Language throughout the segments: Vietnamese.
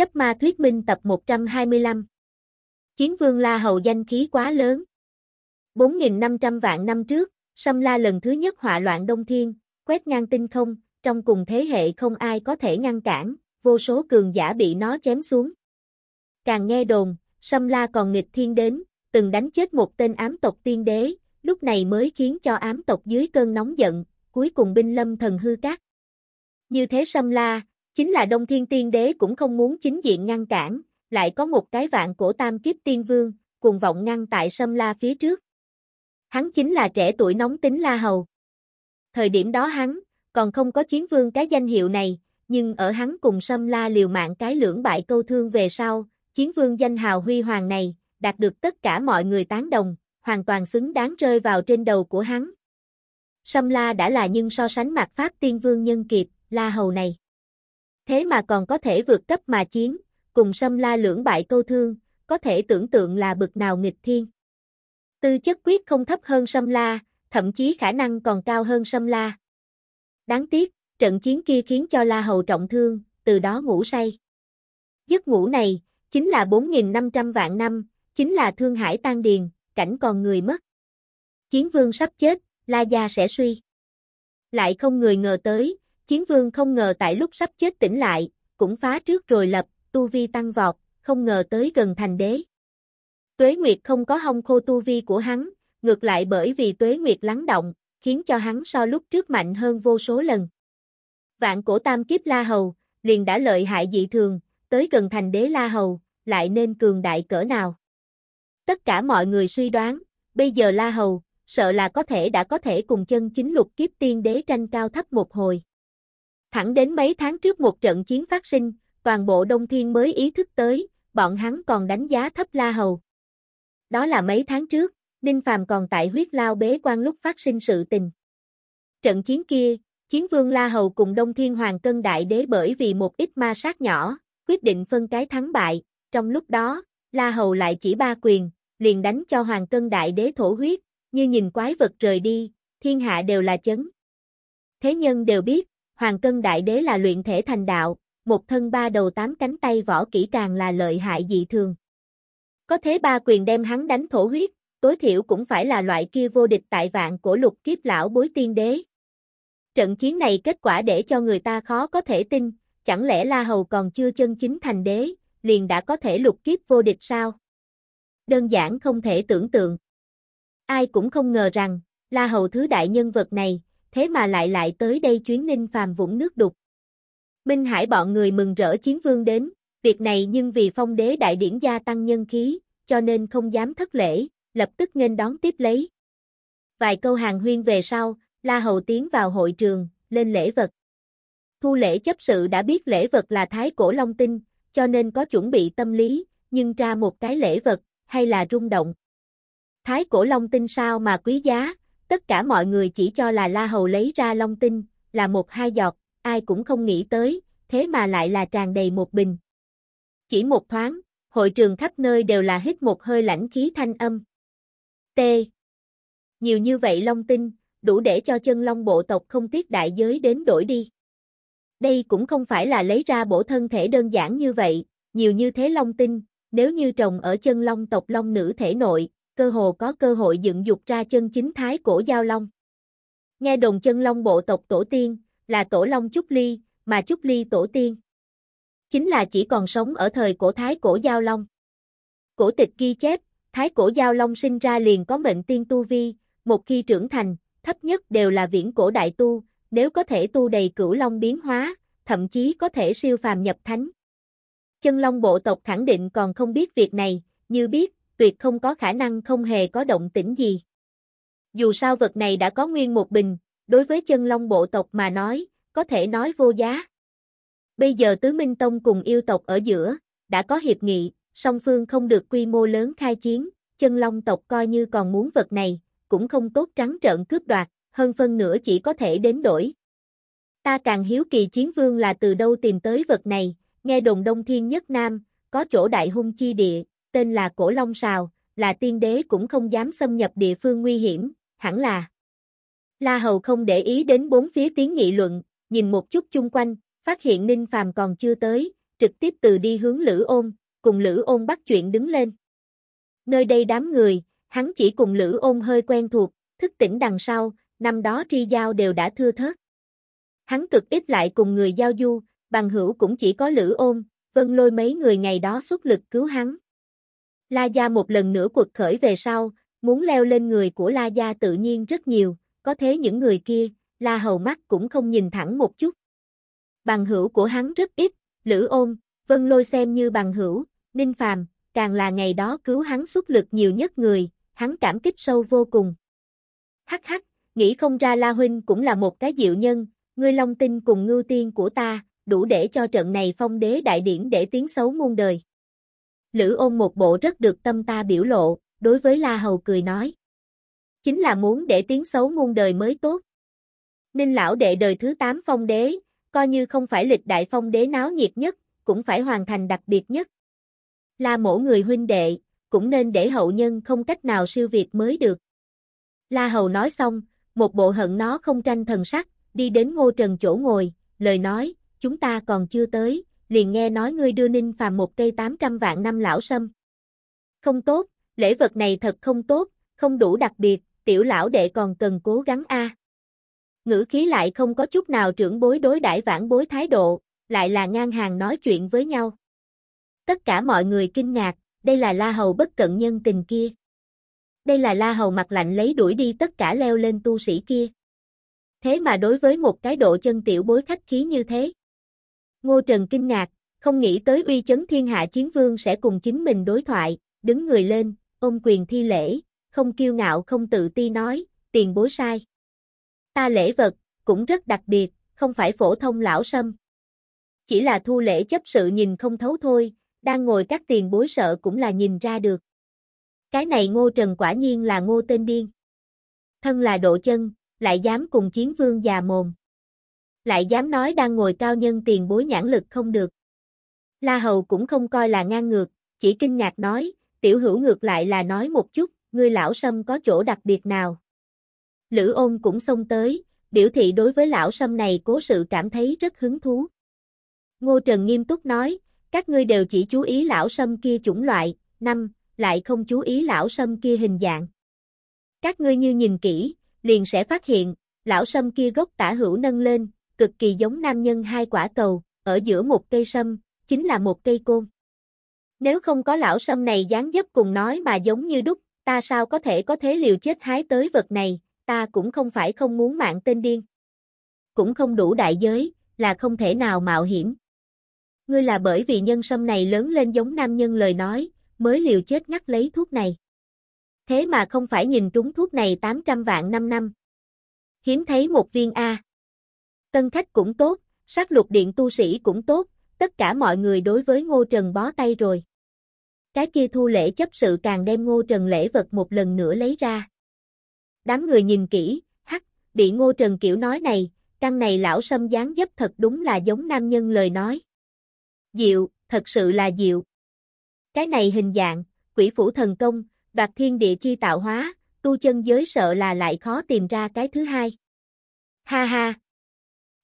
Chấp ma thuyết minh tập 125 Chiến vương La Hầu danh khí quá lớn. 4.500 vạn năm trước, Sâm La lần thứ nhất họa loạn Đông Thiên, quét ngang tinh không, trong cùng thế hệ không ai có thể ngăn cản, vô số cường giả bị nó chém xuống. Càng nghe đồn, Sâm La còn nghịch thiên đến, từng đánh chết một tên ám tộc tiên đế, lúc này mới khiến cho ám tộc dưới cơn nóng giận, cuối cùng binh lâm thần hư cát. Như thế Sâm La, chính là Đông Thiên Tiên Đế cũng không muốn chính diện ngăn cản, lại có một cái vạn cổ tam kiếp tiên vương, cùng vọng ngăn tại Sâm La phía trước. Hắn chính là trẻ tuổi nóng tính La Hầu. Thời điểm đó hắn, còn không có chiến vương cái danh hiệu này, nhưng ở hắn cùng Sâm La liều mạng cái lưỡng bại câu thương về sau, chiến vương danh hào huy hoàng này, đạt được tất cả mọi người tán đồng, hoàn toàn xứng đáng rơi vào trên đầu của hắn. Sâm La đã là nhưng so sánh mặt Pháp tiên vương nhân kiệt, La Hầu này. Thế mà còn có thể vượt cấp mà chiến, cùng Sâm La lưỡng bại câu thương, có thể tưởng tượng là bực nào nghịch thiên. Tư chất quyết không thấp hơn Sâm La, thậm chí khả năng còn cao hơn Sâm La. Đáng tiếc, trận chiến kia khiến cho La Hầu trọng thương, từ đó ngủ say. Giấc ngủ này, chính là 4.500 vạn năm, chính là thương hải tan điền, cảnh còn người mất. Chiến vương sắp chết, La Gia sẽ suy. Lại không người ngờ tới, chiến vương không ngờ tại lúc sắp chết tỉnh lại, cũng phá trước rồi lập, tu vi tăng vọt, không ngờ tới gần thành đế. Tuế Nguyệt không có hong khô tu vi của hắn, ngược lại bởi vì Tuế Nguyệt lắng động, khiến cho hắn so lúc trước mạnh hơn vô số lần. Vạn cổ tam kiếp La Hầu, liền đã lợi hại dị thường, tới gần thành đế La Hầu, lại nên cường đại cỡ nào. Tất cả mọi người suy đoán, bây giờ La Hầu, sợ là có thể đã có thể cùng chân chính lục kiếp tiên đế tranh cao thấp một hồi. Thẳng đến mấy tháng trước một trận chiến phát sinh, toàn bộ Đông Thiên mới ý thức tới, bọn hắn còn đánh giá thấp La Hầu. Đó là mấy tháng trước, Ninh Phàm còn tại huyết lao bế quan lúc phát sinh sự tình. Trận chiến kia, chiến vương La Hầu cùng Đông Thiên Hoàng Cân Đại Đế bởi vì một ít ma sát nhỏ, quyết định phân cái thắng bại, trong lúc đó, La Hầu lại chỉ ba quyền, liền đánh cho Hoàng Cân Đại Đế thổ huyết, như nhìn quái vật rời đi, thiên hạ đều là chấn. Thế nhân đều biết, Hoàng Cân Đại Đế là luyện thể thành đạo, một thân ba đầu tám cánh tay võ kỹ càng là lợi hại dị thường. Có thế ba quyền đem hắn đánh thổ huyết, tối thiểu cũng phải là loại kia vô địch tại vạn của lục kiếp lão bối tiên đế. Trận chiến này kết quả để cho người ta khó có thể tin, chẳng lẽ La Hầu còn chưa chân chính thành đế, liền đã có thể lục kiếp vô địch sao? Đơn giản không thể tưởng tượng. Ai cũng không ngờ rằng, La Hầu thứ đại nhân vật này, thế mà lại lại tới đây chuyến ninh phàm vũng nước đục. Minh Hải bọn người mừng rỡ chiến vương đến, việc này nhưng vì phong đế đại điển gia tăng nhân khí, cho nên không dám thất lễ, lập tức nghênh đón tiếp lấy. Vài câu hàng huyên về sau, La Hầu tiến vào hội trường, lên lễ vật. Thu lễ chấp sự đã biết lễ vật là thái cổ long tinh, cho nên có chuẩn bị tâm lý, nhưng ra một cái lễ vật, hay là rung động. Thái cổ long tinh sao mà quý giá, tất cả mọi người chỉ cho là La Hầu lấy ra long tinh, là một hai giọt, ai cũng không nghĩ tới, thế mà lại là tràn đầy một bình. Chỉ một thoáng, hội trường khắp nơi đều là hít một hơi lãnh khí thanh âm. T. Nhiều như vậy long tinh, đủ để cho chân long bộ tộc không tiếc đại giới đến đổi đi. Đây cũng không phải là lấy ra bổ thân thể đơn giản như vậy, nhiều như thế long tinh, nếu như trồng ở chân long tộc long nữ thể nội, cơ hồ có cơ hội dựng dục ra chân chính thái cổ giao long. Nghe đồng chân long bộ tộc tổ tiên, là tổ long Trúc Ly, mà Trúc Ly tổ tiên. Chính là chỉ còn sống ở thời cổ thái cổ giao long. Cổ tịch ghi chép, thái cổ giao long sinh ra liền có mệnh tiên tu vi, một khi trưởng thành, thấp nhất đều là viễn cổ đại tu, nếu có thể tu đầy cửu long biến hóa, thậm chí có thể siêu phàm nhập thánh. Chân long bộ tộc khẳng định còn không biết việc này, như biết, tuyệt không có khả năng không hề có động tĩnh gì. Dù sao vật này đã có nguyên một bình, đối với chân long bộ tộc mà nói, có thể nói vô giá. Bây giờ Tứ Minh Tông cùng yêu tộc ở giữa, đã có hiệp nghị, song phương không được quy mô lớn khai chiến, chân long tộc coi như còn muốn vật này, cũng không tốt trắng trợn cướp đoạt, hơn phân nửa chỉ có thể đến đổi. Ta càng hiếu kỳ chiến vương là từ đâu tìm tới vật này, nghe đồn đông thiên nhất nam, có chỗ đại hung chi địa, tên là Cổ Long Sào, là tiên đế cũng không dám xâm nhập địa phương nguy hiểm, hẳn là. La Hầu không để ý đến bốn phía tiếng nghị luận, nhìn một chút chung quanh, phát hiện Ninh Phàm còn chưa tới, trực tiếp từ đi hướng Lữ ôn, cùng Lữ ôn bắt chuyện đứng lên. Nơi đây đám người, hắn chỉ cùng Lữ ôn hơi quen thuộc, thức tỉnh đằng sau, năm đó tri giao đều đã thưa thớt. Hắn cực ít lại cùng người giao du, bằng hữu cũng chỉ có Lữ ôn, vân lôi mấy người ngày đó xuất lực cứu hắn. La Gia một lần nữa cuộc khởi về sau, muốn leo lên người của La Gia tự nhiên rất nhiều, có thế những người kia, La Hầu mắt cũng không nhìn thẳng một chút. Bằng hữu của hắn rất ít, Lữ ôn, Vân Lôi xem như bằng hữu, Ninh Phàm, càng là ngày đó cứu hắn xuất lực nhiều nhất người, hắn cảm kích sâu vô cùng. Hắc hắc, nghĩ không ra La Huynh cũng là một cái diệu nhân, ngươi long tinh cùng ngưu tiên của ta, đủ để cho trận này phong đế đại điển để tiếng xấu muôn đời. Lữ ôn một bộ rất được tâm ta biểu lộ, đối với La Hầu cười nói. Chính là muốn để tiếng xấu muôn đời mới tốt. Ninh lão đệ đời thứ 8 phong đế, coi như không phải lịch đại phong đế náo nhiệt nhất, cũng phải hoàn thành đặc biệt nhất. La mổ người huynh đệ, cũng nên để hậu nhân không cách nào siêu việt mới được. La Hầu nói xong, một bộ hận nó không tranh thần sắc, đi đến ngô trần chỗ ngồi, lời nói, chúng ta còn chưa tới, liền nghe nói ngươi đưa Ninh Phàm một cây 800 vạn năm lão sâm. Không tốt, lễ vật này thật không tốt, không đủ đặc biệt, tiểu lão đệ còn cần cố gắng a. Ngữ khí lại không có chút nào trưởng bối đối đãi vãn bối thái độ, lại là ngang hàng nói chuyện với nhau. Tất cả mọi người kinh ngạc, đây là La Hầu bất cận nhân tình kia. Đây là La Hầu mặt lạnh lấy đuổi đi tất cả leo lên tu sĩ kia. Thế mà đối với một cái độ chân tiểu bối khách khí như thế. Ngô Trần kinh ngạc, không nghĩ tới uy chấn thiên hạ chiến vương sẽ cùng chính mình đối thoại, đứng người lên, ôm quyền thi lễ, không kiêu ngạo không tự ti nói, tiền bối sai. Ta lễ vật, cũng rất đặc biệt, không phải phổ thông lão sâm. Chỉ là thu lễ chấp sự nhìn không thấu thôi, đang ngồi các tiền bối sợ cũng là nhìn ra được. Cái này ngô trần quả nhiên là ngô tên điên. Thân là độ chân, lại dám cùng chiến vương già mồm. Lại dám nói đang ngồi cao nhân tiền bối nhãn lực không được. La Hầu cũng không coi là ngang ngược, chỉ kinh ngạc nói, tiểu hữu ngược lại là nói một chút, ngươi lão sâm có chỗ đặc biệt nào. Lữ ôn cũng xông tới, biểu thị đối với lão sâm này cố sự cảm thấy rất hứng thú. Ngô Trần nghiêm túc nói, các ngươi đều chỉ chú ý lão sâm kia chủng loại, năm, lại không chú ý lão sâm kia hình dạng. Các ngươi như nhìn kỹ, liền sẽ phát hiện, lão sâm kia gốc tả hữu nâng lên, cực kỳ giống nam nhân hai quả cầu, ở giữa một cây sâm, chính là một cây côn. Nếu không có lão sâm này dáng dấp cùng nói mà giống như đúc, ta sao có thể có thế liều chết hái tới vật này, ta cũng không phải không muốn mạng tên điên. Cũng không đủ đại giới, là không thể nào mạo hiểm. Ngươi là bởi vì nhân sâm này lớn lên giống nam nhân lời nói, mới liều chết ngắt lấy thuốc này. Thế mà không phải nhìn trúng thuốc này 800 vạn năm năm. Hiếm thấy một viên A. Tân khách cũng tốt, sát lục điện tu sĩ cũng tốt, tất cả mọi người đối với Ngô Trần bó tay rồi. Cái kia thu lễ chấp sự càng đem Ngô Trần lễ vật một lần nữa lấy ra. Đám người nhìn kỹ, hắc, bị Ngô Trần kiểu nói này, căn này lão sâm dáng dấp thật đúng là giống nam nhân lời nói. Diệu, thật sự là diệu. Cái này hình dạng, quỷ phủ thần công, đoạt thiên địa chi tạo hóa, tu chân giới sợ là lại khó tìm ra cái thứ hai. Ha ha!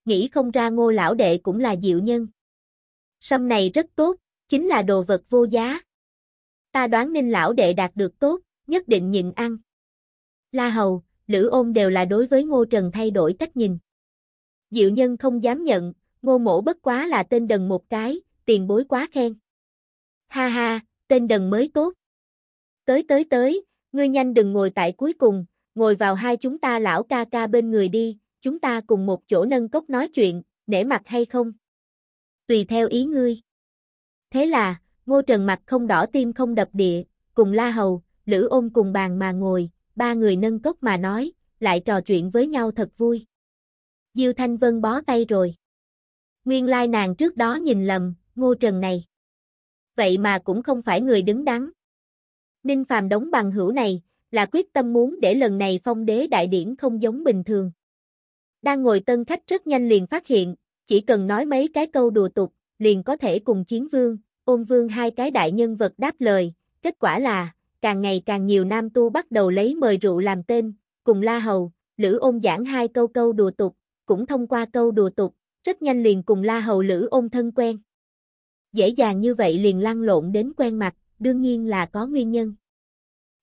Nghĩ không ra ngô lão đệ cũng là diệu nhân. Sâm này rất tốt, chính là đồ vật vô giá. Ta đoán ninh lão đệ đạt được tốt, nhất định nhịn ăn. La Hầu, Lữ ôn đều là đối với Ngô Trần thay đổi cách nhìn. Diệu nhân không dám nhận, Ngô mổ bất quá là tên đần một cái, tiền bối quá khen. Ha ha, tên đần mới tốt. Tới tới tới, ngươi nhanh đừng ngồi tại cuối cùng, ngồi vào hai chúng ta lão ca ca bên người đi, chúng ta cùng một chỗ nâng cốc nói chuyện, nể mặt hay không? Tùy theo ý ngươi. Thế là, Ngô Trần mặt không đỏ tim không đập địa, cùng La Hầu, Lữ ôm cùng bàn mà ngồi, ba người nâng cốc mà nói, lại trò chuyện với nhau thật vui. Diêu Thanh Vân bó tay rồi. Nguyên lai nàng trước đó nhìn lầm, Ngô Trần này. Vậy mà cũng không phải người đứng đắn. Ninh Phàm đóng bằng hữu này, là quyết tâm muốn để lần này phong đế đại điển không giống bình thường. Đang ngồi tân khách rất nhanh liền phát hiện, chỉ cần nói mấy cái câu đùa tục, liền có thể cùng chiến vương, ôn vương hai cái đại nhân vật đáp lời, kết quả là, càng ngày càng nhiều nam tu bắt đầu lấy mời rượu làm tên, cùng la hầu, lữ ôn giảng hai câu câu đùa tục, cũng thông qua câu đùa tục, rất nhanh liền cùng la hầu lữ ôn thân quen. dễ dàng như vậy liền lăn lộn đến quen mặt, đương nhiên là có nguyên nhân.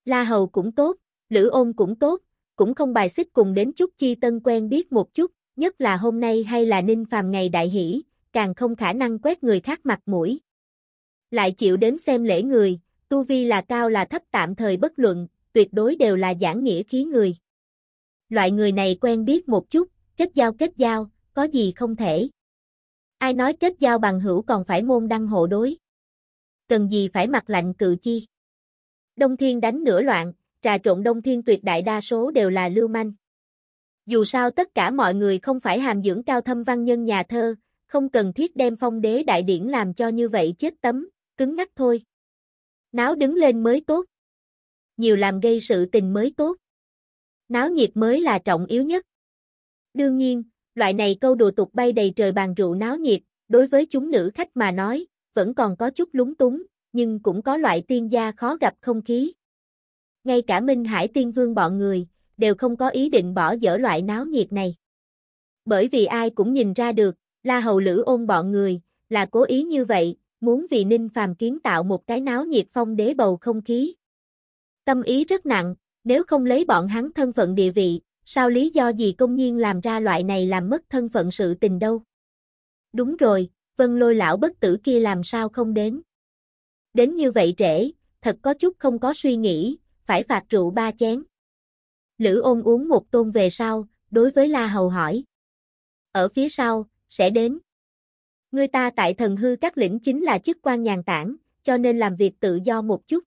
La Hầu cũng tốt, Lữ ôn cũng tốt, cũng không bài xích cùng đến chút chi tân quen biết một chút, nhất là hôm nay hay là ninh phàm ngày đại hỷ, càng không khả năng quét người khác mặt mũi. Lại chịu đến xem lễ người, tu vi là cao là thấp tạm thời bất luận, tuyệt đối đều là giảng nghĩa khí người. Loại người này quen biết một chút, kết giao kết giao, có gì không thể. Ai nói kết giao bằng hữu còn phải môn đăng hộ đối. Cần gì phải mặt lạnh cự chi. Đông Thiên đánh nửa loạn, trà trộn Đông Thiên tuyệt đại đa số đều là lưu manh. Dù sao tất cả mọi người không phải hàm dưỡng cao thâm văn nhân nhà thơ, không cần thiết đem phong đế đại điển làm cho như vậy chết tấm, cứng ngắc thôi. Náo đứng lên mới tốt. Nhiều làm gây sự tình mới tốt. Náo nhiệt mới là trọng yếu nhất. Đương nhiên, loại này câu đùa tục bay đầy trời bàn rượu náo nhiệt, đối với chúng nữ khách mà nói, vẫn còn có chút lúng túng, nhưng cũng có loại tiên gia khó gặp không khí. Ngay cả Minh Hải Tiên Vương bọn người, đều không có ý định bỏ dở loại náo nhiệt này. Bởi vì ai cũng nhìn ra được, La Hầu Lữ ôn bọn người, là cố ý như vậy, muốn vì Ninh Phàm kiến tạo một cái náo nhiệt phong đế bầu không khí. Tâm ý rất nặng, nếu không lấy bọn hắn thân phận địa vị, sao lý do gì công nhiên làm ra loại này làm mất thân phận sự tình đâu. Đúng rồi, vân lôi lão bất tử kia làm sao không đến. Đến như vậy trễ, thật có chút không có suy nghĩ, phải phạt rượu ba chén. Lữ ôn uống một tôn về sau, đối với La Hầu hỏi. Ở phía sau, sẽ đến. Người ta tại thần hư các lĩnh chính là chức quan nhàn tản, cho nên làm việc tự do một chút.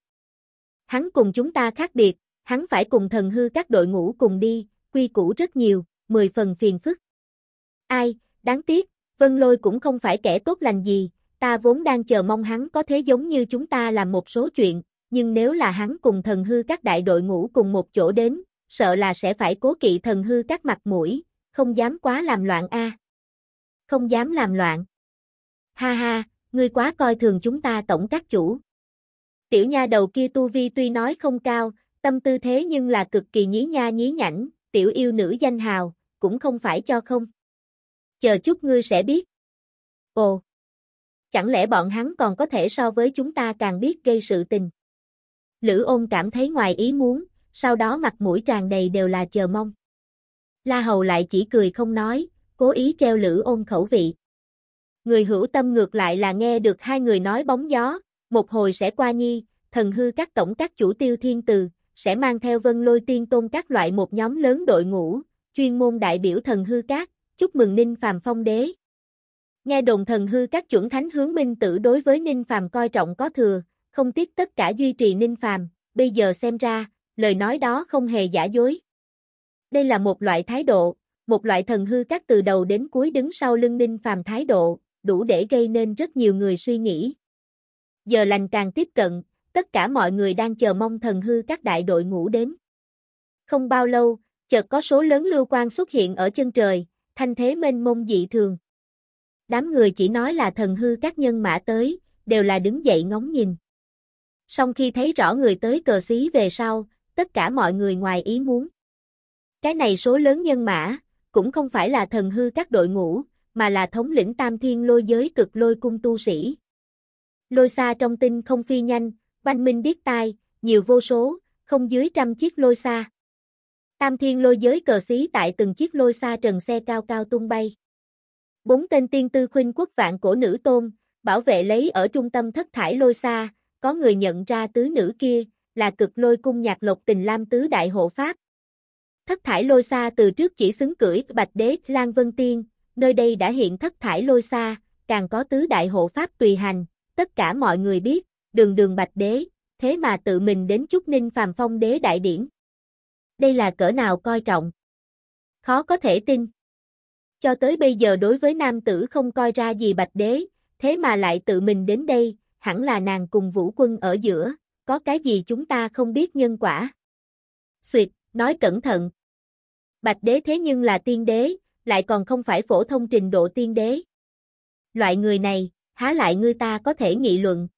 Hắn cùng chúng ta khác biệt, hắn phải cùng thần hư các đội ngũ cùng đi, quy củ rất nhiều, mười phần phiền phức. Ai, đáng tiếc, Vân Lôi cũng không phải kẻ tốt lành gì, ta vốn đang chờ mong hắn có thế giống như chúng ta làm một số chuyện, nhưng nếu là hắn cùng thần hư các đại đội ngũ cùng một chỗ đến, sợ là sẽ phải cố kỵ thần hư các mặt mũi, không dám quá làm loạn a. Không dám làm loạn. Ha ha, ngươi quá coi thường chúng ta tổng các chủ. Tiểu nha đầu kia tu vi tuy nói không cao, tâm tư thế nhưng là cực kỳ nhí nha nhí nhảnh, tiểu yêu nữ danh hào, cũng không phải cho không. Chờ chút ngươi sẽ biết. Ồ! Chẳng lẽ bọn hắn còn có thể so với chúng ta càng biết gây sự tình? Lữ ôn cảm thấy ngoài ý muốn, sau đó mặt mũi tràn đầy đều là chờ mong. La Hầu lại chỉ cười không nói, cố ý treo lữ ôn khẩu vị. Người hữu tâm ngược lại là nghe được hai người nói bóng gió, một hồi sẽ qua nhi, thần hư các tổng các chủ tiêu thiên từ, sẽ mang theo vân lôi tiên tôn các loại một nhóm lớn đội ngũ, chuyên môn đại biểu thần hư các, chúc mừng Ninh Phàm phong đế. Nghe đồn thần hư các chuẩn thánh hướng minh tử đối với Ninh Phàm coi trọng có thừa, không tiếc tất cả duy trì Ninh Phàm, bây giờ xem ra, lời nói đó không hề giả dối. Đây là một loại thái độ, một loại thần hư các từ đầu đến cuối đứng sau lưng Ninh Phàm thái độ, đủ để gây nên rất nhiều người suy nghĩ. Giờ lành càng tiếp cận, tất cả mọi người đang chờ mong thần hư các đại đội ngũ đến. Không bao lâu, chợt có số lớn lưu quan xuất hiện ở chân trời, thanh thế mênh mông dị thường. Đám người chỉ nói là thần hư các nhân mã tới, đều là đứng dậy ngóng nhìn. Sau khi thấy rõ người tới cờ xí về sau, tất cả mọi người ngoài ý muốn. Cái này số lớn nhân mã, cũng không phải là thần hư các đội ngũ, mà là thống lĩnh tam thiên lôi giới cực lôi cung tu sĩ. Lôi xa trong tinh không phi nhanh, banh minh điếc tai, nhiều vô số, không dưới trăm chiếc lôi xa. Tam thiên lôi giới cờ xí tại từng chiếc lôi xa trần xe cao cao tung bay. Bốn tên tiên tư khuynh quốc vạn cổ nữ tôn, bảo vệ lấy ở trung tâm thất thải lôi xa, có người nhận ra tứ nữ kia, là cực lôi cung nhạc lộc tình lam tứ đại hộ pháp. Thất thải lôi xa từ trước chỉ xứng cưỡi bạch đế Lan Vân Tiên, nơi đây đã hiện thất thải lôi xa, càng có tứ đại hộ pháp tùy hành, tất cả mọi người biết, đường đường bạch đế, thế mà tự mình đến chúc ninh phàm phong đế đại điển. Đây là cỡ nào coi trọng? Khó có thể tin. Cho tới bây giờ đối với nam tử không coi ra gì bạch đế, thế mà lại tự mình đến đây, hẳn là nàng cùng vũ quân ở giữa, có cái gì chúng ta không biết nhân quả. Xuyệt, nói cẩn thận. Bạch đế thế nhưng là tiên đế, lại còn không phải phổ thông trình độ tiên đế. Loại người này, há lại ngươi ta có thể nghị luận.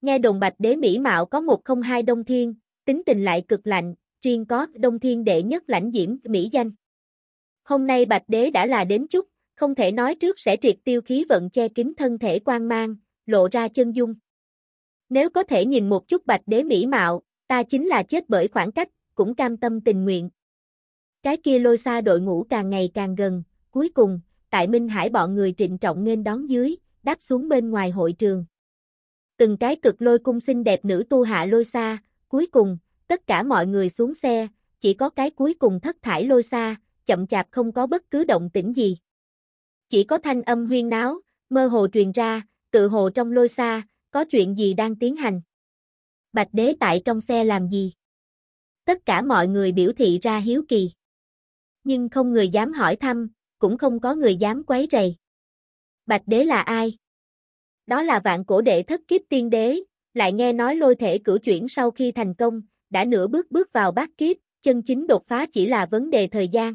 Nghe đồn bạch đế Mỹ Mạo có một không hai đông thiên, tính tình lại cực lạnh, riêng có đông thiên đệ nhất lãnh diễm Mỹ danh. Hôm nay bạch đế đã là đến chút, không thể nói trước sẽ triệt tiêu khí vận che kín thân thể quan mang, lộ ra chân dung. Nếu có thể nhìn một chút bạch đế mỹ mạo, ta chính là chết bởi khoảng cách, cũng cam tâm tình nguyện. Cái kia lôi xa đội ngũ càng ngày càng gần, cuối cùng, tại Minh Hải bọn người trịnh trọng nên đón dưới, đáp xuống bên ngoài hội trường. Từng cái cực lôi cung xinh đẹp nữ tu hạ lôi xa, cuối cùng, tất cả mọi người xuống xe, chỉ có cái cuối cùng thất thải lôi xa, chậm chạp không có bất cứ động tĩnh gì. Chỉ có thanh âm huyên náo, mơ hồ truyền ra, tự hồ trong lôi xa, có chuyện gì đang tiến hành. Bạch đế tại trong xe làm gì? Tất cả mọi người biểu thị ra hiếu kỳ. Nhưng không người dám hỏi thăm, cũng không có người dám quấy rầy. Bạch đế là ai? Đó là vạn cổ đệ thất kiếp tiên đế, lại nghe nói lôi thể cử chuyển sau khi thành công, đã nửa bước bước vào bát kiếp, chân chính đột phá chỉ là vấn đề thời gian.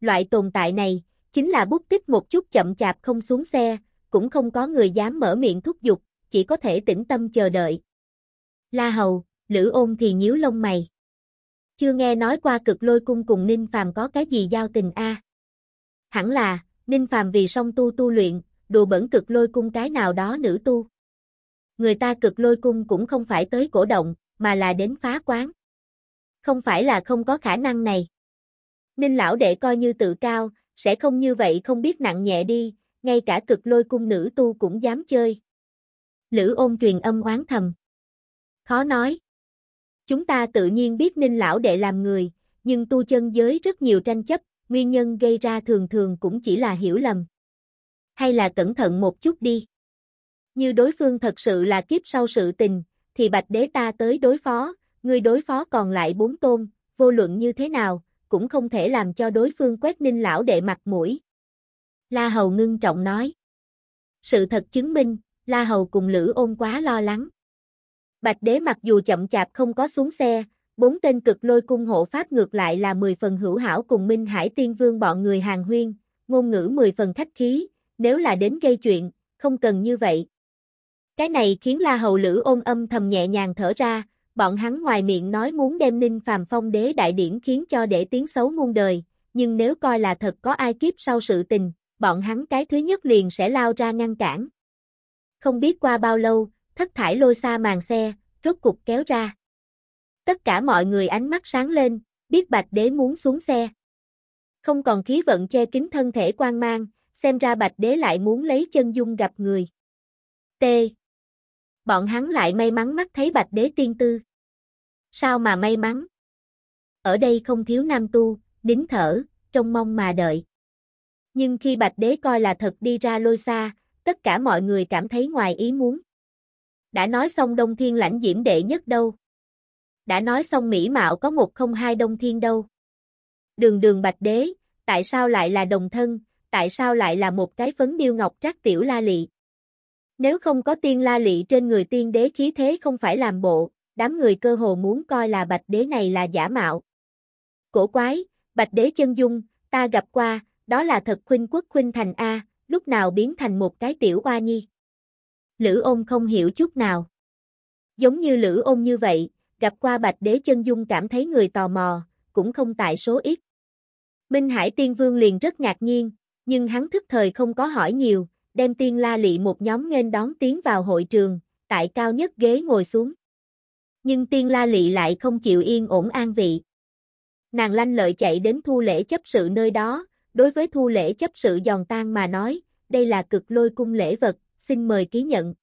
Loại tồn tại này, chính là bút tích một chút chậm chạp không xuống xe, cũng không có người dám mở miệng thúc giục, chỉ có thể tĩnh tâm chờ đợi. La Hầu, Lữ ôn thì nhíu lông mày. Chưa nghe nói qua cực lôi cung cùng Ninh Phàm có cái gì giao tình a? Hẳn là, Ninh Phàm vì song tu tu luyện, đùa bẩn cực lôi cung cái nào đó nữ tu. Người ta cực lôi cung cũng không phải tới cổ động, mà là đến phá quán. Không phải là không có khả năng này. Ninh lão đệ coi như tự cao, sẽ không như vậy không biết nặng nhẹ đi, ngay cả cực lôi cung nữ tu cũng dám chơi. Lữ ôn truyền âm oán thầm. Khó nói. Chúng ta tự nhiên biết Ninh lão đệ làm người, nhưng tu chân giới rất nhiều tranh chấp, nguyên nhân gây ra thường thường cũng chỉ là hiểu lầm. Hay là cẩn thận một chút đi. Như đối phương thật sự là kiếp sau sự tình, thì bạch đế ta tới đối phó, người đối phó còn lại bốn tôn, vô luận như thế nào, cũng không thể làm cho đối phương quét ninh lão đệ mặt mũi. La Hầu ngưng trọng nói. Sự thật chứng minh, La Hầu cùng Lữ ôn quá lo lắng. Bạch đế mặc dù chậm chạp không có xuống xe, bốn tên cực lôi cung hộ pháp ngược lại là 10 phần hữu hảo cùng Minh Hải Tiên Vương bọn người hàng huyên, ngôn ngữ 10 phần khách khí, nếu là đến gây chuyện, không cần như vậy. Cái này khiến La Hầu Lữ ôn âm thầm nhẹ nhàng thở ra, bọn hắn ngoài miệng nói muốn đem Ninh Phàm Phong đế đại điển khiến cho để tiếng xấu muôn đời, nhưng nếu coi là thật có ai kiếp sau sự tình, bọn hắn cái thứ nhất liền sẽ lao ra ngăn cản. Không biết qua bao lâu, thất thải lôi xa màn xe, rốt cục kéo ra. Tất cả mọi người ánh mắt sáng lên, biết Bạch Đế muốn xuống xe. Không còn khí vận che kín thân thể quan mang, xem ra Bạch Đế lại muốn lấy chân dung gặp người. T. Bọn hắn lại may mắn mắt thấy Bạch Đế tiên tư. Sao mà may mắn? Ở đây không thiếu nam tu, nín thở, trông mong mà đợi. Nhưng khi Bạch Đế coi là thật đi ra lôi xa, tất cả mọi người cảm thấy ngoài ý muốn. Đã nói xong Đông Thiên lãnh diễm đệ nhất đâu. Đã nói xong Mỹ Mạo có một không hai Đông Thiên đâu. Đường đường Bạch Đế, tại sao lại là đồng thân, tại sao lại là một cái phấn điêu ngọc trác tiểu la lị. Nếu không có tiên la lị trên người tiên đế khí thế không phải làm bộ, đám người cơ hồ muốn coi là bạch đế này là giả mạo. Cổ quái, bạch đế chân dung, ta gặp qua, đó là thật khuynh quốc khuynh thành A, lúc nào biến thành một cái tiểu oa nhi. Lữ ôn không hiểu chút nào. Giống như lữ ôn như vậy, gặp qua bạch đế chân dung cảm thấy người tò mò, cũng không tại số ít. Minh Hải Tiên Vương liền rất ngạc nhiên, nhưng hắn thức thời không có hỏi nhiều, đem tiên la lị một nhóm nghênh đón tiến vào hội trường, tại cao nhất ghế ngồi xuống. Nhưng tiên la lị lại không chịu yên ổn an vị. Nàng lanh lợi chạy đến thu lễ chấp sự nơi đó, đối với thu lễ chấp sự giòn tan mà nói, đây là cực lôi cung lễ vật, xin mời ký nhận.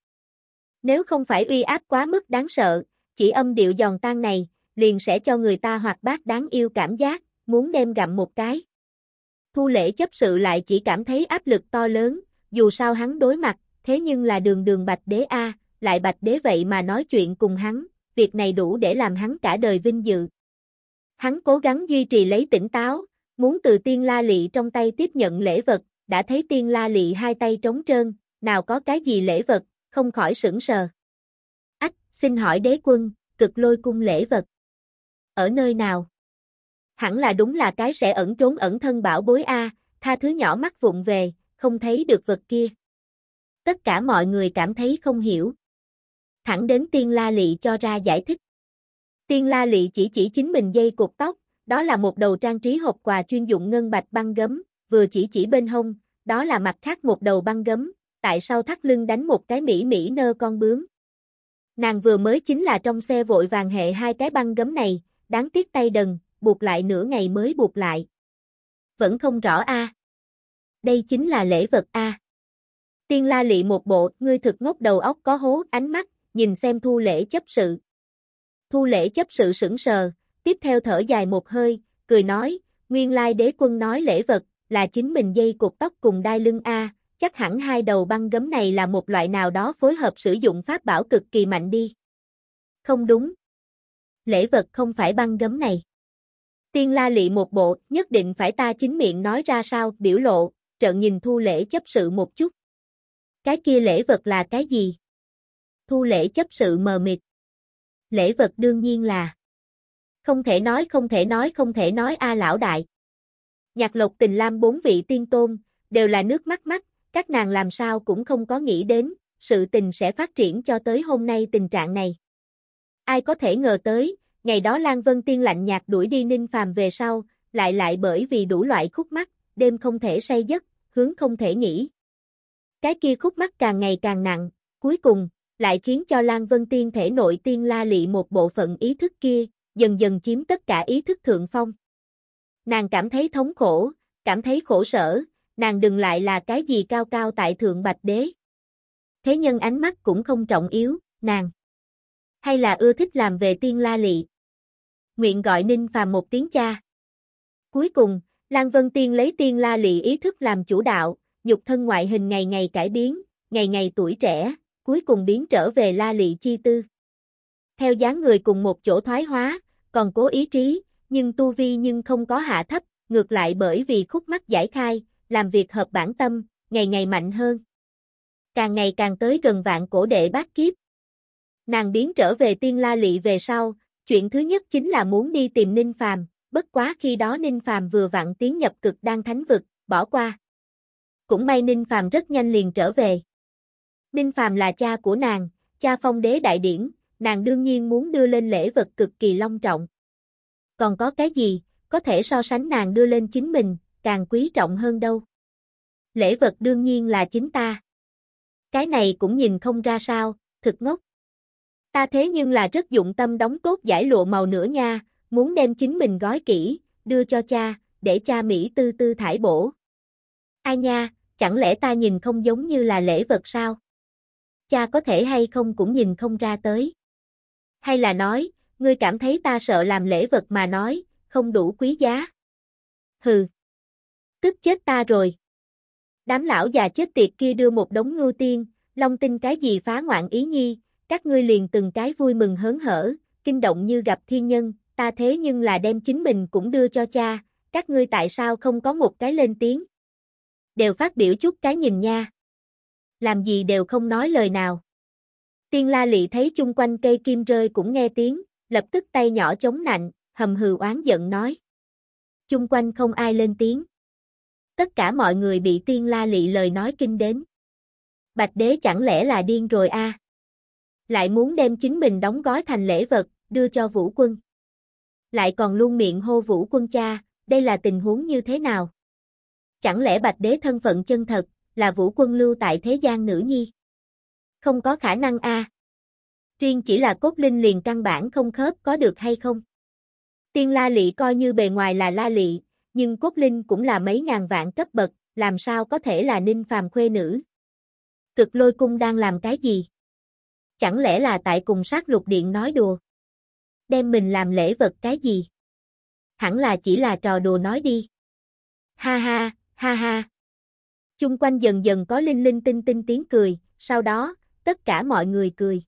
Nếu không phải uy áp quá mức đáng sợ, chỉ âm điệu giòn tan này, liền sẽ cho người ta hoạt bát đáng yêu cảm giác, muốn đem gặm một cái. Thu lễ chấp sự lại chỉ cảm thấy áp lực to lớn, dù sao hắn đối mặt, thế nhưng là đường đường bạch đế A, lại bạch đế vậy mà nói chuyện cùng hắn, việc này đủ để làm hắn cả đời vinh dự. Hắn cố gắng duy trì lấy tỉnh táo, muốn từ tiên la lị trong tay tiếp nhận lễ vật, đã thấy tiên la lị hai tay trống trơn, nào có cái gì lễ vật, không khỏi sững sờ. Ách, xin hỏi đế quân, cực lôi cung lễ vật. Ở nơi nào? Hẳn là đúng là cái sẽ ẩn trốn ẩn thân bảo bối A, tha thứ nhỏ mắt vụng về, không thấy được vật kia. Tất cả mọi người cảm thấy không hiểu. Thẳng đến tiên la lị cho ra giải thích. Tiên la lị chỉ chỉ chính mình dây cột tóc, đó là một đầu trang trí hộp quà chuyên dụng ngân bạch băng gấm, vừa chỉ chỉ bên hông, đó là mặt khác một đầu băng gấm, tại sau thắt lưng đánh một cái mỹ mỹ nơ con bướm. Nàng vừa mới chính là trong xe vội vàng hệ hai cái băng gấm này, đáng tiếc tay đần, buộc lại nửa ngày mới buộc lại. Vẫn không rõ a. Đây chính là lễ vật a. Tiên la lị một bộ, ngươi thực ngốc đầu óc có hố, ánh mắt, nhìn xem thu lễ chấp sự. Thu lễ chấp sự sững sờ, tiếp theo thở dài một hơi, cười nói, nguyên lai đế quân nói lễ vật, là chính mình dây cột tóc cùng đai lưng A, chắc hẳn hai đầu băng gấm này là một loại nào đó phối hợp sử dụng pháp bảo cực kỳ mạnh đi. Không đúng. Lễ vật không phải băng gấm này. Tiên la lị một bộ, nhất định phải ta chính miệng nói ra sao, biểu lộ, trợn nhìn thu lễ chấp sự một chút. Cái kia lễ vật là cái gì? Thu lễ chấp sự mờ mịt. Lễ vật đương nhiên là không thể nói không thể nói không thể nói a lão đại. Nhạc lộc tình lam bốn vị tiên tôn, đều là nước mắt mắt, các nàng làm sao cũng không có nghĩ đến, sự tình sẽ phát triển cho tới hôm nay tình trạng này. Ai có thể ngờ tới, ngày đó Lan Vân Tiên lạnh nhạt đuổi đi Ninh Phàm về sau, lại lại bởi vì đủ loại khúc mắc, đêm không thể say giấc, hướng không thể nghỉ. Cái kia khúc mắc càng ngày càng nặng, cuối cùng, lại khiến cho Lan Vân Tiên thể nội tiên la lị một bộ phận ý thức kia, dần dần chiếm tất cả ý thức thượng phong. Nàng cảm thấy thống khổ, cảm thấy khổ sở, nàng đừng lại là cái gì cao cao tại thượng bạch đế. Thế nhân ánh mắt cũng không trọng yếu, nàng. Hay là ưa thích làm về tiên la lị. Nguyện gọi Ninh Phàm một tiếng cha. Cuối cùng, Lan Vân Tiên lấy tiên la lị ý thức làm chủ đạo, nhục thân ngoại hình ngày ngày cải biến, ngày ngày tuổi trẻ, cuối cùng biến trở về la lị chi tư. Theo dáng người cùng một chỗ thoái hóa, còn cố ý trí, nhưng tu vi nhưng không có hạ thấp, ngược lại bởi vì khúc mắc giải khai, làm việc hợp bản tâm, ngày ngày mạnh hơn. Càng ngày càng tới gần vạn cổ đệ bát kiếp. Nàng biến trở về tiên la lị về sau, chuyện thứ nhất chính là muốn đi tìm Ninh Phàm, bất quá khi đó Ninh Phàm vừa vặn tiến nhập cực đang thánh vực, bỏ qua. Cũng may Ninh Phàm rất nhanh liền trở về. Ninh Phàm là cha của nàng, cha phong đế đại điển, nàng đương nhiên muốn đưa lên lễ vật cực kỳ long trọng. Còn có cái gì, có thể so sánh nàng đưa lên chính mình, càng quý trọng hơn đâu. Lễ vật đương nhiên là chính ta. Cái này cũng nhìn không ra sao, thực ngốc. Ta thế nhưng là rất dụng tâm đóng cốt giải lụa màu nữa nha, muốn đem chính mình gói kỹ, đưa cho cha, để cha Mỹ tư tư thải bổ. Ai nha, chẳng lẽ ta nhìn không giống như là lễ vật sao? Cha có thể hay không cũng nhìn không ra tới. Hay là nói, ngươi cảm thấy ta sợ làm lễ vật mà nói, không đủ quý giá. Hừ. Tức chết ta rồi. Đám lão già chết tiệt kia đưa một đống ngưu tiên, long tinh cái gì phá ngoạn ý nhi, các ngươi liền từng cái vui mừng hớn hở, kinh động như gặp thiên nhân, ta thế nhưng là đem chính mình cũng đưa cho cha, các ngươi tại sao không có một cái lên tiếng? Đều phát biểu chút cái nhìn nha. Làm gì đều không nói lời nào. Tiên la lị thấy chung quanh cây kim rơi cũng nghe tiếng, lập tức tay nhỏ chống nạnh, hầm hừ oán giận nói. Chung quanh không ai lên tiếng. Tất cả mọi người bị tiên la lị lời nói kinh đến. Bạch đế chẳng lẽ là điên rồi a? À? Lại muốn đem chính mình đóng gói thành lễ vật, đưa cho vũ quân. Lại còn luôn miệng hô vũ quân cha, đây là tình huống như thế nào? Chẳng lẽ bạch đế thân phận chân thật, là vũ quân lưu tại thế gian nữ nhi? Không có khả năng a. À? Riêng chỉ là cốt linh liền căn bản không khớp có được hay không? Tiên La Lị coi như bề ngoài là La Lị, nhưng cốt linh cũng là mấy ngàn vạn cấp bậc, làm sao có thể là ninh phàm khuê nữ? Cực lôi cung đang làm cái gì? Chẳng lẽ là tại cùng sát lục điện nói đùa? Đem mình làm lễ vật cái gì? Hẳn là chỉ là trò đùa nói đi. Ha ha, ha ha. Chung quanh dần dần có linh linh tinh tinh tiếng cười, sau đó, tất cả mọi người cười.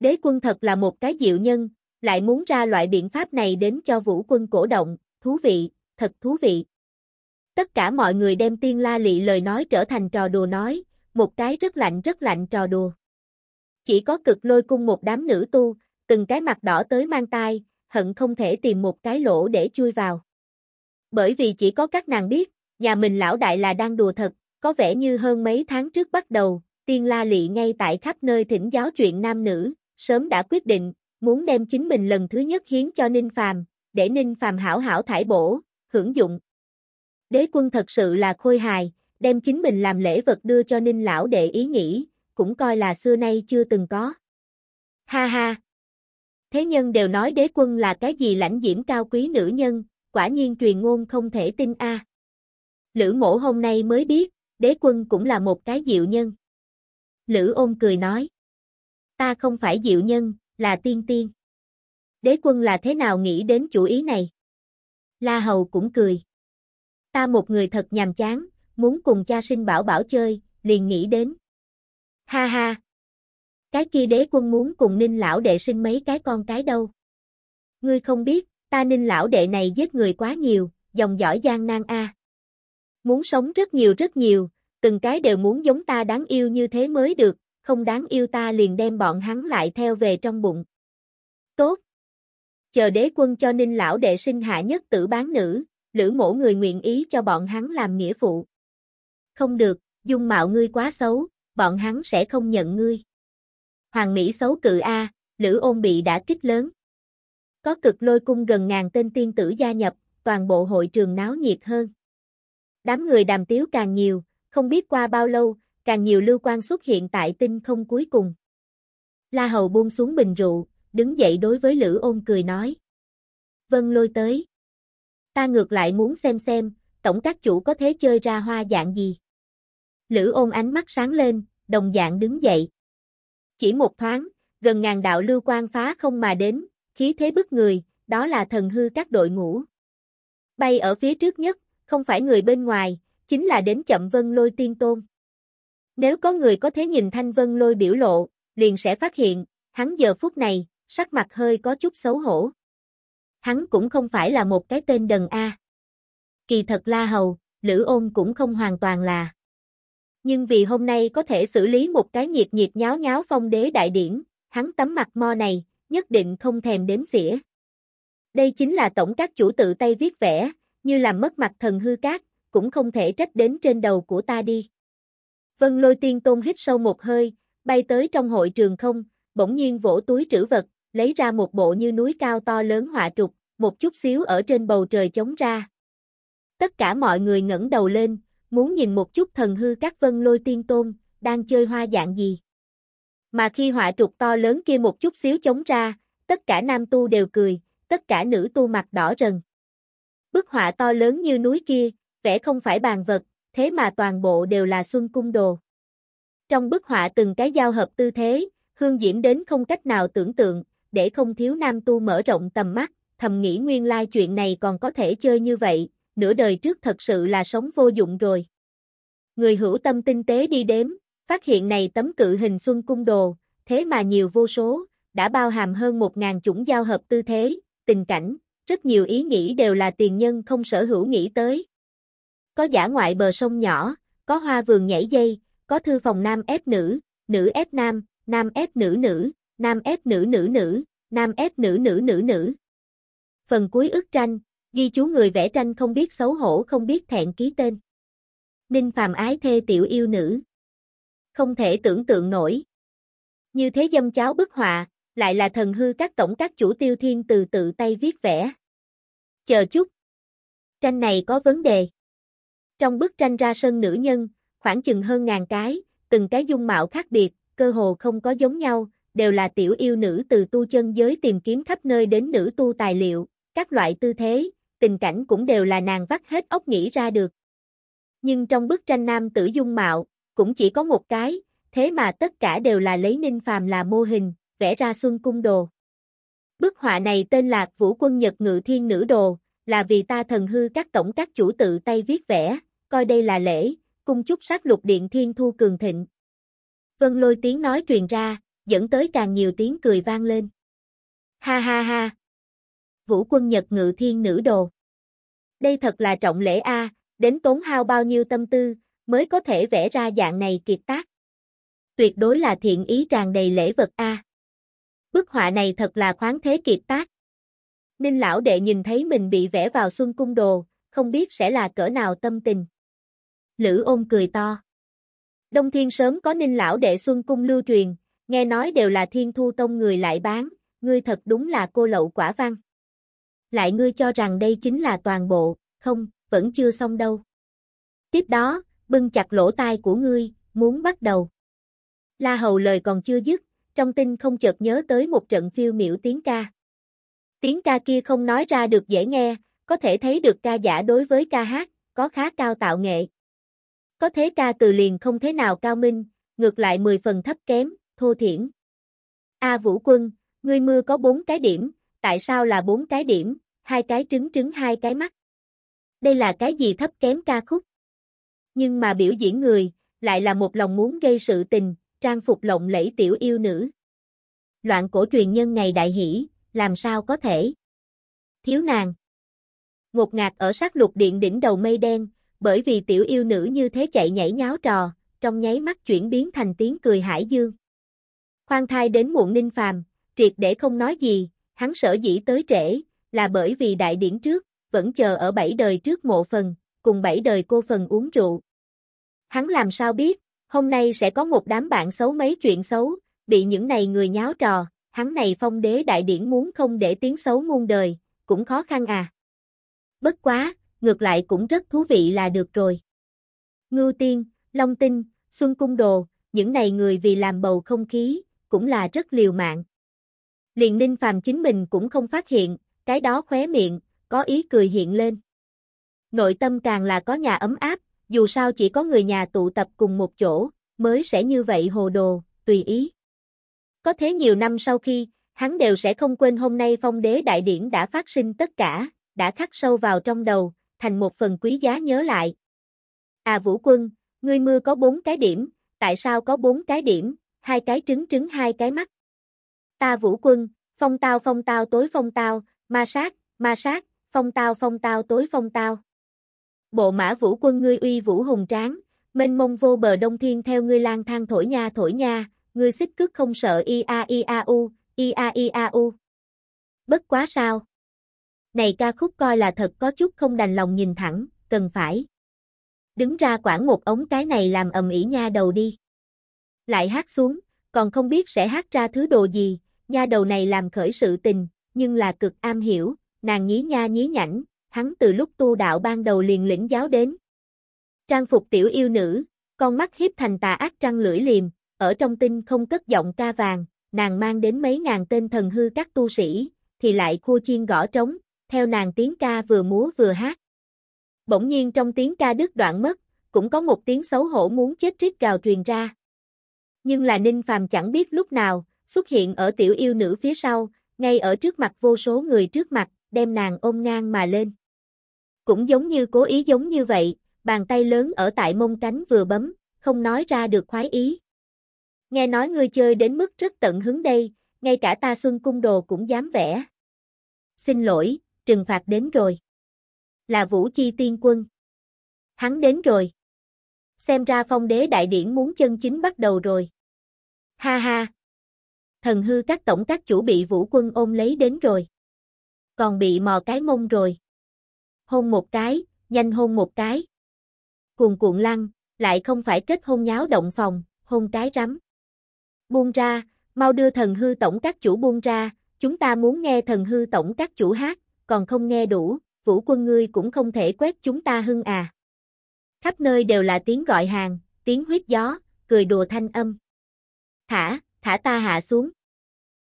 Đế quân thật là một cái diệu nhân, lại muốn ra loại biện pháp này đến cho vũ quân cổ động, thú vị, thật thú vị. Tất cả mọi người đem tiên la lị lời nói trở thành trò đùa nói, một cái rất lạnh rất lạnh trò đùa. Chỉ có cực lôi cung một đám nữ tu, từng cái mặt đỏ tới mang tai, hận không thể tìm một cái lỗ để chui vào. Bởi vì chỉ có các nàng biết, nhà mình lão đại là đang đùa thật, có vẻ như hơn mấy tháng trước bắt đầu, tiên la lị ngay tại khắp nơi thỉnh giáo chuyện nam nữ, sớm đã quyết định, muốn đem chính mình lần thứ nhất hiến cho Ninh Phàm, để Ninh Phàm hảo hảo thải bổ, hưởng dụng. Đế quân thật sự là khôi hài, đem chính mình làm lễ vật đưa cho Ninh lão đệ ý nghĩ, cũng coi là xưa nay chưa từng có. Ha ha! Thế nhân đều nói đế quân là cái gì lãnh diễm cao quý nữ nhân, quả nhiên truyền ngôn không thể tin a. Lữ mổ hôm nay mới biết, đế quân cũng là một cái diệu nhân. Lữ ôn cười nói. Ta không phải diệu nhân, là tiên tiên. Đế quân là thế nào nghĩ đến chủ ý này? La Hầu cũng cười. Ta một người thật nhàm chán, muốn cùng cha sinh bảo bảo chơi, liền nghĩ đến. Ha ha! Cái kia đế quân muốn cùng ninh lão đệ sinh mấy cái con cái đâu. Ngươi không biết, ta ninh lão đệ này giết người quá nhiều, dòng dõi gian nan a. Muốn sống rất nhiều rất nhiều, từng cái đều muốn giống ta đáng yêu như thế mới được, không đáng yêu ta liền đem bọn hắn lại theo về trong bụng. Tốt. Chờ đế quân cho ninh lão đệ sinh hạ nhất tử bán nữ, lữ mổ người nguyện ý cho bọn hắn làm nghĩa phụ. Không được, dung mạo ngươi quá xấu, bọn hắn sẽ không nhận ngươi. Hoàng Mỹ xấu cự A, Lữ ôn bị đã kích lớn. Có cực lôi cung gần ngàn tên tiên tử gia nhập, toàn bộ hội trường náo nhiệt hơn. Đám người đàm tiếu càng nhiều, không biết qua bao lâu, càng nhiều lưu quan xuất hiện tại tinh không cuối cùng. La Hầu buông xuống bình rượu, đứng dậy đối với Lữ ôn cười nói. Vân lôi tới. Ta ngược lại muốn xem xem, tổng các chủ có thế chơi ra hoa dạng gì. Lữ ôn ánh mắt sáng lên, đồng dạng đứng dậy. Chỉ một thoáng, gần ngàn đạo lưu quan phá không mà đến, khí thế bức người, đó là thần hư các đội ngũ. Bay ở phía trước nhất, không phải người bên ngoài, chính là đến chậm vân lôi tiên tôn. Nếu có người có thể nhìn thanh vân lôi biểu lộ, liền sẽ phát hiện, hắn giờ phút này, sắc mặt hơi có chút xấu hổ. Hắn cũng không phải là một cái tên đần A. Kỳ thật la hầu, lữ ôn cũng không hoàn toàn là. Nhưng vì hôm nay có thể xử lý một cái nhiệt nhiệt nháo nháo phong đế đại điển, hắn tấm mặt mo này, nhất định không thèm đếm xỉa. Đây chính là tổng các chủ tự tay viết vẽ, như làm mất mặt thần hư cát, cũng không thể trách đến trên đầu của ta đi. Vân lôi tiên tôn hít sâu một hơi, bay tới trong hội trường không, bỗng nhiên vỗ túi trữ vật, lấy ra một bộ như núi cao to lớn họa trục, một chút xíu ở trên bầu trời chống ra. Tất cả mọi người ngẩng đầu lên, muốn nhìn một chút thần hư các vân lôi tiên tôn, đang chơi hoa dạng gì. Mà khi họa trục to lớn kia một chút xíu chống ra, tất cả nam tu đều cười, tất cả nữ tu mặt đỏ rần. Bức họa to lớn như núi kia, vẽ không phải bàn vật, thế mà toàn bộ đều là xuân cung đồ. Trong bức họa từng cái giao hợp tư thế, hương diễm đến không cách nào tưởng tượng, để không thiếu nam tu mở rộng tầm mắt, thầm nghĩ nguyên lai chuyện này còn có thể chơi như vậy, nửa đời trước thật sự là sống vô dụng rồi. Người hữu tâm tinh tế đi đếm, phát hiện này tấm cự hình xuân cung đồ, thế mà nhiều vô số, đã bao hàm hơn một ngàn chủng giao hợp tư thế, tình cảnh, rất nhiều ý nghĩ đều là tiền nhân không sở hữu nghĩ tới. Có giả ngoại bờ sông nhỏ, có hoa vườn nhảy dây, có thư phòng nam ép nữ, nữ ép nam, nam ép nữ nữ, nam ép nữ nữ nữ, nam ép nữ nữ nữ nữ. Phần cuối ức tranh, Ghi chú người vẽ tranh không biết xấu hổ không biết thẹn ký tên. Ninh phàm ái thê tiểu yêu nữ. Không thể tưởng tượng nổi. Như thế dâm cháo bức họa, lại là thần hư các tổng các chủ tiêu thiên từ tự tay viết vẽ. Chờ chút. Tranh này có vấn đề. Trong bức tranh ra sân nữ nhân, khoảng chừng hơn ngàn cái, từng cái dung mạo khác biệt, cơ hồ không có giống nhau, đều là tiểu yêu nữ từ tu chân giới tìm kiếm khắp nơi đến nữ tu tài liệu, các loại tư thế, tình cảnh cũng đều là nàng vắt hết óc nghĩ ra được. Nhưng trong bức tranh nam tử dung mạo, cũng chỉ có một cái, thế mà tất cả đều là lấy Ninh Phàm là mô hình, vẽ ra xuân cung đồ. Bức họa này tên là Vũ quân Nhật Ngự Thiên Nữ Đồ, là vì ta thần hư các tổng các chủ tự tay viết vẽ, coi đây là lễ, cung chúc sát lục điện thiên thu cường thịnh. Vân lôi tiếng nói truyền ra, dẫn tới càng nhiều tiếng cười vang lên. Ha ha ha, vũ quân nhật ngự thiên nữ đồ. Đây thật là trọng lễ A, đến tốn hao bao nhiêu tâm tư, mới có thể vẽ ra dạng này kiệt tác. Tuyệt đối là thiện ý tràn đầy lễ vật A. Bức họa này thật là khoáng thế kiệt tác. Ninh lão đệ nhìn thấy mình bị vẽ vào xuân cung đồ, không biết sẽ là cỡ nào tâm tình. Lữ ôn cười to. Đông Thiên sớm có Ninh lão đệ xuân cung lưu truyền, nghe nói đều là thiên thu tông người lại bán, ngươi thật đúng là cô lậu quả văn lại ngươi cho rằng đây chính là toàn bộ, không, vẫn chưa xong đâu. Tiếp đó, bưng chặt lỗ tai của ngươi, muốn bắt đầu. La Hầu lời còn chưa dứt, trong tinh không chợt nhớ tới một trận phiêu miểu tiếng ca. Tiếng ca kia không nói ra được dễ nghe, có thể thấy được ca giả đối với ca hát, có khá cao tạo nghệ. Có thế ca từ liền không thế nào cao minh, ngược lại 10 phần thấp kém, thô thiển. A Vũ Quân, ngươi mưa có bốn cái điểm, tại sao là bốn cái điểm, hai cái trứng trứng hai cái mắt. Đây là cái gì thấp kém ca khúc? Nhưng mà biểu diễn người, lại là một lòng muốn gây sự tình, trang phục lộng lẫy tiểu yêu nữ. Loạn cổ truyền nhân ngày đại hỷ, làm sao có thể? Thiếu nàng. Ngột ngạt ở sát lục điện đỉnh đầu mây đen, bởi vì tiểu yêu nữ như thế chạy nhảy nháo trò, trong nháy mắt chuyển biến thành tiếng cười hải dương. Khoan thai đến muộn ninh phàm, triệt để không nói gì, hắn sở dĩ tới trễ, là bởi vì đại điển trước, vẫn chờ ở bảy đời trước mộ phần, cùng bảy đời cô phần uống rượu. Hắn làm sao biết, hôm nay sẽ có một đám bạn xấu mấy chuyện xấu, bị những này người nháo trò, hắn này phong đế đại điển muốn không để tiếng xấu muôn đời, cũng khó khăn à. Bất quá, ngược lại cũng rất thú vị là được rồi. Ngưu Tiên, Long Tinh, Xuân Cung Đồ, những này người vì làm bầu không khí, cũng là rất liều mạng. Liền Ninh Phàm chính mình cũng không phát hiện, cái đó khóe miệng, có ý cười hiện lên. Nội tâm càng là có nhà ấm áp, dù sao chỉ có người nhà tụ tập cùng một chỗ, mới sẽ như vậy hồ đồ, tùy ý. Có thế nhiều năm sau khi, hắn đều sẽ không quên hôm nay phong đế đại điển đã phát sinh tất cả, đã khắc sâu vào trong đầu, thành một phần quý giá nhớ lại. À Vũ Quân, ngươi mưa có bốn cái điểm, tại sao có bốn cái điểm, hai cái trứng trứng hai cái mắt. Ta Vũ Quân, phong tao phong tao tối phong tao, ma sát, ma sát, phong tao phong tao tối phong tao. Bộ mã Vũ Quân ngươi uy vũ hùng tráng, mênh mông vô bờ đông thiên theo ngươi lang thang thổi nha thổi nha, ngươi xích cước không sợ i a i a u, i a i a u. Bất quá sao? Này ca khúc coi là thật có chút không đành lòng nhìn thẳng, cần phải. Đứng ra quản một ống cái này làm ầm ĩ nha đầu đi. Lại hát xuống, còn không biết sẽ hát ra thứ đồ gì, nha đầu này làm khởi sự tình, nhưng là cực am hiểu, nàng nhí nha nhí nhảnh, hắn từ lúc tu đạo ban đầu liền lĩnh giáo đến. Trang phục tiểu yêu nữ, con mắt hiếp thành tà ác trăng lưỡi liềm, ở trong tinh không cất giọng ca vàng, nàng mang đến mấy ngàn tên thần hư các tu sĩ, thì lại khua chiên gõ trống, theo nàng tiếng ca vừa múa vừa hát. Bỗng nhiên trong tiếng ca đứt đoạn mất, cũng có một tiếng xấu hổ muốn chết rít gào truyền ra. Nhưng là Ninh Phàm chẳng biết lúc nào, xuất hiện ở tiểu yêu nữ phía sau, ngay ở trước mặt vô số người trước mặt, đem nàng ôm ngang mà lên. Cũng giống như cố ý giống như vậy, bàn tay lớn ở tại mông cánh vừa bấm, không nói ra được khoái ý. Nghe nói ngươi chơi đến mức rất tận hứng đây, ngay cả ta xuân cung đồ cũng dám vẽ. Xin lỗi, trừng phạt đến rồi. Là Vũ Chi Tiên Quân. Hắn đến rồi. Xem ra phong đế đại điển muốn chân chính bắt đầu rồi. Ha ha. Thần hư các tổng các chủ bị vũ quân ôm lấy đến rồi. Còn bị mò cái mông rồi. Hôn một cái, nhanh hôn một cái. Cuồn cuộn lăng, lại không phải kết hôn nháo động phòng, hôn cái rắm. Buông ra, mau đưa thần hư tổng các chủ buông ra, chúng ta muốn nghe thần hư tổng các chủ hát, còn không nghe đủ, vũ quân ngươi cũng không thể quét chúng ta hưng à. Khắp nơi đều là tiếng gọi hàng, tiếng huyết gió, cười đùa thanh âm. Thả, thả ta hạ xuống.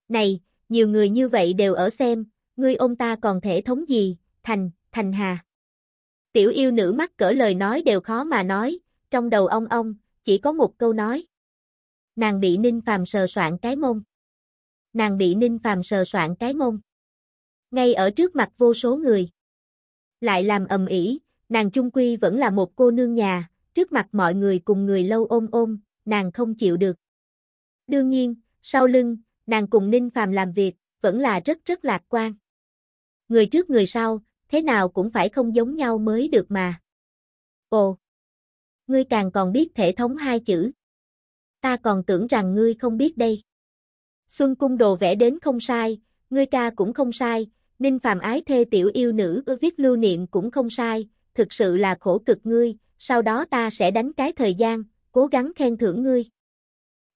Này, nhiều người như vậy đều ở xem, ngươi ôm ta còn thể thống gì, thành, thành hà. Tiểu yêu nữ mắt cỡ lời nói đều khó mà nói, trong đầu ông ông, chỉ có một câu nói. Nàng bị ninh phàm sờ soạn cái mông. Nàng bị ninh phàm sờ soạn cái mông. Ngay ở trước mặt vô số người. Lại làm ầm ĩ, nàng chung quy vẫn là một cô nương nhà, trước mặt mọi người cùng người lâu ôm ôm, nàng không chịu được. Đương nhiên, sau lưng, nàng cùng Ninh Phàm làm việc, vẫn là rất rất lạc quan. Người trước người sau, thế nào cũng phải không giống nhau mới được mà. Ồ! Ngươi càng còn biết thể thống hai chữ. Ta còn tưởng rằng ngươi không biết đây. Xuân cung đồ vẽ đến không sai, ngươi ca cũng không sai, Ninh Phàm ái thê tiểu yêu nữ viết lưu niệm cũng không sai, thực sự là khổ cực ngươi, sau đó ta sẽ đánh cái thời gian, cố gắng khen thưởng ngươi.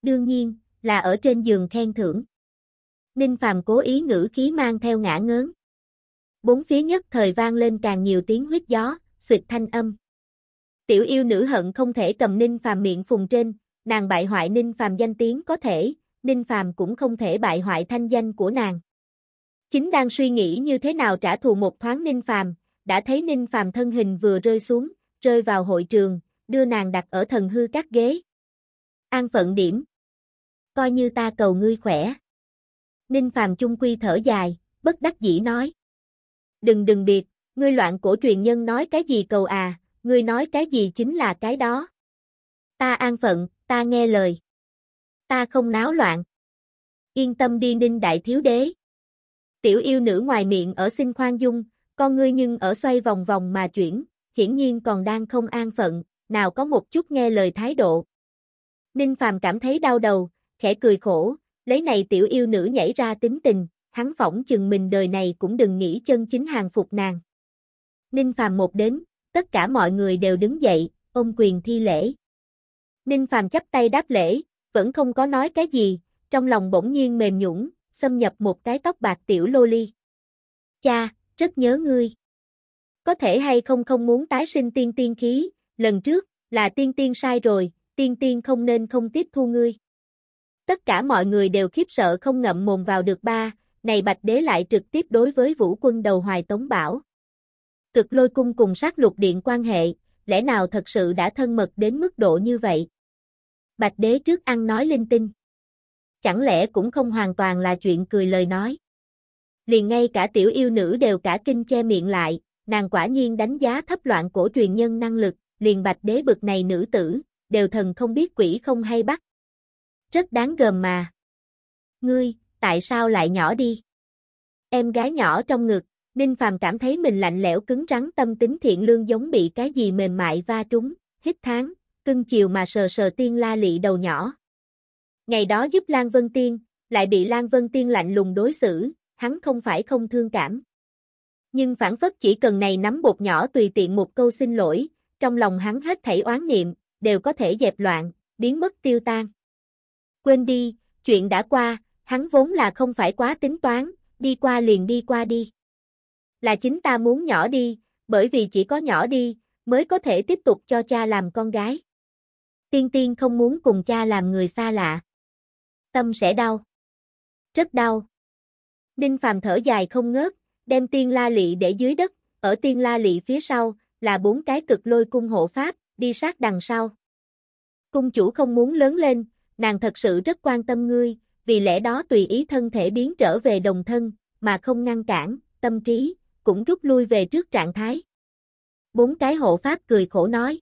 Đương nhiên, là ở trên giường khen thưởng. Ninh Phàm cố ý ngữ khí mang theo ngã ngớn. Bốn phía nhất thời vang lên càng nhiều tiếng huyết gió, suyệt thanh âm. Tiểu yêu nữ hận không thể cầm Ninh Phàm miệng phùng trên, nàng bại hoại Ninh Phàm danh tiếng có thể, Ninh Phàm cũng không thể bại hoại thanh danh của nàng. Chính đang suy nghĩ như thế nào trả thù một thoáng Ninh Phàm, đã thấy Ninh Phàm thân hình vừa rơi xuống, rơi vào hội trường, đưa nàng đặt ở thần hư các ghế. An phận điểm. Coi như ta cầu ngươi khỏe. Ninh Phàm chung quy thở dài, bất đắc dĩ nói. Đừng đừng biệt, ngươi loạn cổ truyền nhân nói cái gì cầu à, ngươi nói cái gì chính là cái đó. Ta an phận, ta nghe lời. Ta không náo loạn. Yên tâm đi ninh đại thiếu đế. Tiểu yêu nữ ngoài miệng ở xin khoan dung, con ngươi nhưng ở xoay vòng vòng mà chuyển, hiển nhiên còn đang không an phận, nào có một chút nghe lời thái độ. Ninh Phàm cảm thấy đau đầu, khẽ cười khổ, lấy này tiểu yêu nữ nhảy ra tính tình, hắn phỏng chừng mình đời này cũng đừng nghĩ chân chính hàng phục nàng. Ninh Phàm một đến, tất cả mọi người đều đứng dậy, ôm quyền thi lễ. Ninh Phàm chắp tay đáp lễ, vẫn không có nói cái gì, trong lòng bỗng nhiên mềm nhũn, xâm nhập một cái tóc bạc tiểu lô ly. Cha, rất nhớ ngươi. Có thể hay không không muốn tái sinh tiên tiên khí, lần trước, là tiên tiên sai rồi, tiên tiên không nên không tiếp thu ngươi. Tất cả mọi người đều khiếp sợ không ngậm mồm vào được ba, này bạch đế lại trực tiếp đối với vũ quân đầu hoài tống bảo. Cực lôi cung cùng sát lục điện quan hệ, lẽ nào thật sự đã thân mật đến mức độ như vậy? Bạch đế trước ăn nói linh tinh. Chẳng lẽ cũng không hoàn toàn là chuyện cười lời nói? Liền ngay cả tiểu yêu nữ đều cả kinh che miệng lại, nàng quả nhiên đánh giá thấp loạn cổ truyền nhân năng lực, liền bạch đế bực này nữ tử, đều thần không biết quỷ không hay bắt. Rất đáng gờm mà. Ngươi, tại sao lại nhỏ đi? Em gái nhỏ trong ngực, Ninh Phàm cảm thấy mình lạnh lẽo cứng rắn tâm tính thiện lương giống bị cái gì mềm mại va trúng, hít tháng, cưng chiều mà sờ sờ tiên la lị đầu nhỏ. Ngày đó giúp Lan Vân Tiên, lại bị Lan Vân Tiên lạnh lùng đối xử, hắn không phải không thương cảm. Nhưng phản phất chỉ cần này nắm bột nhỏ tùy tiện một câu xin lỗi, trong lòng hắn hết thảy oán niệm, đều có thể dẹp loạn, biến mất tiêu tan. Quên đi, chuyện đã qua, hắn vốn là không phải quá tính toán, đi qua liền đi qua đi. Là chính ta muốn nhỏ đi, bởi vì chỉ có nhỏ đi, mới có thể tiếp tục cho cha làm con gái. Tiên tiên không muốn cùng cha làm người xa lạ. Tâm sẽ đau. Rất đau. Ninh Phàm thở dài không ngớt, đem tiên la lị để dưới đất, ở tiên la lị phía sau, là bốn cái cực lôi cung hộ pháp, đi sát đằng sau. Cung chủ không muốn lớn lên, nàng thật sự rất quan tâm ngươi, vì lẽ đó tùy ý thân thể biến trở về đồng thân, mà không ngăn cản, tâm trí, cũng rút lui về trước trạng thái. Bốn cái hộ pháp cười khổ nói.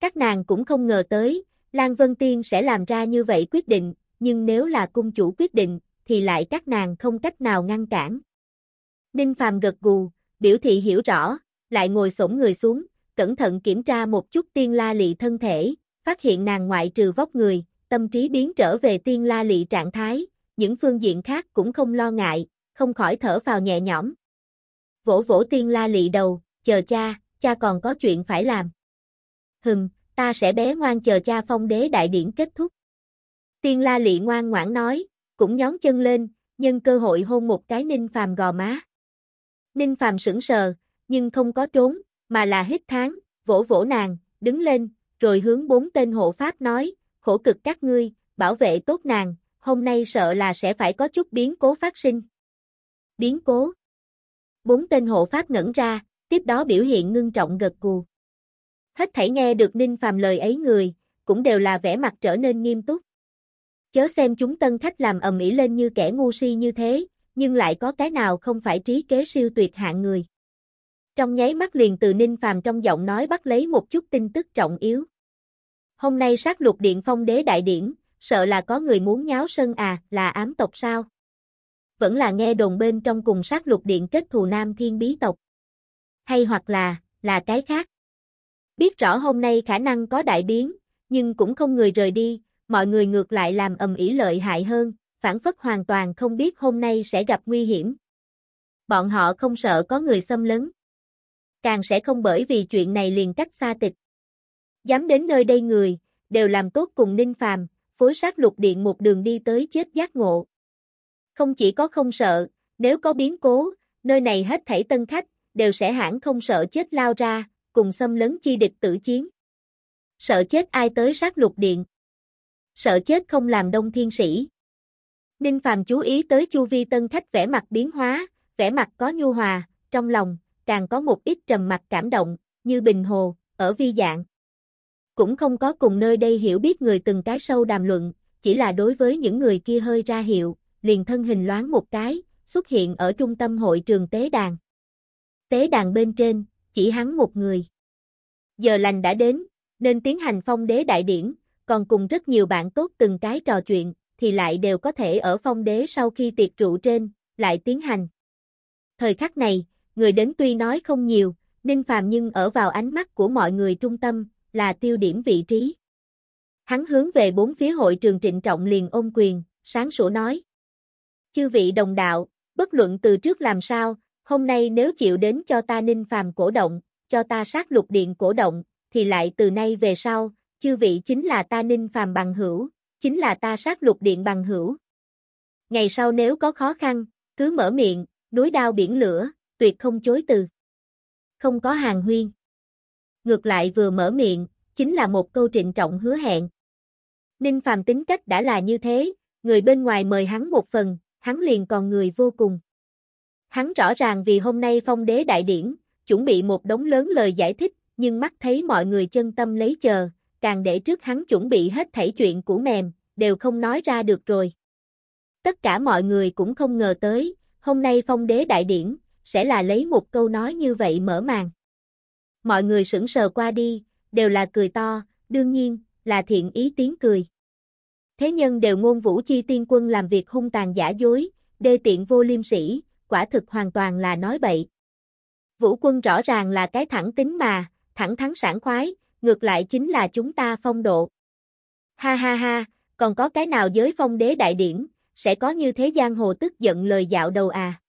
Các nàng cũng không ngờ tới, Lan Vân Tiên sẽ làm ra như vậy quyết định, nhưng nếu là cung chủ quyết định, thì lại các nàng không cách nào ngăn cản. Ninh Phàm gật gù, biểu thị hiểu rõ, lại ngồi xổm người xuống, cẩn thận kiểm tra một chút tiên la lị thân thể, phát hiện nàng ngoại trừ vóc người, tâm trí biến trở về tiên la lị trạng thái, những phương diện khác cũng không lo ngại, không khỏi thở vào nhẹ nhõm. Vỗ vỗ tiên la lị đầu, chờ cha, cha còn có chuyện phải làm. Hừm, ta sẽ bé ngoan chờ cha phong đế đại điển kết thúc. Tiên la lị ngoan ngoãn nói, cũng nhón chân lên, nhân cơ hội hôn một cái ninh phàm gò má. Ninh phàm sững sờ, nhưng không có trốn, mà là hít tháng, vỗ vỗ nàng, đứng lên, rồi hướng bốn tên hộ pháp nói, khổ cực các ngươi, bảo vệ tốt nàng, hôm nay sợ là sẽ phải có chút biến cố phát sinh. Biến cố? Bốn tên hộ pháp ngẩn ra, tiếp đó biểu hiện ngưng trọng gật gù. Hết thảy nghe được Ninh Phàm lời ấy người, cũng đều là vẻ mặt trở nên nghiêm túc. Chớ xem chúng tân khách làm ầm ĩ lên như kẻ ngu si như thế, nhưng lại có cái nào không phải trí kế siêu tuyệt hạng người. Trong nháy mắt liền từ Ninh Phàm trong giọng nói bắt lấy một chút tin tức trọng yếu. Hôm nay sát lục điện phong đế đại điển, sợ là có người muốn nháo sân à, là ám tộc sao? Vẫn là nghe đồn bên trong cùng sát lục điện kết thù nam thiên bí tộc. Hay hoặc là, là cái khác. Biết rõ hôm nay khả năng có đại biến, nhưng cũng không người rời đi, mọi người ngược lại làm ầm ĩ lợi hại hơn, phản phất hoàn toàn không biết hôm nay sẽ gặp nguy hiểm. Bọn họ không sợ có người xâm lấn. Càng sẽ không bởi vì chuyện này liền cách xa tịch. Dám đến nơi đây người, đều làm tốt cùng Ninh Phàm, phối sát lục điện một đường đi tới chết giác ngộ. Không chỉ có không sợ, nếu có biến cố, nơi này hết thảy tân khách, đều sẽ hãng không sợ chết lao ra, cùng xâm lấn chi địch tử chiến. Sợ chết ai tới sát lục điện. Sợ chết không làm đông thiên sĩ. Ninh Phàm chú ý tới Chu Vi Tân khách vẻ mặt biến hóa, vẻ mặt có nhu hòa, trong lòng, càng có một ít trầm mặt cảm động, như bình hồ, ở vi dạng. Cũng không có cùng nơi đây hiểu biết người từng cái sâu đàm luận, chỉ là đối với những người kia hơi ra hiệu, liền thân hình loáng một cái, xuất hiện ở trung tâm hội trường tế đàn. Tế đàn bên trên, chỉ hắn một người. Giờ lành đã đến, nên tiến hành phong đế đại điển, còn cùng rất nhiều bạn tốt từng cái trò chuyện, thì lại đều có thể ở phong đế sau khi tiệc rượu trên, lại tiến hành. Thời khắc này, người đến tuy nói không nhiều, Ninh Phàm nhưng ở vào ánh mắt của mọi người trung tâm, là tiêu điểm vị trí. Hắn hướng về bốn phía hội trường trịnh trọng liền ôm quyền, sáng sủa nói. Chư vị đồng đạo, bất luận từ trước làm sao, hôm nay nếu chịu đến cho ta Ninh Phàm cổ động, cho ta sát lục điện cổ động, thì lại từ nay về sau, chư vị chính là ta Ninh Phàm bằng hữu, chính là ta sát lục điện bằng hữu. Ngày sau nếu có khó khăn, cứ mở miệng, núi đao biển lửa, tuyệt không chối từ. Không có hàng huyên. Ngược lại vừa mở miệng, chính là một câu trịnh trọng hứa hẹn. Ninh Phàm tính cách đã là như thế, người bên ngoài mời hắn một phần, hắn liền còn người vô cùng. Hắn rõ ràng vì hôm nay phong đế đại điển, chuẩn bị một đống lớn lời giải thích, nhưng mắt thấy mọi người chân tâm lấy chờ, càng để trước hắn chuẩn bị hết thảy chuyện của mềm, đều không nói ra được rồi. Tất cả mọi người cũng không ngờ tới, hôm nay phong đế đại điển, sẽ là lấy một câu nói như vậy mở màn. Mọi người sững sờ qua đi, đều là cười to, đương nhiên, là thiện ý tiếng cười. Thế nhân đều ngôn vũ chi tiên quân làm việc hung tàn giả dối, đê tiện vô liêm sĩ, quả thực hoàn toàn là nói bậy. Vũ quân rõ ràng là cái thẳng tính mà, thẳng thắn sảng khoái, ngược lại chính là chúng ta phong độ. Ha ha ha, còn có cái nào giới phong đế đại điển, sẽ có như thế giang hồ tức giận lời dạo đầu à.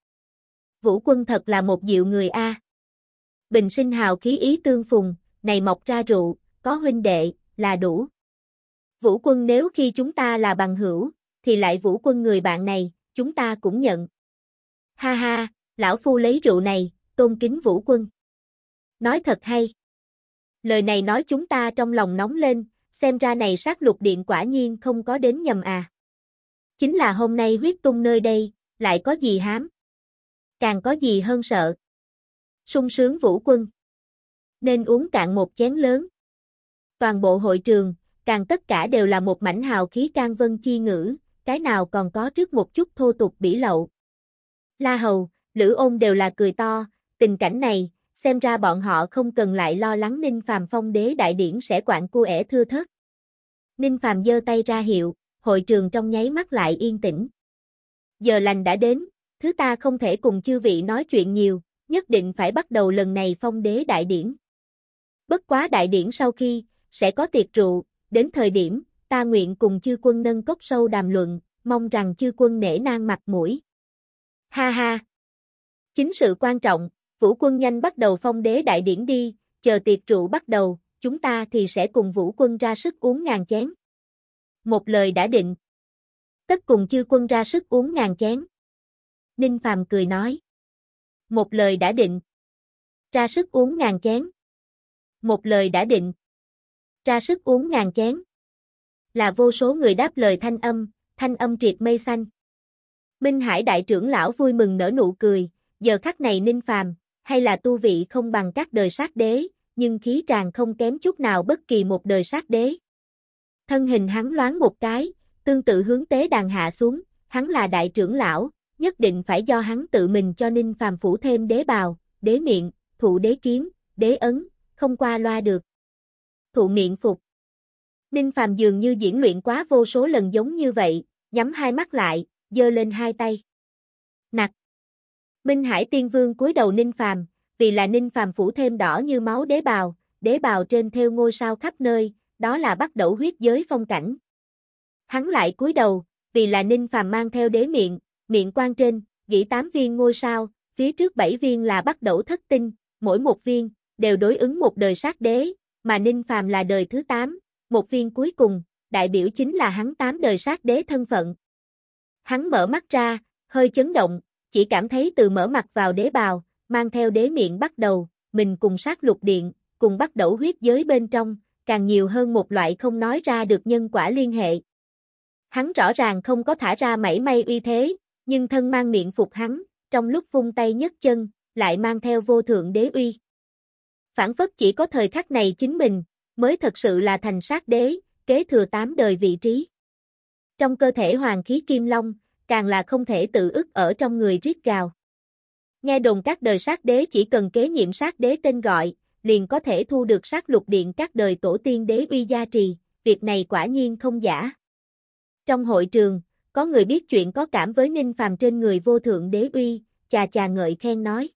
Vũ quân thật là một diệu người a. Bình sinh hào khí ý tương phùng, này mọc ra rượu, có huynh đệ, là đủ. Vũ quân nếu khi chúng ta là bằng hữu, thì lại vũ quân người bạn này, chúng ta cũng nhận. Ha ha, lão phu lấy rượu này, tôn kính vũ quân. Nói thật hay. Lời này nói chúng ta trong lòng nóng lên, xem ra này sát lục điện quả nhiên không có đến nhầm à. Chính là hôm nay huyết tung nơi đây, lại có gì hám. Càng có gì hơn sợ. sung sướng vũ quân. Nên uống cạn một chén lớn. Toàn bộ hội trường, càng tất cả đều là một mảnh hào khí can vân chi ngữ, cái nào còn có trước một chút thô tục bỉ lậu. La Hầu, Lữ Ôn đều là cười to, tình cảnh này, xem ra bọn họ không cần lại lo lắng Ninh Phàm phong đế đại điển sẽ quạng cu ẻ thưa thớt. Ninh Phàm giơ tay ra hiệu, hội trường trong nháy mắt lại yên tĩnh. Giờ lành đã đến, thứ ta không thể cùng chư vị nói chuyện nhiều, nhất định phải bắt đầu lần này phong đế đại điển. Bất quá đại điển sau khi, sẽ có tiệc rượu, đến thời điểm, ta nguyện cùng chư quân nâng cốc sâu đàm luận, mong rằng chư quân nể nang mặt mũi. Ha ha! Chính sự quan trọng, Vũ quân nhanh bắt đầu phong đế đại điển đi, chờ tiệc rượu bắt đầu, chúng ta thì sẽ cùng Vũ quân ra sức uống ngàn chén. Một lời đã định. Tất cùng chư quân ra sức uống ngàn chén. Ninh Phàm cười nói. Một lời đã định. Ra sức uống ngàn chén. Một lời đã định. Ra sức uống ngàn chén. Là vô số người đáp lời thanh âm, thanh âm triệt mây xanh. Minh Hải đại trưởng lão vui mừng nở nụ cười, giờ khắc này Ninh Phàm, hay là tu vị không bằng các đời sát đế, nhưng khí tràng không kém chút nào bất kỳ một đời sát đế. Thân hình hắn loáng một cái, tương tự hướng tế đàn hạ xuống, hắn là đại trưởng lão, nhất định phải do hắn tự mình cho Ninh Phàm phủ thêm đế bào, đế miệng, thụ đế kiếm, đế ấn, không qua loa được. Thụ miệng phục. Ninh Phàm dường như diễn luyện quá vô số lần giống như vậy, nhắm hai mắt lại, giơ lên hai tay. Nặc. Minh Hải Tiên Vương cúi đầu Ninh Phàm, vì là Ninh Phàm phủ thêm đỏ như máu đế bào, đế bào trên theo ngôi sao khắp nơi, đó là bắt đầu huyết giới phong cảnh. Hắn lại cúi đầu, vì là Ninh Phàm mang theo đế miệng, miệng quan trên, gỉ tám viên ngôi sao, phía trước bảy viên là bắt đầu thất tinh, mỗi một viên đều đối ứng một đời sát đế, mà Ninh Phàm là đời thứ tám, một viên cuối cùng, đại biểu chính là hắn tám đời sát đế thân phận. Hắn mở mắt ra, hơi chấn động, chỉ cảm thấy từ mở mặt vào đế bào, mang theo đế miệng bắt đầu, mình cùng sát lục điện, cùng bắt đầu huyết giới bên trong, càng nhiều hơn một loại không nói ra được nhân quả liên hệ. Hắn rõ ràng không có thả ra mảy may uy thế, nhưng thân mang miệng phục hắn, trong lúc vung tay nhấc chân, lại mang theo vô thượng đế uy. Phản phất chỉ có thời khắc này chính mình, mới thật sự là thành sát đế, kế thừa tám đời vị trí. Trong cơ thể hoàng khí kim long, càng là không thể tự ức ở trong người riết gào. Nghe đồn các đời sát đế chỉ cần kế nhiệm sát đế tên gọi, liền có thể thu được sát lục điện các đời tổ tiên đế uy gia trì, việc này quả nhiên không giả. Trong hội trường, có người biết chuyện có cảm với Ninh Phàm trên người vô thượng đế uy, chà chà ngợi khen nói.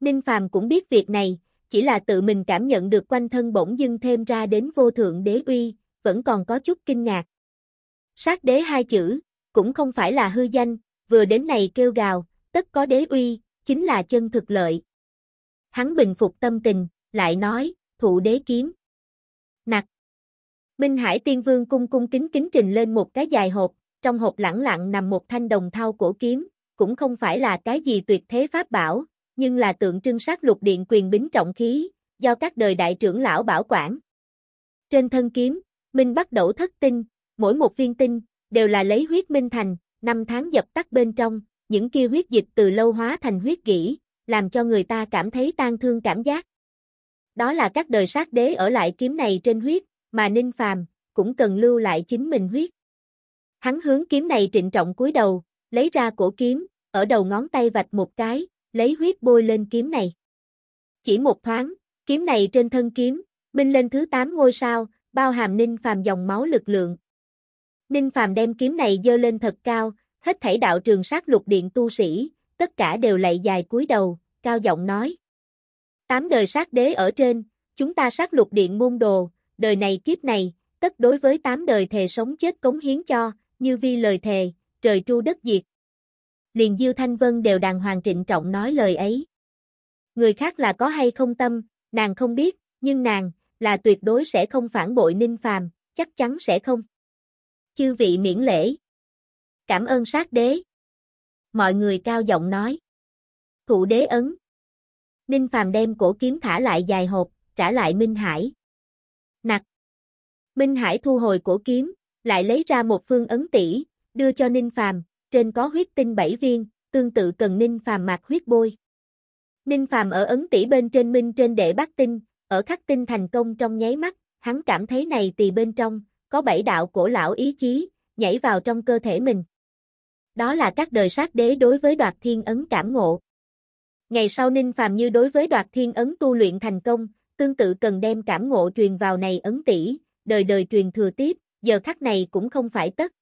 Ninh Phàm cũng biết việc này, chỉ là tự mình cảm nhận được quanh thân bỗng dưng thêm ra đến vô thượng đế uy, vẫn còn có chút kinh ngạc. Sát đế hai chữ, cũng không phải là hư danh, vừa đến này kêu gào, tất có đế uy, chính là chân thực lợi. Hắn bình phục tâm tình, lại nói, thụ đế kiếm. Nặc. Minh Hải Tiên Vương cung cung kính kính trình lên một cái dài hộp, trong hộp lẳng lặng nằm một thanh đồng thau cổ kiếm, cũng không phải là cái gì tuyệt thế pháp bảo, nhưng là tượng trưng sát lục điện quyền bính trọng khí, do các đời đại trưởng lão bảo quản. Trên thân kiếm, Minh bắt đầu thất tinh, mỗi một viên tinh, đều là lấy huyết minh thành, năm tháng dập tắt bên trong, những kia huyết dịch từ lâu hóa thành huyết kỷ làm cho người ta cảm thấy tan thương cảm giác. Đó là các đời sát đế ở lại kiếm này trên huyết, mà Ninh Phàm cũng cần lưu lại chính mình huyết. Hắn hướng kiếm này trịnh trọng cúi đầu, lấy ra cổ kiếm, ở đầu ngón tay vạch một cái, lấy huyết bôi lên kiếm này. Chỉ một thoáng, kiếm này trên thân kiếm, minh lên thứ 8 ngôi sao, bao hàm Ninh Phàm dòng máu lực lượng. Ninh Phàm đem kiếm này dơ lên thật cao, hết thảy đạo trường sát lục điện tu sĩ, tất cả đều lạy dài cúi đầu, cao giọng nói. Tám đời sát đế ở trên, chúng ta sát lục điện môn đồ, đời này kiếp này, tất đối với tám đời thề sống chết cống hiến cho, như vi lời thề, trời tru đất diệt. Liền Diêu Thanh Vân đều đàng hoàng trịnh trọng nói lời ấy. Người khác là có hay không tâm, nàng không biết, nhưng nàng, là tuyệt đối sẽ không phản bội Ninh Phàm, chắc chắn sẽ không. Chư vị miễn lễ. Cảm ơn sát đế. Mọi người cao giọng nói. Thụ đế ấn. Ninh Phàm đem cổ kiếm thả lại dài hộp, trả lại Minh Hải. Nặc. Minh Hải thu hồi cổ kiếm, lại lấy ra một phương ấn tỷ, đưa cho Ninh Phàm, trên có huyết tinh bảy viên, tương tự cần Ninh Phàm mặc huyết bôi. Ninh Phàm ở ấn tỷ bên trên minh trên đệ bắt tinh, ở khắc tinh thành công trong nháy mắt, hắn cảm thấy này tỳ bên trong, có bảy đạo cổ lão ý chí, nhảy vào trong cơ thể mình. Đó là các đời sát đế đối với đoạt thiên ấn cảm ngộ. Ngày sau Ninh Phàm như đối với đoạt thiên ấn tu luyện thành công, tương tự cần đem cảm ngộ truyền vào này ấn tỷ, đời đời truyền thừa tiếp, giờ khắc này cũng không phải tất.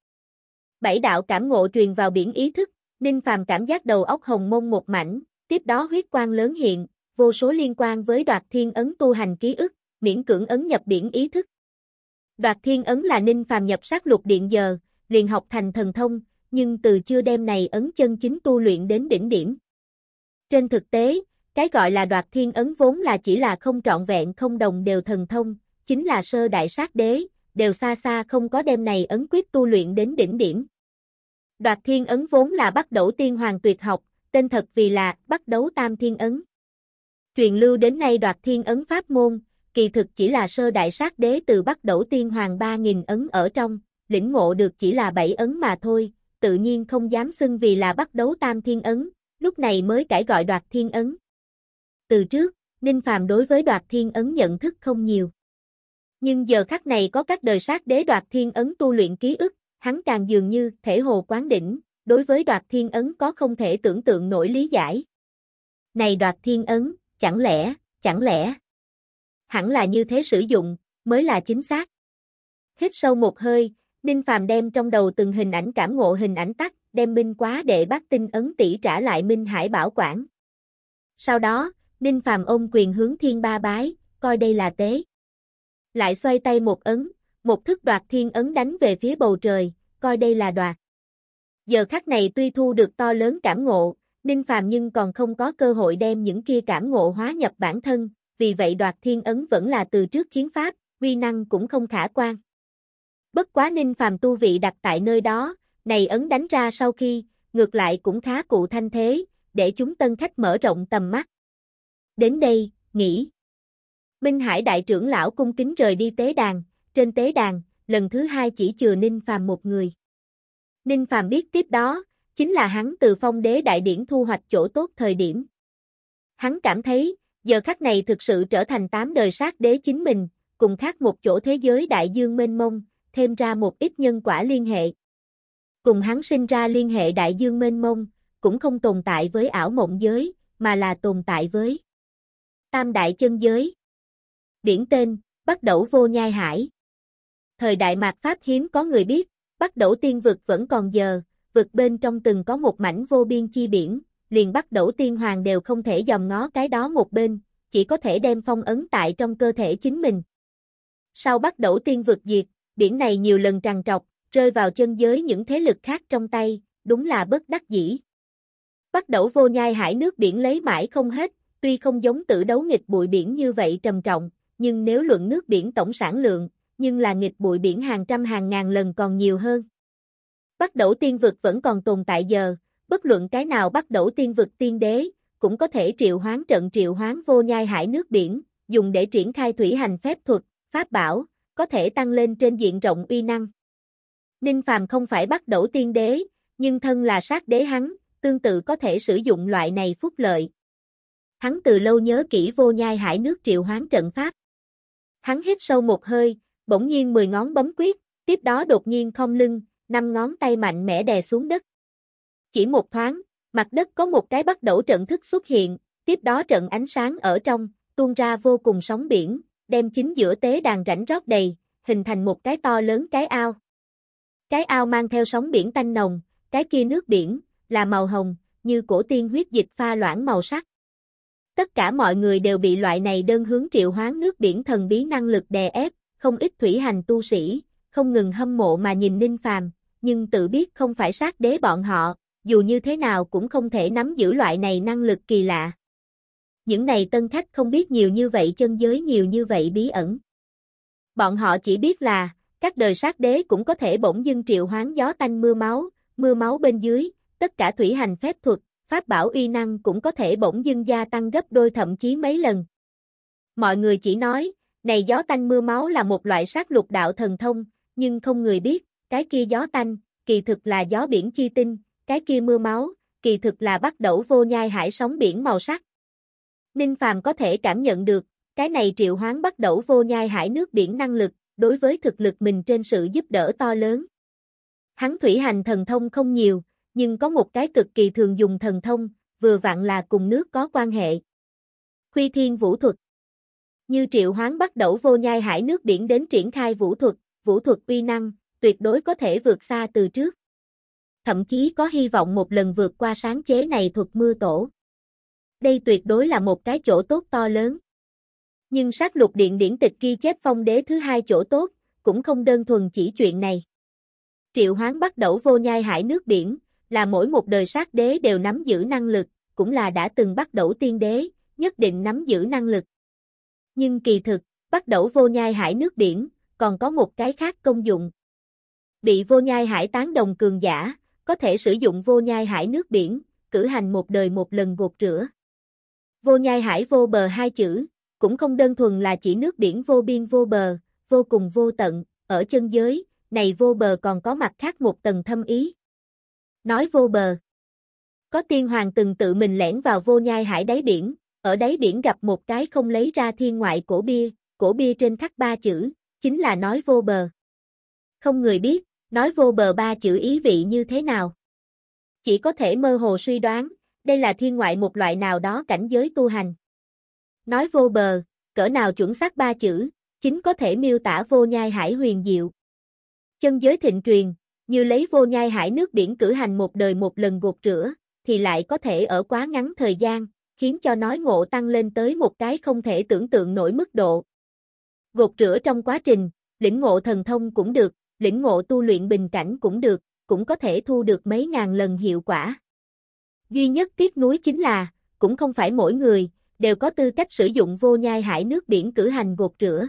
Bảy đạo cảm ngộ truyền vào biển ý thức, Ninh Phàm cảm giác đầu óc hồng mông một mảnh, tiếp đó huyết quang lớn hiện, vô số liên quan với đoạt thiên ấn tu hành ký ức, miễn cưỡng ấn nhập biển ý thức. Đoạt thiên ấn là Ninh Phàm nhập sát lục điện giờ, liền học thành thần thông, nhưng từ chưa đem này ấn chân chính tu luyện đến đỉnh điểm. Trên thực tế, cái gọi là đoạt thiên ấn vốn là chỉ là không trọn vẹn không đồng đều thần thông, chính là sơ đại sát đế, đều xa xa không có đem này ấn quyết tu luyện đến đỉnh điểm. Đoạt thiên ấn vốn là bắt đầu tiên hoàng tuyệt học, tên thật vì là bắt đấu tam thiên ấn. Truyền lưu đến nay đoạt thiên ấn pháp môn, kỳ thực chỉ là sơ đại sát đế từ bắt đầu tiên hoàng 3.000 ấn ở trong, lĩnh ngộ được chỉ là 7 ấn mà thôi, tự nhiên không dám xưng vì là bắt đấu tam thiên ấn, lúc này mới cải gọi đoạt thiên ấn. Từ trước, Ninh Phàm đối với đoạt thiên ấn nhận thức không nhiều. Nhưng giờ khắc này có các đời sát đế đoạt thiên ấn tu luyện ký ức, hắn càng dường như thể hồ quán đỉnh, đối với đoạt thiên ấn có không thể tưởng tượng nổi lý giải. Này đoạt thiên ấn, chẳng lẽ, chẳng lẽ, hẳn là như thế sử dụng, mới là chính xác. Hít sâu một hơi, Ninh Phàm đem trong đầu từng hình ảnh cảm ngộ hình ảnh tắt, đem Minh Quá đệ bắt tinh ấn tỷ trả lại Minh Hải bảo quản. Sau đó, Ninh Phàm ôm quyền hướng thiên ba bái, coi đây là tế. Lại xoay tay một ấn, một thức đoạt thiên ấn đánh về phía bầu trời, coi đây là đoạt. Giờ khắc này tuy thu được to lớn cảm ngộ, Ninh Phàm nhưng còn không có cơ hội đem những kia cảm ngộ hóa nhập bản thân, vì vậy đoạt thiên ấn vẫn là từ trước khiến pháp, uy năng cũng không khả quan. Bất quá Ninh Phàm tu vị đặt tại nơi đó, này ấn đánh ra sau khi, ngược lại cũng khá cụ thanh thế, để chúng tân khách mở rộng tầm mắt. Đến đây, nghỉ. Minh Hải đại trưởng lão cung kính rời đi tế đàn, trên tế đàn, lần thứ hai chỉ chừa Ninh Phàm một người. Ninh Phàm biết tiếp đó, chính là hắn từ phong đế đại điển thu hoạch chỗ tốt thời điểm. Hắn cảm thấy, giờ khắc này thực sự trở thành tám đời sát đế chính mình, cùng khác một chỗ thế giới đại dương mênh mông, thêm ra một ít nhân quả liên hệ. Cùng hắn sinh ra liên hệ đại dương mênh mông, cũng không tồn tại với ảo mộng giới, mà là tồn tại với tam đại chân giới. Điển tên, bắt đầu vô nhai hải. Thời đại mạt Pháp hiếm có người biết, bắt đầu tiên vực vẫn còn giờ, vực bên trong từng có một mảnh vô biên chi biển, liền bắt đầu tiên hoàng đều không thể dòm ngó cái đó một bên, chỉ có thể đem phong ấn tại trong cơ thể chính mình. Sau bắt đầu tiên vực diệt, biển này nhiều lần tràn trọc, rơi vào chân giới những thế lực khác trong tay, đúng là bất đắc dĩ. Bắt đầu vô nhai hải nước biển lấy mãi không hết, tuy không giống tử đấu nghịch bụi biển như vậy trầm trọng, nhưng nếu luận nước biển tổng sản lượng, nhưng là nghịch bụi biển hàng trăm hàng ngàn lần còn nhiều hơn. Bắt đầu tiên vực vẫn còn tồn tại giờ, bất luận cái nào bắt đầu tiên vực tiên đế, cũng có thể triệu hoán trận triệu hoán vô nhai hải nước biển, dùng để triển khai thủy hành phép thuật, pháp bảo, có thể tăng lên trên diện rộng uy năng. Ninh Phàm không phải bắt đầu tiên đế, nhưng thân là sát đế hắn, tương tự có thể sử dụng loại này phúc lợi. Hắn từ lâu nhớ kỹ vô nhai hải nước triệu hoán trận pháp. Hắn hít sâu một hơi, bỗng nhiên 10 ngón bấm quyết, tiếp đó đột nhiên không lưng, năm ngón tay mạnh mẽ đè xuống đất. Chỉ một thoáng, mặt đất có một cái bắt đầu trận thức xuất hiện, tiếp đó trận ánh sáng ở trong, tuôn ra vô cùng sóng biển, đem chính giữa tế đàn rãnh rót đầy, hình thành một cái to lớn cái ao. Cái ao mang theo sóng biển tanh nồng, cái kia nước biển, là màu hồng, như cổ tiên huyết dịch pha loãng màu sắc. Tất cả mọi người đều bị loại này đơn hướng triệu hoán nước biển thần bí năng lực đè ép, không ít thủy hành tu sĩ, không ngừng hâm mộ mà nhìn Ninh Phàm, nhưng tự biết không phải sát đế bọn họ, dù như thế nào cũng không thể nắm giữ loại này năng lực kỳ lạ. Những này tân khách không biết nhiều như vậy chân giới nhiều như vậy bí ẩn. Bọn họ chỉ biết là, các đời sát đế cũng có thể bỗng dưng triệu hoán gió tanh mưa máu, mưa máu bên dưới, tất cả thủy hành phép thuật, pháp bảo uy năng cũng có thể bỗng dưng gia tăng gấp đôi thậm chí mấy lần. Mọi người chỉ nói, này gió tanh mưa máu là một loại sát lục đạo thần thông, nhưng không người biết, cái kia gió tanh, kỳ thực là gió biển chi tinh, cái kia mưa máu, kỳ thực là bắt đầu vô nhai hải sóng biển màu sắc. Ninh Phàm có thể cảm nhận được, cái này triệu hoán bắt đầu vô nhai hải nước biển năng lực, đối với thực lực mình trên sự giúp đỡ to lớn. Hắn thủy hành thần thông không nhiều, nhưng có một cái cực kỳ thường dùng thần thông, vừa vặn là cùng nước có quan hệ. Khuy thiên vũ thuật Như triệu hoán bắt đầu vô nhai hải nước biển đến triển khai vũ thuật, vũ thuật uy năng, tuyệt đối có thể vượt xa từ trước. Thậm chí có hy vọng một lần vượt qua sáng chế này thuật mưa tổ. Đây tuyệt đối là một cái chỗ tốt to lớn. Nhưng sát lục điện điển tịch ghi chép phong đế thứ hai chỗ tốt, cũng không đơn thuần chỉ chuyện này. Triệu hoán bắt đầu vô nhai hải nước biển, là mỗi một đời sát đế đều nắm giữ năng lực, cũng là đã từng bắt đầu tiên đế, nhất định nắm giữ năng lực. Nhưng kỳ thực, bắt đầu vô nhai hải nước biển, còn có một cái khác công dụng. Bị vô nhai hải tán đồng cường giả, có thể sử dụng vô nhai hải nước biển, cử hành một đời một lần gột rửa. Vô nhai hải vô bờ hai chữ, cũng không đơn thuần là chỉ nước biển vô biên vô bờ, vô cùng vô tận, ở chân giới, này vô bờ còn có mặt khác một tầng thâm ý. Nói vô bờ. Có tiên hoàng từng tự mình lẻn vào vô nhai hải đáy biển, ở đáy biển gặp một cái không lấy ra thiên ngoại cổ bia, cổ bia trên khắc ba chữ, chính là nói vô bờ. Không người biết, nói vô bờ ba chữ ý vị như thế nào. Chỉ có thể mơ hồ suy đoán, đây là thiên ngoại một loại nào đó cảnh giới tu hành. Nói vô bờ, cỡ nào chuẩn xác ba chữ, chính có thể miêu tả vô nhai hải huyền diệu. Chân giới thịnh truyền, như lấy vô nhai hải nước biển cử hành một đời một lần gột rửa, thì lại có thể ở quá ngắn thời gian, khiến cho nói ngộ tăng lên tới một cái không thể tưởng tượng nổi mức độ. Gột rửa trong quá trình, lĩnh ngộ thần thông cũng được, lĩnh ngộ tu luyện bình cảnh cũng được, cũng có thể thu được mấy ngàn lần hiệu quả. Duy nhất tiếc núi chính là, cũng không phải mỗi người, đều có tư cách sử dụng vô nhai hải nước biển cử hành gột rửa.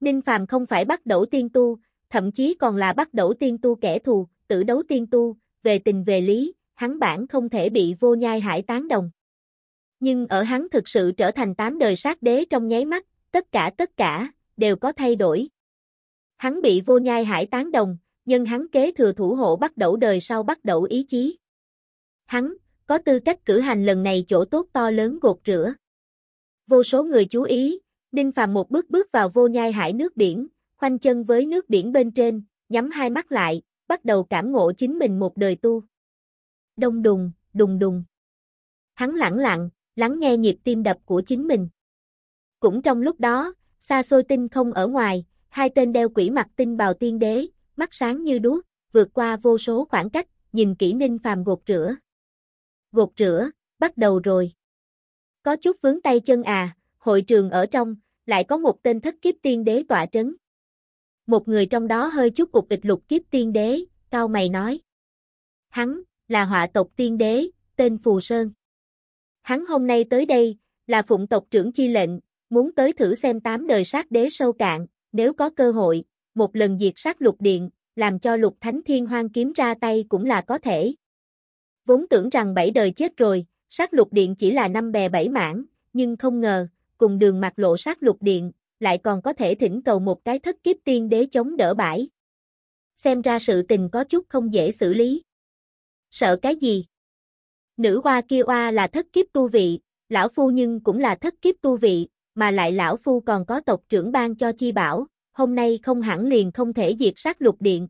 Ninh Phàm không phải bắt đầu tiên tu, thậm chí còn là bắt đầu tiên tu kẻ thù, tử đấu tiên tu, về tình về lý, hắn bản không thể bị vô nhai hải tán đồng. Nhưng ở hắn thực sự trở thành tám đời sát đế trong nháy mắt, tất cả tất cả, đều có thay đổi. Hắn bị vô nhai hải tán đồng, nhưng hắn kế thừa thủ hộ bắt đầu đời sau bắt đầu ý chí. Hắn, có tư cách cử hành lần này chỗ tốt to lớn gột rửa. Vô số người chú ý, Đinh Phàm một bước bước vào vô nhai hải nước biển, khoanh chân với nước biển bên trên, nhắm hai mắt lại, bắt đầu cảm ngộ chính mình một đời tu. Đông đùng, đùng đùng. Hắn lặng lặng, lắng nghe nhịp tim đập của chính mình. Cũng trong lúc đó, xa xôi tinh không ở ngoài, hai tên đeo quỷ mặt tinh bào tiên đế, mắt sáng như đuốc, vượt qua vô số khoảng cách, nhìn kỹ Ninh Phàm gột rửa. Gột rửa, bắt đầu rồi. Có chút vướng tay chân à, hội trường ở trong, lại có một tên thất kiếp tiên đế tọa trấn. Một người trong đó hơi chút cục ịch lục kiếp tiên đế, cao mày nói. Hắn, là họa tộc tiên đế, tên Phù Sơn. Hắn hôm nay tới đây, là phụng tộc trưởng chi lệnh, muốn tới thử xem tám đời sát đế sâu cạn, nếu có cơ hội, một lần diệt sát lục điện, làm cho lục thánh thiên hoang kiếm ra tay cũng là có thể. Vốn tưởng rằng bảy đời chết rồi, sát lục điện chỉ là năm bè bảy mảng, nhưng không ngờ, cùng đường mặt lộ sát lục điện, lại còn có thể thỉnh cầu một cái thất kiếp tiên đế chống đỡ bãi. Xem ra sự tình có chút không dễ xử lý. Sợ cái gì? Nữ hoa kia oa là thất kiếp tu vị, lão phu nhưng cũng là thất kiếp tu vị, mà lại lão phu còn có tộc trưởng ban cho chi bảo, hôm nay không hẳn liền không thể diệt sát lục điện.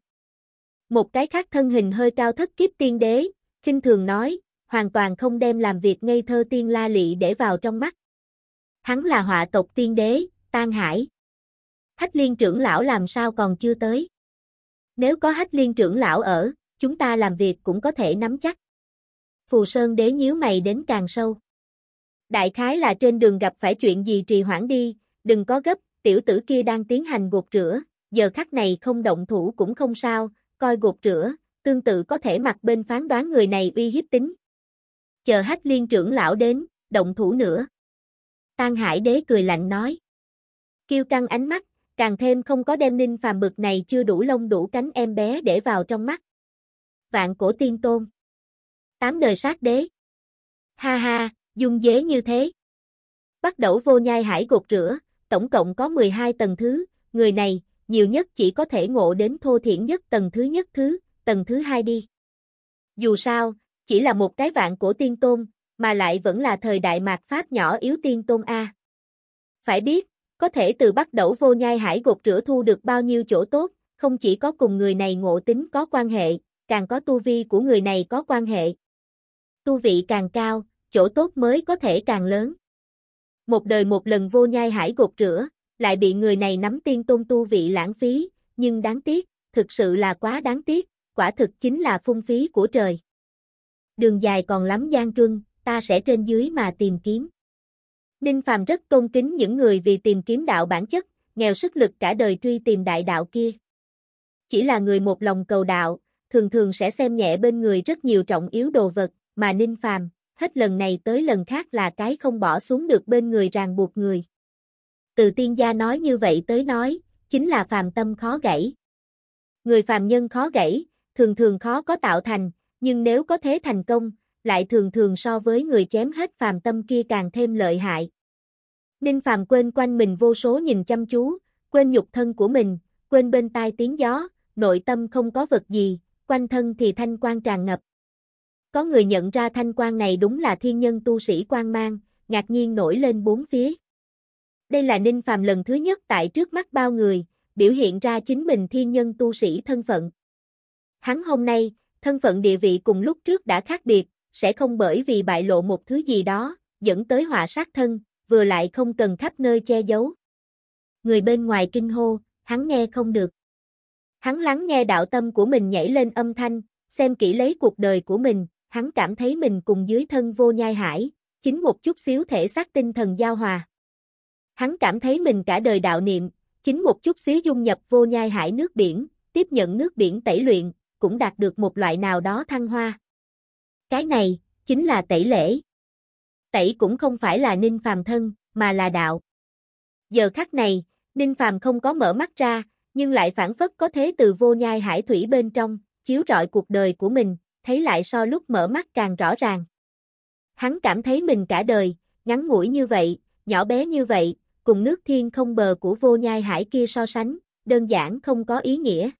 Một cái khác thân hình hơi cao thất kiếp tiên đế, khinh thường nói, hoàn toàn không đem làm việc ngây thơ tiên la lị để vào trong mắt. Hắn là họa tộc tiên đế, Tan Hải. Hách liên trưởng lão làm sao còn chưa tới? Nếu có hách liên trưởng lão ở, chúng ta làm việc cũng có thể nắm chắc. Phù Sơn đế nhíu mày đến càng sâu. Đại khái là trên đường gặp phải chuyện gì trì hoãn đi, đừng có gấp, tiểu tử kia đang tiến hành gột rửa, giờ khắc này không động thủ cũng không sao, coi gột rửa, tương tự có thể mặc bên phán đoán người này uy hiếp tính. Chờ hách liên trưởng lão đến, động thủ nữa. Tan hải đế cười lạnh nói. Kiêu căng ánh mắt, càng thêm không có đem ninh phàm bực này chưa đủ lông đủ cánh em bé để vào trong mắt. Vạn cổ tiên tôn. Tám đời sát đế. Ha ha, dung dế như thế. Bắt đầu vô nhai hải gột rửa, tổng cộng có 12 tầng thứ, người này, nhiều nhất chỉ có thể ngộ đến thô thiển nhất tầng thứ nhất thứ, tầng thứ hai đi. Dù sao, chỉ là một cái vạn cổ tiên tôn, mà lại vẫn là thời đại mạt Pháp nhỏ yếu tiên tôn A. Phải biết, có thể từ bắt đầu vô nhai hải gột rửa thu được bao nhiêu chỗ tốt, không chỉ có cùng người này ngộ tính có quan hệ, càng có tu vi của người này có quan hệ. Tu vị càng cao, chỗ tốt mới có thể càng lớn. Một đời một lần vô nhai hải gột rửa, lại bị người này nắm tiên tôn tu vị lãng phí, nhưng đáng tiếc, thực sự là quá đáng tiếc, quả thực chính là phung phí của trời. Đường dài còn lắm gian truân, ta sẽ trên dưới mà tìm kiếm. Ninh Phàm rất tôn kính những người vì tìm kiếm đạo bản chất, nghèo sức lực cả đời truy tìm đại đạo kia. Chỉ là người một lòng cầu đạo, thường thường sẽ xem nhẹ bên người rất nhiều trọng yếu đồ vật, mà Ninh Phàm, hết lần này tới lần khác là cái không bỏ xuống được bên người ràng buộc người. Từ tiên gia nói như vậy tới nói, chính là phàm tâm khó gãy. Người phàm nhân khó gãy, thường thường khó có tạo thành, nhưng nếu có thế thành công, lại thường thường so với người chém hết phàm tâm kia càng thêm lợi hại. Ninh phàm quên quanh mình vô số nhìn chăm chú, quên nhục thân của mình, quên bên tai tiếng gió, nội tâm không có vật gì, quanh thân thì thanh quan tràn ngập. Có người nhận ra thanh quan này đúng là thiên nhân tu sĩ quan mang, ngạc nhiên nổi lên bốn phía. Đây là Ninh Phàm lần thứ nhất tại trước mắt bao người, biểu hiện ra chính mình thiên nhân tu sĩ thân phận. Hắn hôm nay, thân phận địa vị cùng lúc trước đã khác biệt, sẽ không bởi vì bại lộ một thứ gì đó, dẫn tới họa sát thân, vừa lại không cần khắp nơi che giấu. Người bên ngoài kinh hô, hắn nghe không được. Hắn lắng nghe đạo tâm của mình nhảy lên âm thanh, xem kỹ lấy cuộc đời của mình, hắn cảm thấy mình cùng dưới thân vô nhai hải, chính một chút xíu thể xác tinh thần giao hòa. Hắn cảm thấy mình cả đời đạo niệm, chính một chút xíu dung nhập vô nhai hải nước biển, tiếp nhận nước biển tẩy luyện, cũng đạt được một loại nào đó thăng hoa. Cái này, chính là tẩy lễ. Tẩy cũng không phải là ninh phàm thân, mà là đạo. Giờ khắc này, ninh phàm không có mở mắt ra, nhưng lại phản phất có thế từ vô nhai hải thủy bên trong, chiếu rọi cuộc đời của mình, thấy lại so lúc mở mắt càng rõ ràng. Hắn cảm thấy mình cả đời, ngắn ngủi như vậy, nhỏ bé như vậy, cùng nước thiên không bờ của vô nhai hải kia so sánh, đơn giản không có ý nghĩa.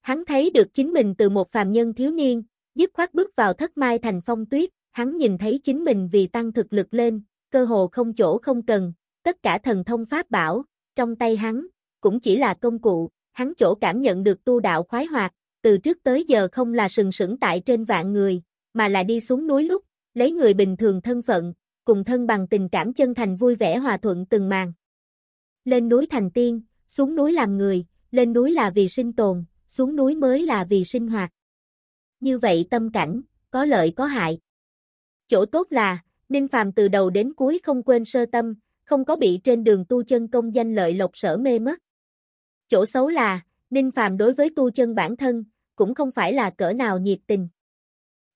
Hắn thấy được chính mình từ một phàm nhân thiếu niên, dứt khoát bước vào thất mai thành phong tuyết, hắn nhìn thấy chính mình vì tăng thực lực lên, cơ hồ không chỗ không cần, tất cả thần thông pháp bảo, trong tay hắn, cũng chỉ là công cụ, hắn chỗ cảm nhận được tu đạo khoái hoạt, từ trước tới giờ không là sừng sững tại trên vạn người, mà là đi xuống núi lúc, lấy người bình thường thân phận, cùng thân bằng tình cảm chân thành vui vẻ hòa thuận từng màn. Lên núi thành tiên, xuống núi làm người, lên núi là vì sinh tồn, xuống núi mới là vì sinh hoạt. Như vậy tâm cảnh, có lợi có hại. Chỗ tốt là, Ninh Phàm từ đầu đến cuối không quên sơ tâm, không có bị trên đường tu chân công danh lợi lộc sở mê mất. Chỗ xấu là, Ninh Phàm đối với tu chân bản thân, cũng không phải là cỡ nào nhiệt tình.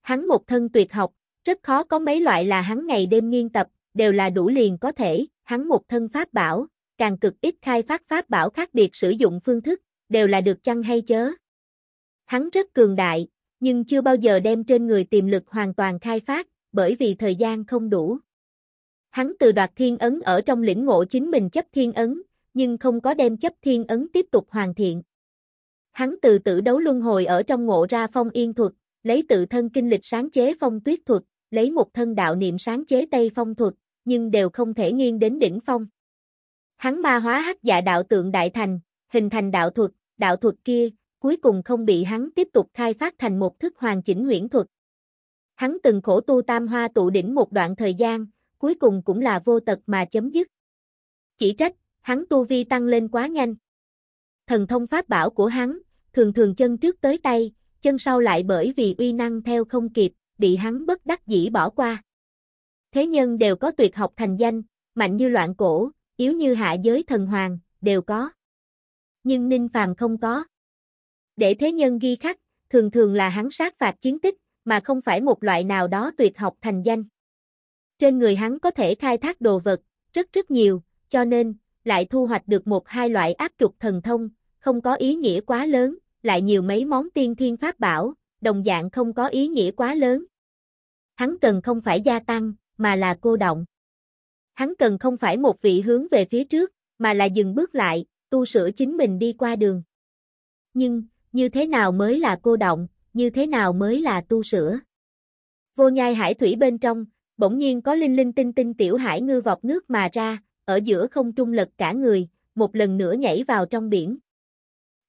Hắn một thân tuyệt học, rất khó có mấy loại là hắn ngày đêm nghiên tập, đều là đủ liền có thể, hắn một thân pháp bảo, càng cực ít khai phát pháp bảo khác biệt sử dụng phương thức, đều là được chăng hay chớ. Hắn rất cường đại, nhưng chưa bao giờ đem trên người tiềm lực hoàn toàn khai phát, bởi vì thời gian không đủ. Hắn từ đoạt thiên ấn ở trong lĩnh ngộ chính mình chấp thiên ấn, nhưng không có đem chấp thiên ấn tiếp tục hoàn thiện. Hắn từ tử đấu luân hồi ở trong ngộ ra phong yên thuật, lấy tự thân kinh lịch sáng chế phong tuyết thuật, lấy một thân đạo niệm sáng chế tây phong thuật, nhưng đều không thể nghiêng đến đỉnh phong. Hắn ma hóa hắc dạ đạo tượng đại thành, hình thành đạo thuật, đạo thuật kia, cuối cùng không bị hắn tiếp tục khai phát thành một thức hoàn chỉnh huyễn thuật. Hắn từng khổ tu tam hoa tụ đỉnh một đoạn thời gian, cuối cùng cũng là vô tật mà chấm dứt. Chỉ trách, hắn tu vi tăng lên quá nhanh. Thần thông pháp bảo của hắn, thường thường chân trước tới tay, chân sau lại bởi vì uy năng theo không kịp, bị hắn bất đắc dĩ bỏ qua. Thế nhân đều có tuyệt học thành danh, mạnh như loạn cổ, yếu như hạ giới thần hoàng, đều có. Nhưng Ninh Phàm không có. Để thế nhân ghi khắc, thường thường là hắn sát phạt chiến tích, mà không phải một loại nào đó tuyệt học thành danh. Trên người hắn có thể khai thác đồ vật, rất rất nhiều, cho nên, lại thu hoạch được một hai loại áp trục thần thông, không có ý nghĩa quá lớn, lại nhiều mấy món tiên thiên pháp bảo, đồng dạng không có ý nghĩa quá lớn. Hắn cần không phải gia tăng, mà là cô động. Hắn cần không phải một vị hướng về phía trước, mà là dừng bước lại, tu sửa chính mình đi qua đường. Nhưng, như thế nào mới là cô động, như thế nào mới là tu sửa? Vô nhai hải thủy bên trong, bỗng nhiên có linh linh tinh tinh tiểu hải ngư vọt nước mà ra, ở giữa không trung lật cả người, một lần nữa nhảy vào trong biển.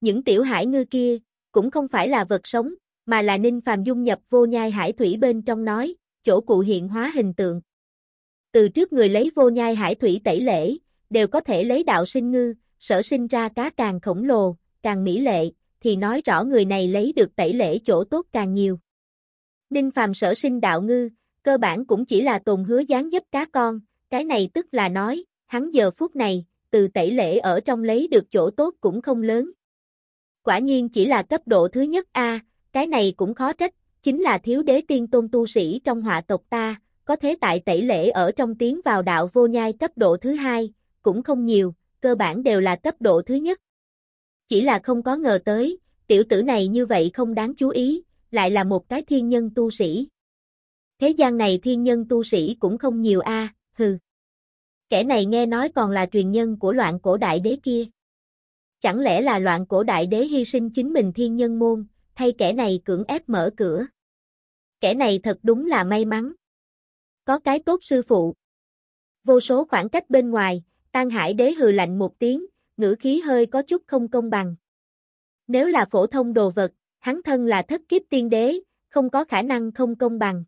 Những tiểu hải ngư kia, cũng không phải là vật sống, mà là ninh phàm dung nhập vô nhai hải thủy bên trong nói, chỗ cụ hiện hóa hình tượng. Từ trước người lấy vô nhai hải thủy tẩy lễ, đều có thể lấy đạo sinh ngư, sở sinh ra cá càng khổng lồ, càng mỹ lệ, thì nói rõ người này lấy được tẩy lễ chỗ tốt càng nhiều. Ninh phàm sở sinh đạo ngư, cơ bản cũng chỉ là tồn hứa dáng dấp cá con, cái này tức là nói, hắn giờ phút này, từ tẩy lễ ở trong lấy được chỗ tốt cũng không lớn. Quả nhiên chỉ là cấp độ thứ nhất A, cái này cũng khó trách, chính là thiếu đế tiên tôn tu sĩ trong họa tộc ta, có thế tại tẩy lễ ở trong tiến vào đạo vô nhai cấp độ thứ hai, cũng không nhiều, cơ bản đều là cấp độ thứ nhất. Chỉ là không có ngờ tới, tiểu tử này như vậy không đáng chú ý, lại là một cái thiên nhân tu sĩ. Thế gian này thiên nhân tu sĩ cũng không nhiều a, hừ. Kẻ này nghe nói còn là truyền nhân của loạn cổ đại đế kia. Chẳng lẽ là loạn cổ đại đế hy sinh chính mình thiên nhân môn, thay kẻ này cưỡng ép mở cửa. Kẻ này thật đúng là may mắn. Có cái tốt sư phụ. Vô số khoảng cách bên ngoài, Tan Hải đế hừ lạnh một tiếng, ngữ khí hơi có chút không công bằng. Nếu là phổ thông đồ vật, hắn thân là thất kiếp tiên đế, không có khả năng không công bằng.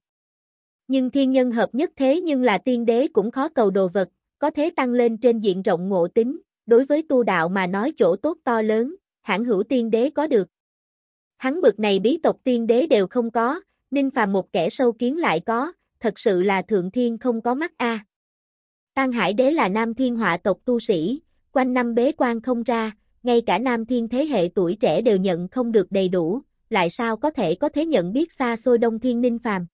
Nhưng thiên nhân hợp nhất thế nhưng là tiên đế cũng khó cầu đồ vật, có thế tăng lên trên diện rộng ngộ tính, đối với tu đạo mà nói chỗ tốt to lớn, hãng hữu tiên đế có được. Hắn bực này bí tộc tiên đế đều không có, Ninh Phàm một kẻ sâu kiến lại có, thật sự là thượng thiên không có mắt a. À. Tăng Hải đế là nam thiên họa tộc tu sĩ, quanh năm bế quan không ra, ngay cả nam thiên thế hệ tuổi trẻ đều nhận không được đầy đủ, lại sao có thể có thế nhận biết xa xôi đông thiên ninh phàm.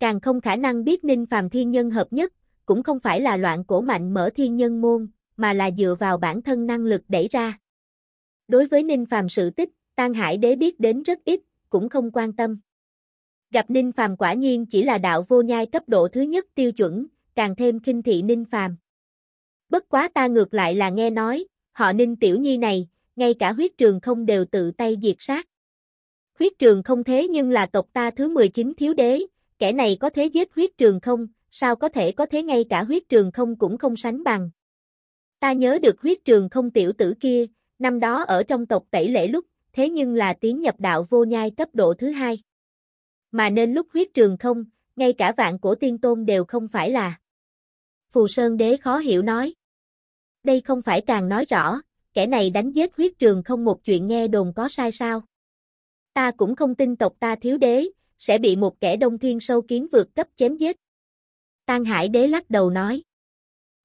Càng không khả năng biết ninh phàm thiên nhân hợp nhất, cũng không phải là loạn cổ mạnh mở thiên nhân môn, mà là dựa vào bản thân năng lực đẩy ra. Đối với ninh phàm sự tích, Tan Hải đế biết đến rất ít, cũng không quan tâm. Gặp Ninh Phàm quả nhiên chỉ là đạo vô nhai cấp độ thứ nhất tiêu chuẩn, càng thêm kinh thị Ninh Phàm. Bất quá ta ngược lại là nghe nói, họ ninh tiểu nhi này, ngay cả huyết trường không đều tự tay diệt sát. Huyết trường không thế nhưng là tộc ta thứ 19 thiếu đế, kẻ này có thế giết huyết trường không, sao có thể có thế ngay cả huyết trường không cũng không sánh bằng. Ta nhớ được huyết trường không tiểu tử kia, năm đó ở trong tộc tẩy lễ lúc, thế nhưng là tiến nhập đạo vô nhai cấp độ thứ hai. Mà nên lúc huyết trường không, ngay cả vạn cổ tiên tôn đều không phải là. Phù Sơn Đế khó hiểu nói. Đây không phải càng nói rõ, kẻ này đánh giết huyết trường không một chuyện nghe đồn có sai sao. Ta cũng không tin tộc ta thiếu đế, sẽ bị một kẻ đông thiên sâu kiến vượt cấp chém giết. Tan Hải Đế lắc đầu nói.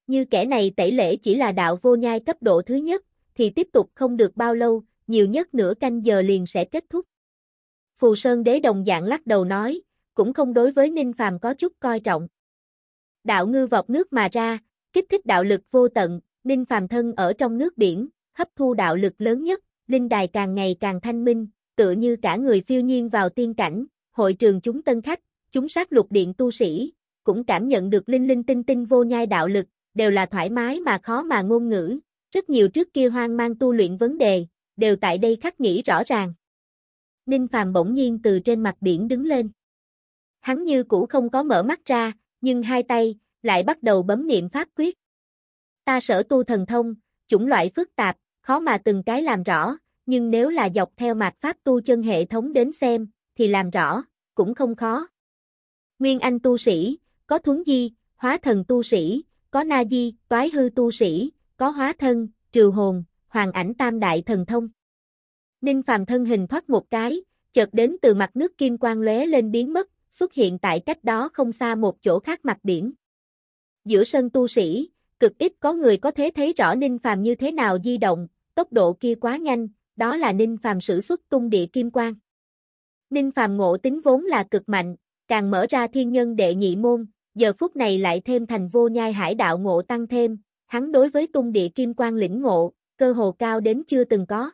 Như kẻ này tẩy lễ chỉ là đạo vô nhai cấp độ thứ nhất, thì tiếp tục không được bao lâu, nhiều nhất nửa canh giờ liền sẽ kết thúc. Phù Sơn Đế đồng dạng lắc đầu nói, cũng không đối với Ninh Phàm có chút coi trọng. Đạo ngư vọt nước mà ra, kích thích đạo lực vô tận, Ninh Phàm thân ở trong nước biển, hấp thu đạo lực lớn nhất, linh đài càng ngày càng thanh minh, tựa như cả người phiêu nhiên vào tiên cảnh, hội trường chúng tân khách, chúng sát lục điện tu sĩ, cũng cảm nhận được linh linh tinh tinh vô nhai đạo lực, đều là thoải mái mà khó mà ngôn ngữ, rất nhiều trước kia hoang mang tu luyện vấn đề, đều tại đây khắc nghĩ rõ ràng. Ninh Phàm bỗng nhiên từ trên mặt biển đứng lên. Hắn như cũ không có mở mắt ra, nhưng hai tay, lại bắt đầu bấm niệm pháp quyết. Ta sở tu thần thông, chủng loại phức tạp, khó mà từng cái làm rõ, nhưng nếu là dọc theo mạch pháp tu chân hệ thống đến xem, thì làm rõ, cũng không khó. Nguyên Anh tu sĩ, có thuấn di, hóa thần tu sĩ, có na di, toái hư tu sĩ, có hóa thân, trừ hồn, hoàng ảnh tam đại thần thông. Ninh phàm thân hình thoát một cái, chợt đến từ mặt nước kim quang lóe lên biến mất, xuất hiện tại cách đó không xa một chỗ khác mặt biển. Giữa sân tu sĩ, cực ít có người có thể thấy rõ Ninh Phàm như thế nào di động, tốc độ kia quá nhanh, đó là Ninh Phàm sử xuất tung địa kim quang. Ninh Phàm ngộ tính vốn là cực mạnh, càng mở ra thiên nhân đệ nhị môn, giờ phút này lại thêm thành vô nhai hải đạo ngộ tăng thêm, hắn đối với tung địa kim quang lĩnh ngộ, cơ hồ cao đến chưa từng có.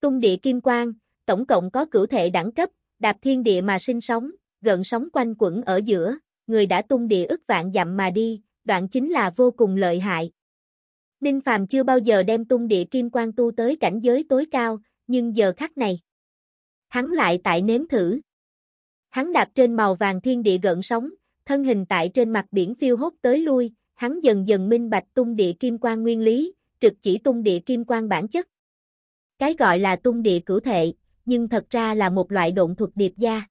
Tung địa kim quang, tổng cộng có cửu thể đẳng cấp, đạp thiên địa mà sinh sống, gợn sóng quanh quẩn ở giữa, người đã tung địa ức vạn dặm mà đi, đoạn chính là vô cùng lợi hại. Ninh Phàm chưa bao giờ đem tung địa kim quang tu tới cảnh giới tối cao, nhưng giờ khắc này, hắn lại tại nếm thử. Hắn đạp trên màu vàng thiên địa gợn sóng, thân hình tại trên mặt biển phiêu hốt tới lui, hắn dần dần minh bạch tung địa kim quang nguyên lý, trực chỉ tung địa kim quang bản chất. Cái gọi là tung địa cửu thệ, nhưng thật ra là một loại độn thuật điệp gia.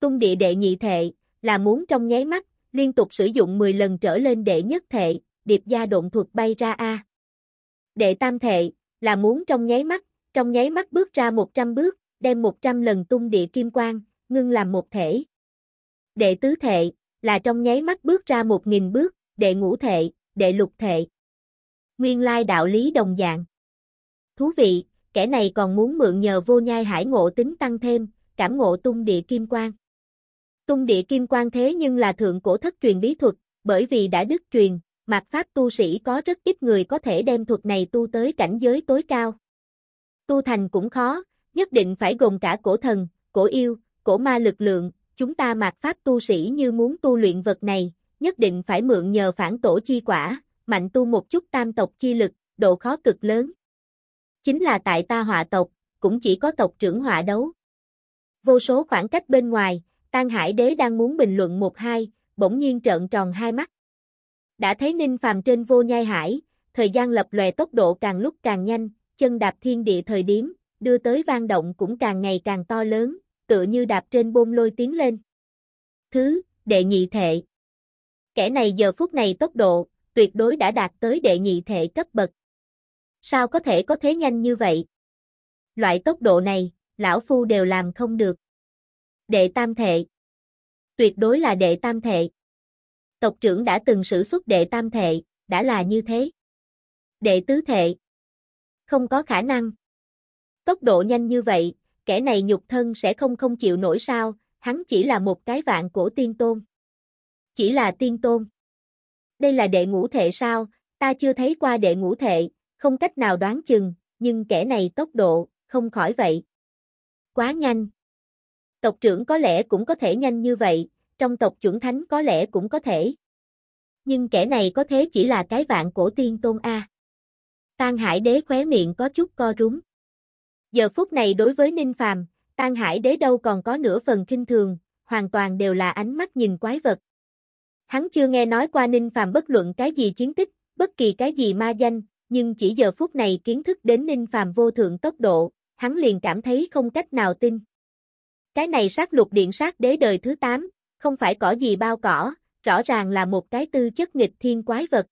Tung địa đệ nhị thệ, là muốn trong nháy mắt, liên tục sử dụng 10 lần trở lên đệ nhất thệ, điệp gia độn thuật bay ra A. Đệ tam thệ, là muốn trong nháy mắt, trong nháy mắt bước ra 100 bước, đem 100 lần tung địa kim quang, ngưng làm một thể. Đệ tứ thệ, là trong nháy mắt bước ra 1.000 bước, đệ ngũ thệ, đệ lục thệ. Nguyên lai đạo lý đồng dạng. Thú vị, kẻ này còn muốn mượn nhờ vô nhai hải ngộ tính tăng thêm, cảm ngộ tung địa kim quang. Tung địa kim quang thế nhưng là thượng cổ thất truyền bí thuật, bởi vì đã đứt truyền, mặt pháp tu sĩ có rất ít người có thể đem thuật này tu tới cảnh giới tối cao. Tu thành cũng khó, nhất định phải gồm cả cổ thần, cổ yêu, cổ ma lực lượng, chúng ta mạt pháp tu sĩ như muốn tu luyện vật này, nhất định phải mượn nhờ phản tổ chi quả, mạnh tu một chút tam tộc chi lực, độ khó cực lớn. Chính là tại ta họa tộc, cũng chỉ có tộc trưởng họa đấu. Vô số khoảng cách bên ngoài, Tan Hải Đế đang muốn bình luận một hai, bỗng nhiên trợn tròn hai mắt. Đã thấy Ninh Phàm trên vô nhai hải, thời gian lập lòe tốc độ càng lúc càng nhanh, chân đạp thiên địa thời điểm, đưa tới vang động cũng càng ngày càng to lớn, tựa như đạp trên bôn lôi tiến lên. Thứ, đệ nhị thệ. Kẻ này giờ phút này tốc độ, tuyệt đối đã đạt tới đệ nhị thệ cấp bậc. Sao có thể có thế nhanh như vậy? Loại tốc độ này, lão phu đều làm không được. Đệ tam thệ. Tuyệt đối là đệ tam thệ. Tộc trưởng đã từng sử xuất đệ tam thệ, đã là như thế. Đệ tứ thệ. Không có khả năng. Tốc độ nhanh như vậy, kẻ này nhục thân sẽ không không chịu nổi sao, hắn chỉ là một cái vạn cổ tiên tôn. Chỉ là tiên tôn. Đây là đệ ngũ thệ sao, ta chưa thấy qua đệ ngũ thệ, không cách nào đoán chừng, nhưng kẻ này tốc độ, không khỏi vậy. Quá nhanh. Tộc trưởng có lẽ cũng có thể nhanh như vậy, trong tộc chuẩn thánh có lẽ cũng có thể. nhưng kẻ này có thế chỉ là cái vạn cổ tiên tôn A. Tang Hải Đế khóe miệng có chút co rúm. Giờ phút này đối với Ninh Phàm, Tang Hải Đế đâu còn có nửa phần kinh thường, hoàn toàn đều là ánh mắt nhìn quái vật. Hắn chưa nghe nói qua Ninh Phàm bất luận cái gì chiến tích, bất kỳ cái gì ma danh, nhưng chỉ giờ phút này kiến thức đến Ninh Phàm vô thượng tốc độ, hắn liền cảm thấy không cách nào tin. Cái này sát lục điện sát đế đời thứ 8, không phải cỏ gì bao cỏ, rõ ràng là một cái tư chất nghịch thiên quái vật.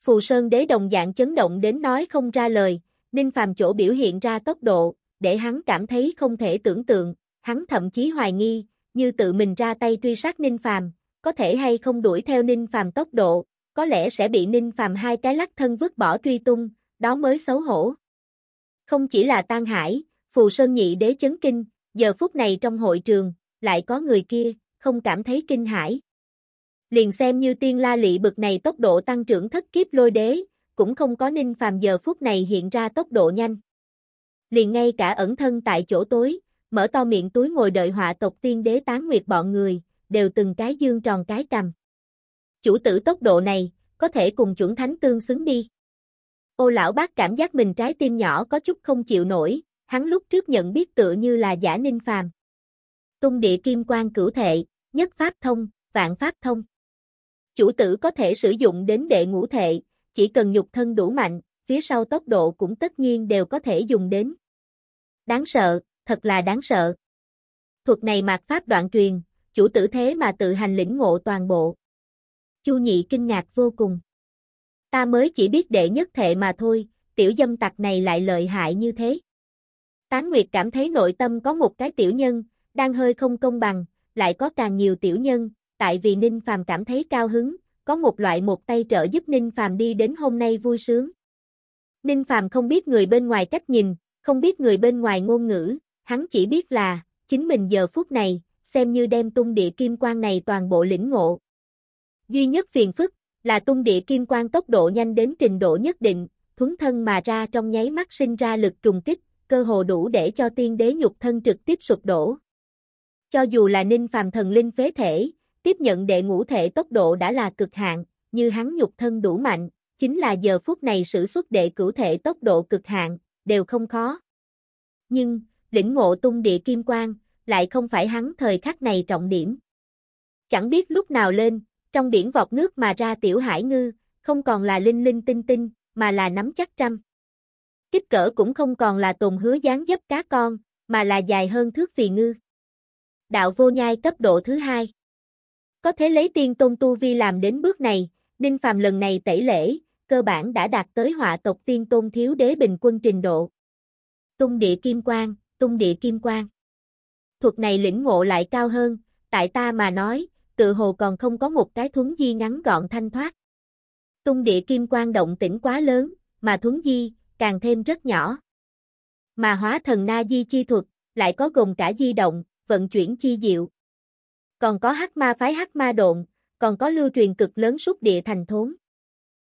Phù Sơn đế đồng dạng chấn động đến nói không ra lời, Ninh Phàm chỗ biểu hiện ra tốc độ, để hắn cảm thấy không thể tưởng tượng, hắn thậm chí hoài nghi, như tự mình ra tay truy sát Ninh Phàm, có thể hay không đuổi theo Ninh Phàm tốc độ, có lẽ sẽ bị Ninh Phàm hai cái lắc thân vứt bỏ truy tung, đó mới xấu hổ. Không chỉ là Tan Hải, Phù Sơn Nhị đế chấn kinh, giờ phút này trong hội trường, lại có người kia, không cảm thấy kinh hãi. Liền xem như tiên la lị bực này tốc độ tăng trưởng thất kiếp lôi đế, cũng không có ninh phàm giờ phút này hiện ra tốc độ nhanh. Liền ngay cả ẩn thân tại chỗ tối, mở to miệng túi ngồi đợi họa tộc tiên đế tán nguyệt bọn người, đều từng cái dương tròn cái cầm. Chủ tử tốc độ này, có thể cùng chuẩn thánh tương xứng đi. Ô lão bác cảm giác mình trái tim nhỏ có chút không chịu nổi, hắn lúc trước nhận biết tựa như là giả ninh phàm. Tung địa kim quan cửu thệ, nhất pháp thông, vạn pháp thông. Chủ tử có thể sử dụng đến đệ ngũ thệ, chỉ cần nhục thân đủ mạnh, phía sau tốc độ cũng tất nhiên đều có thể dùng đến. Đáng sợ, thật là đáng sợ. Thuật này mạt pháp đoạn truyền, chủ tử thế mà tự hành lĩnh ngộ toàn bộ. Chu nhị kinh ngạc vô cùng. Ta mới chỉ biết đệ nhất thệ mà thôi, tiểu dâm tặc này lại lợi hại như thế. Tán Nguyệt cảm thấy nội tâm có một cái tiểu nhân, đang hơi không công bằng, lại có càng nhiều tiểu nhân, tại vì Ninh Phàm cảm thấy cao hứng, có một loại một tay trợ giúp Ninh Phàm đi đến hôm nay vui sướng. Ninh Phàm không biết người bên ngoài cách nhìn, không biết người bên ngoài ngôn ngữ, hắn chỉ biết là, chính mình giờ phút này, xem như đem tung địa kim quang này toàn bộ lĩnh ngộ. Duy nhất phiền phức, là tung địa kim quang tốc độ nhanh đến trình độ nhất định, thuấn thân mà ra trong nháy mắt sinh ra lực trùng kích, cơ hồ đủ để cho tiên đế nhục thân trực tiếp sụp đổ. Cho dù là ninh phàm thần linh phế thể, tiếp nhận đệ ngũ thể tốc độ đã là cực hạn, như hắn nhục thân đủ mạnh, chính là giờ phút này sử xuất đệ cửu thể tốc độ cực hạn, đều không khó. Nhưng, lĩnh ngộ tung địa kim quang, lại không phải hắn thời khắc này trọng điểm. Chẳng biết lúc nào lên, trong biển vọt nước mà ra tiểu hải ngư, không còn là linh linh tinh tinh, mà là nắm chắc trăm. Kích cỡ cũng không còn là tồn hứa dáng dấp cá con, mà là dài hơn thước phì ngư. Đạo vô nhai cấp độ thứ hai. Có thể lấy tiên tôn tu vi làm đến bước này, Ninh Phàm lần này tẩy lễ, cơ bản đã đạt tới họa tộc tiên tôn thiếu đế bình quân trình độ. Tung địa kim quang, tung địa kim quang. Thuật này lĩnh ngộ lại cao hơn, tại ta mà nói, tự hồ còn không có một cái thuấn di ngắn gọn thanh thoát. Tung địa kim quang động tĩnh quá lớn, mà thuấn di, càng thêm rất nhỏ. Mà hóa thần na di chi thuật, lại có gồm cả di động, vận chuyển chi diệu. Còn có hắc ma phái hắc ma độn, còn có lưu truyền cực lớn xúc địa thành thốn.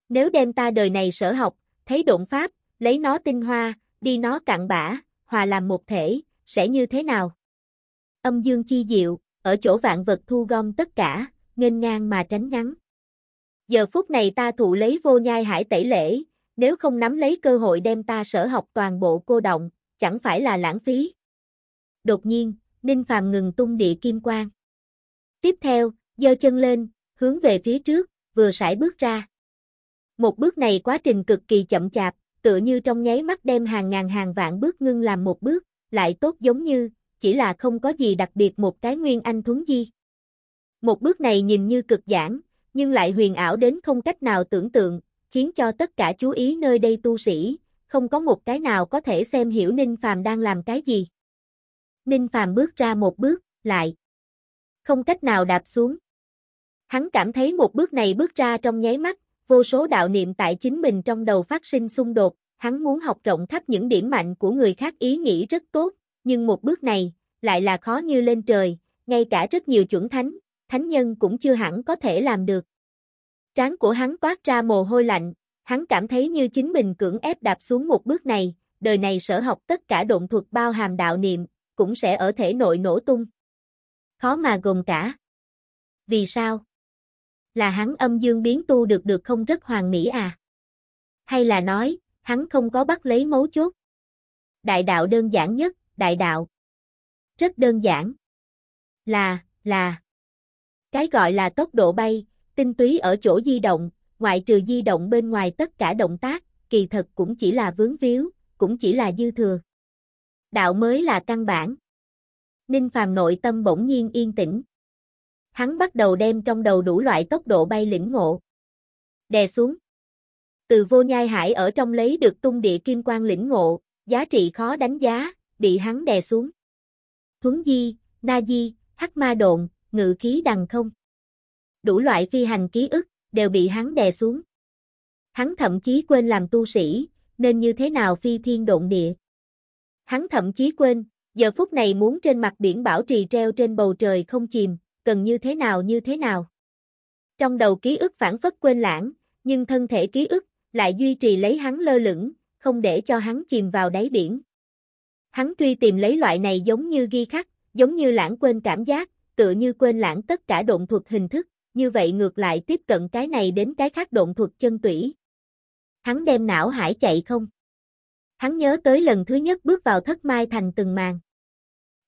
Nếu đem ta đời này sở học, thấy độn pháp, lấy nó tinh hoa, đi nó cạn bã, hòa làm một thể, sẽ như thế nào? Âm dương chi diệu, ở chỗ vạn vật thu gom tất cả, nghênh ngang mà tránh ngắn. Giờ phút này ta thụ lấy vô nhai hải tẩy lễ, nếu không nắm lấy cơ hội đem ta sở học toàn bộ cô động, chẳng phải là lãng phí. Đột nhiên, Ninh Phàm ngừng tung địa kim quang. Tiếp theo, giơ chân lên, hướng về phía trước, vừa sải bước ra. Một bước này quá trình cực kỳ chậm chạp, tựa như trong nháy mắt đem hàng ngàn hàng vạn bước ngưng làm một bước, lại tốt giống như, chỉ là không có gì đặc biệt một cái nguyên anh thuấn di. Một bước này nhìn như cực giản, nhưng lại huyền ảo đến không cách nào tưởng tượng, khiến cho tất cả chú ý nơi đây tu sĩ, không có một cái nào có thể xem hiểu Ninh Phàm đang làm cái gì. Ninh Phàm bước ra một bước, lại. Không cách nào đạp xuống. Hắn cảm thấy một bước này bước ra trong nháy mắt, vô số đạo niệm tại chính mình trong đầu phát sinh xung đột, hắn muốn học rộng khắp những điểm mạnh của người khác ý nghĩ rất tốt, nhưng một bước này, lại là khó như lên trời, ngay cả rất nhiều chuẩn thánh, thánh nhân cũng chưa hẳn có thể làm được. Trán của hắn toát ra mồ hôi lạnh, hắn cảm thấy như chính mình cưỡng ép đạp xuống một bước này, đời này sở học tất cả độn thuật bao hàm đạo niệm, cũng sẽ ở thể nội nổ tung. Khó mà gồm cả. Vì sao? Là hắn âm dương biến tu được được không rất hoàn mỹ à? Hay là nói, hắn không có bắt lấy mấu chốt? Đại đạo đơn giản nhất, đại đạo. Rất đơn giản. Là, là. Cái gọi là tốc độ bay, tinh túy ở chỗ di động, ngoại trừ di động bên ngoài tất cả động tác, kỳ thật cũng chỉ là vướng víu, cũng chỉ là dư thừa. Đạo mới là căn bản. Ninh Phàm nội tâm bỗng nhiên yên tĩnh. Hắn bắt đầu đem trong đầu đủ loại tốc độ bay lĩnh ngộ. Đè xuống. Từ vô nhai hải ở trong lấy được tung địa kim quang lĩnh ngộ, giá trị khó đánh giá, bị hắn đè xuống. Thuấn di, na di, hắc ma độn, ngự khí đằng không. Đủ loại phi hành ký ức, đều bị hắn đè xuống. Hắn thậm chí quên làm tu sĩ, nên như thế nào phi thiên độn địa. Hắn thậm chí quên, giờ phút này muốn trên mặt biển bảo trì treo trên bầu trời không chìm, cần như thế nào như thế nào. Trong đầu ký ức phản phất quên lãng, nhưng thân thể ký ức lại duy trì lấy hắn lơ lửng, không để cho hắn chìm vào đáy biển. Hắn truy tìm lấy loại này giống như ghi khắc, giống như lãng quên cảm giác, tựa như quên lãng tất cả động thuật hình thức, như vậy ngược lại tiếp cận cái này đến cái khác động thuật chân tủy. Hắn đem não hải chạy không? Hắn nhớ tới lần thứ nhất bước vào thất mai thành từng màn.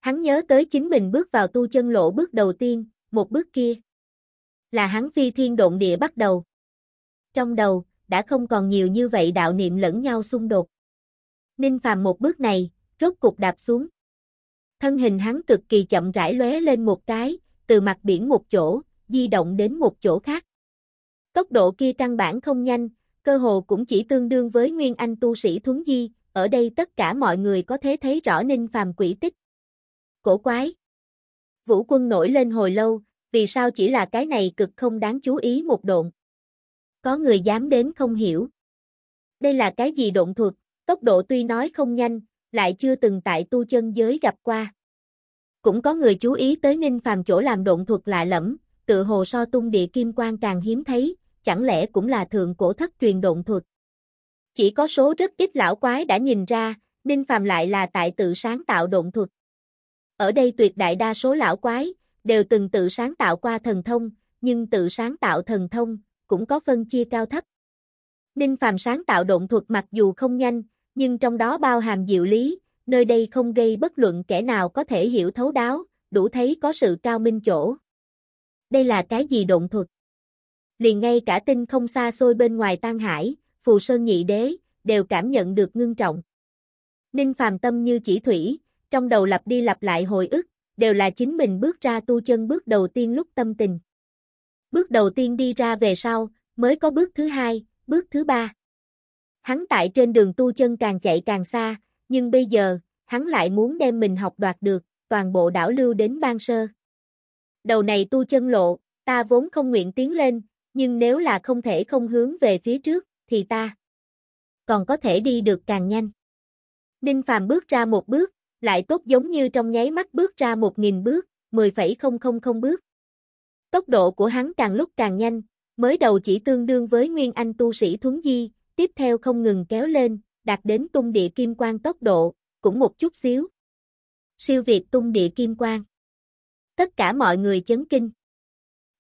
Hắn nhớ tới chính mình bước vào tu chân lộ bước đầu tiên, một bước kia. Là hắn phi thiên độn địa bắt đầu. Trong đầu, đã không còn nhiều như vậy đạo niệm lẫn nhau xung đột. Ninh phàm một bước này, rốt cục đạp xuống. Thân hình hắn cực kỳ chậm rãi lóe lên một cái, từ mặt biển một chỗ, di động đến một chỗ khác. Tốc độ kia căn bản không nhanh, cơ hồ cũng chỉ tương đương với nguyên anh tu sĩ thuấn di, ở đây tất cả mọi người có thể thấy rõ ninh phàm quỷ tích. Cổ quái. Vũ quân nổi lên hồi lâu, vì sao chỉ là cái này cực không đáng chú ý một độn. Có người dám đến không hiểu. Đây là cái gì độn thuật, tốc độ tuy nói không nhanh, lại chưa từng tại tu chân giới gặp qua. Cũng có người chú ý tới Ninh Phàm chỗ làm độn thuật lạ lẫm, tự hồ so tung địa kim quang càng hiếm thấy, chẳng lẽ cũng là thượng cổ thất truyền độn thuật. Chỉ có số rất ít lão quái đã nhìn ra, Ninh Phàm lại là tại tự sáng tạo độn thuật. Ở đây tuyệt đại đa số lão quái, đều từng tự sáng tạo qua thần thông, nhưng tự sáng tạo thần thông, cũng có phân chia cao thấp. Ninh Phàm sáng tạo độn thuật mặc dù không nhanh, nhưng trong đó bao hàm diệu lý, nơi đây không gây bất luận kẻ nào có thể hiểu thấu đáo, đủ thấy có sự cao minh chỗ. Đây là cái gì độn thuật? Liền ngay cả tinh không xa xôi bên ngoài tan hải, phù sơn nhị đế, đều cảm nhận được ngưng trọng. Ninh phàm tâm như chỉ thủy, trong đầu lặp đi lặp lại hồi ức, đều là chính mình bước ra tu chân bước đầu tiên lúc tâm tình. Bước đầu tiên đi ra về sau, mới có bước thứ hai, bước thứ ba. Hắn tại trên đường tu chân càng chạy càng xa, nhưng bây giờ, hắn lại muốn đem mình học đoạt được, toàn bộ đảo lưu đến ban sơ. Đầu này tu chân lộ, ta vốn không nguyện tiến lên, nhưng nếu là không thể không hướng về phía trước, thì ta còn có thể đi được càng nhanh. Ninh Phàm bước ra một bước, lại tốt giống như trong nháy mắt bước ra một nghìn bước, 10,000 bước. Tốc độ của hắn càng lúc càng nhanh, mới đầu chỉ tương đương với nguyên anh tu sĩ thuấn di, tiếp theo không ngừng kéo lên, đạt đến tung địa kim quang tốc độ, cũng một chút xíu. Siêu việt tung địa kim quang. Tất cả mọi người chấn kinh.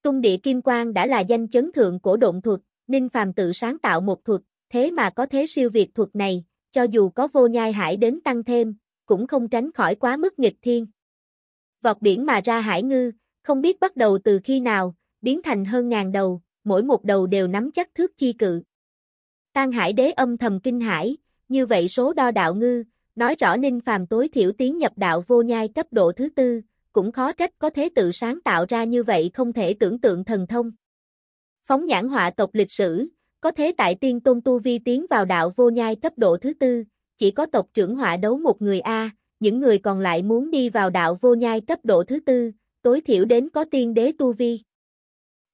Tung địa kim quang đã là danh chấn thượng cổ động thuật, Ninh Phàm tự sáng tạo một thuật, thế mà có thế siêu việt thuật này, cho dù có vô nhai hải đến tăng thêm, cũng không tránh khỏi quá mức nghịch thiên. Vọt biển mà ra hải ngư, không biết bắt đầu từ khi nào, biến thành hơn ngàn đầu, mỗi một đầu đều nắm chắc thước chi cự. Tan hải đế âm thầm kinh hải, như vậy số đo đạo ngư, nói rõ Ninh Phàm tối thiểu tiến nhập đạo vô nhai cấp độ thứ tư, cũng khó trách có thế tự sáng tạo ra như vậy không thể tưởng tượng thần thông. Phóng nhãn họa tộc lịch sử, có thế tại tiên tôn tu vi tiến vào đạo vô nhai cấp độ thứ tư, chỉ có tộc trưởng họa đấu một người A, những người còn lại muốn đi vào đạo vô nhai cấp độ thứ tư, tối thiểu đến có tiên đế tu vi.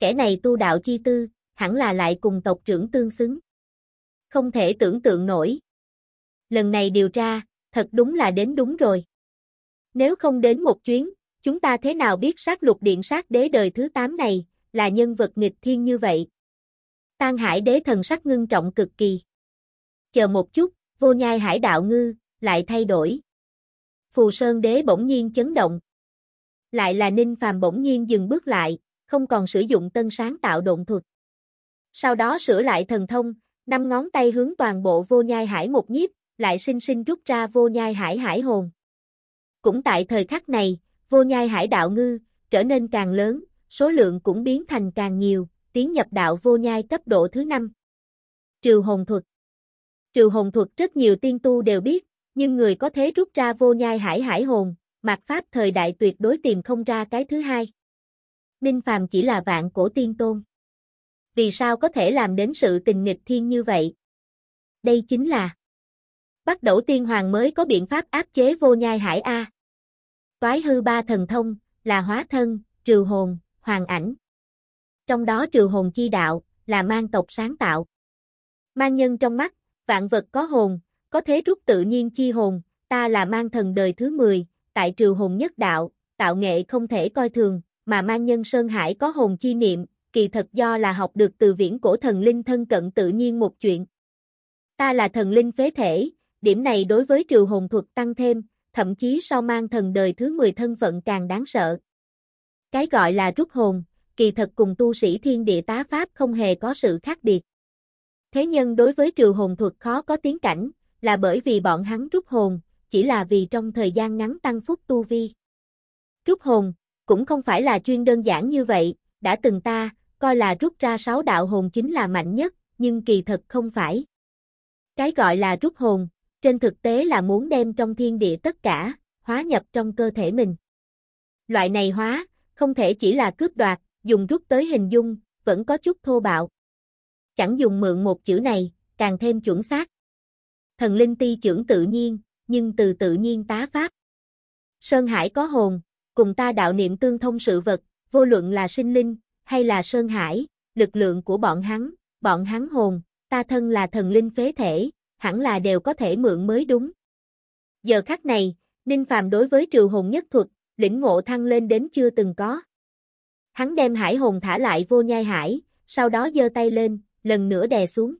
Kẻ này tu đạo chi tư, hẳn là lại cùng tộc trưởng tương xứng. Không thể tưởng tượng nổi. Lần này điều tra, thật đúng là đến đúng rồi. Nếu không đến một chuyến, chúng ta thế nào biết sát lục điện sát đế đời thứ 8 này, là nhân vật nghịch thiên như vậy? Tan hải đế thần sắc ngưng trọng cực kỳ. Chờ một chút, vô nhai hải đạo ngư, lại thay đổi. Phù Sơn đế bỗng nhiên chấn động. Lại là Ninh Phàm bỗng nhiên dừng bước lại, không còn sử dụng tân sáng tạo độn thuật. Sau đó sửa lại thần thông, năm ngón tay hướng toàn bộ vô nhai hải một nhiếp, lại sinh sinh rút ra vô nhai hải hải hồn. Cũng tại thời khắc này, vô nhai hải đạo ngư, trở nên càng lớn, số lượng cũng biến thành càng nhiều, tiến nhập đạo vô nhai cấp độ thứ 5. Trừ hồn thuật Trừ hồn thuật rất nhiều tiên tu đều biết, nhưng người có thế rút ra vô nhai hải hải hồn, mạt pháp thời đại tuyệt đối tìm không ra cái thứ hai. Ninh Phàm chỉ là vạn cổ tiên tôn. Vì sao có thể làm đến sự tình nghịch thiên như vậy? Đây chính là Bắt đầu tiên hoàng mới có biện pháp áp chế vô nhai hải A. Toái hư ba thần thông, là hóa thân, trừ hồn, hoàng ảnh. Trong đó trừ hồn chi đạo, là mang tộc sáng tạo. Mang nhân trong mắt, vạn vật có hồn, có thế rút tự nhiên chi hồn, ta là mang thần đời thứ 10, tại triều hồn nhất đạo, tạo nghệ không thể coi thường, mà mang nhân Sơn Hải có hồn chi niệm, kỳ thật do là học được từ viễn cổ thần linh thân cận tự nhiên một chuyện. Ta là thần linh phế thể, điểm này đối với triều hồn thuật tăng thêm, thậm chí so mang thần đời thứ 10 thân phận càng đáng sợ. Cái gọi là rút hồn, kỳ thật cùng tu sĩ thiên địa tá pháp không hề có sự khác biệt. Thế nhân đối với trừ hồn thuật khó có tiến cảnh, là bởi vì bọn hắn rút hồn, chỉ là vì trong thời gian ngắn tăng phúc tu vi. Rút hồn, cũng không phải là chuyên đơn giản như vậy, đã từng ta, coi là rút ra sáu đạo hồn chính là mạnh nhất, nhưng kỳ thật không phải. Cái gọi là rút hồn, trên thực tế là muốn đem trong thiên địa tất cả, hóa nhập trong cơ thể mình. Loại này hóa, không thể chỉ là cướp đoạt, dùng rút tới hình dung, vẫn có chút thô bạo. Chẳng dùng mượn một chữ này, càng thêm chuẩn xác. Thần linh ti trưởng tự nhiên, nhưng từ tự nhiên tá pháp. Sơn Hải có hồn, cùng ta đạo niệm tương thông sự vật, vô luận là sinh linh, hay là Sơn Hải, lực lượng của bọn hắn, bọn hắn hồn, ta thân là thần linh phế thể, hẳn là đều có thể mượn mới đúng. Giờ khắc này, Ninh Phàm đối với triều hồn nhất thuật, lĩnh ngộ thăng lên đến chưa từng có. Hắn đem hải hồn thả lại vô nhai hải, sau đó giơ tay lên, lần nữa đè xuống.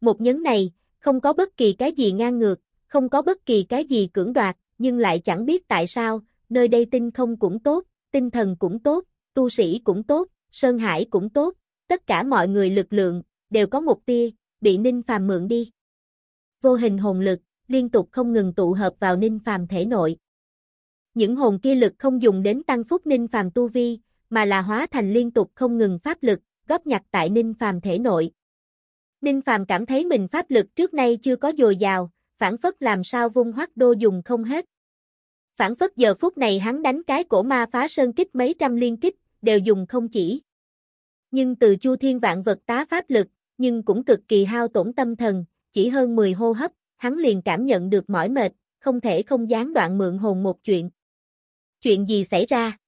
Một nhấn này, không có bất kỳ cái gì ngang ngược, không có bất kỳ cái gì cưỡng đoạt, nhưng lại chẳng biết tại sao, nơi đây tinh không cũng tốt, tinh thần cũng tốt, tu sĩ cũng tốt, sơn hải cũng tốt, tất cả mọi người lực lượng, đều có một tia, bị Ninh Phàm mượn đi. Vô hình hồn lực, liên tục không ngừng tụ hợp vào Ninh Phàm thể nội. Những hồn kia lực không dùng đến tăng phúc Ninh Phàm tu vi, mà là hóa thành liên tục không ngừng pháp lực, góp nhặt tại Ninh Phàm thể nội. Ninh Phàm cảm thấy mình pháp lực trước nay chưa có dồi dào, phản phất làm sao vung hoắc đô dùng không hết. Phản phất giờ phút này hắn đánh cái cổ ma phá sơn kích mấy trăm liên kích, đều dùng không chỉ. Nhưng từ chu thiên vạn vật tá pháp lực, nhưng cũng cực kỳ hao tổn tâm thần, chỉ hơn 10 hô hấp, hắn liền cảm nhận được mỏi mệt, không thể không gián đoạn mượn hồn một chuyện. Chuyện gì xảy ra?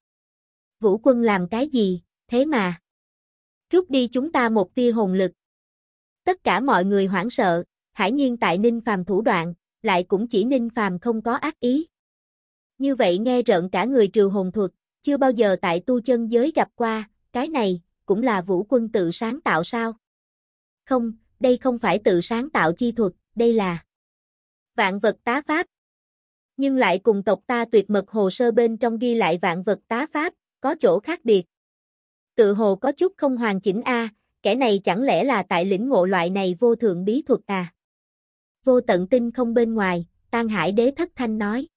Vũ quân làm cái gì, thế mà? Rút đi chúng ta một tia hồn lực. Tất cả mọi người hoảng sợ, hải nhiên tại Ninh Phàm thủ đoạn, lại cũng chỉ Ninh Phàm không có ác ý. Như vậy nghe rợn cả người trừ hồn thuật, chưa bao giờ tại tu chân giới gặp qua, cái này, cũng là vũ quân tự sáng tạo sao? Không, đây không phải tự sáng tạo chi thuật, đây là vạn vật tá pháp. Nhưng lại cùng tộc ta tuyệt mật hồ sơ bên trong ghi lại vạn vật tá pháp, có chỗ khác biệt. Tự hồ có chút không hoàn chỉnh a, kẻ này chẳng lẽ là tại lĩnh ngộ loại này vô thượng bí thuật à? Vô tận tinh không bên ngoài, Tan Hải Đế thất thanh nói.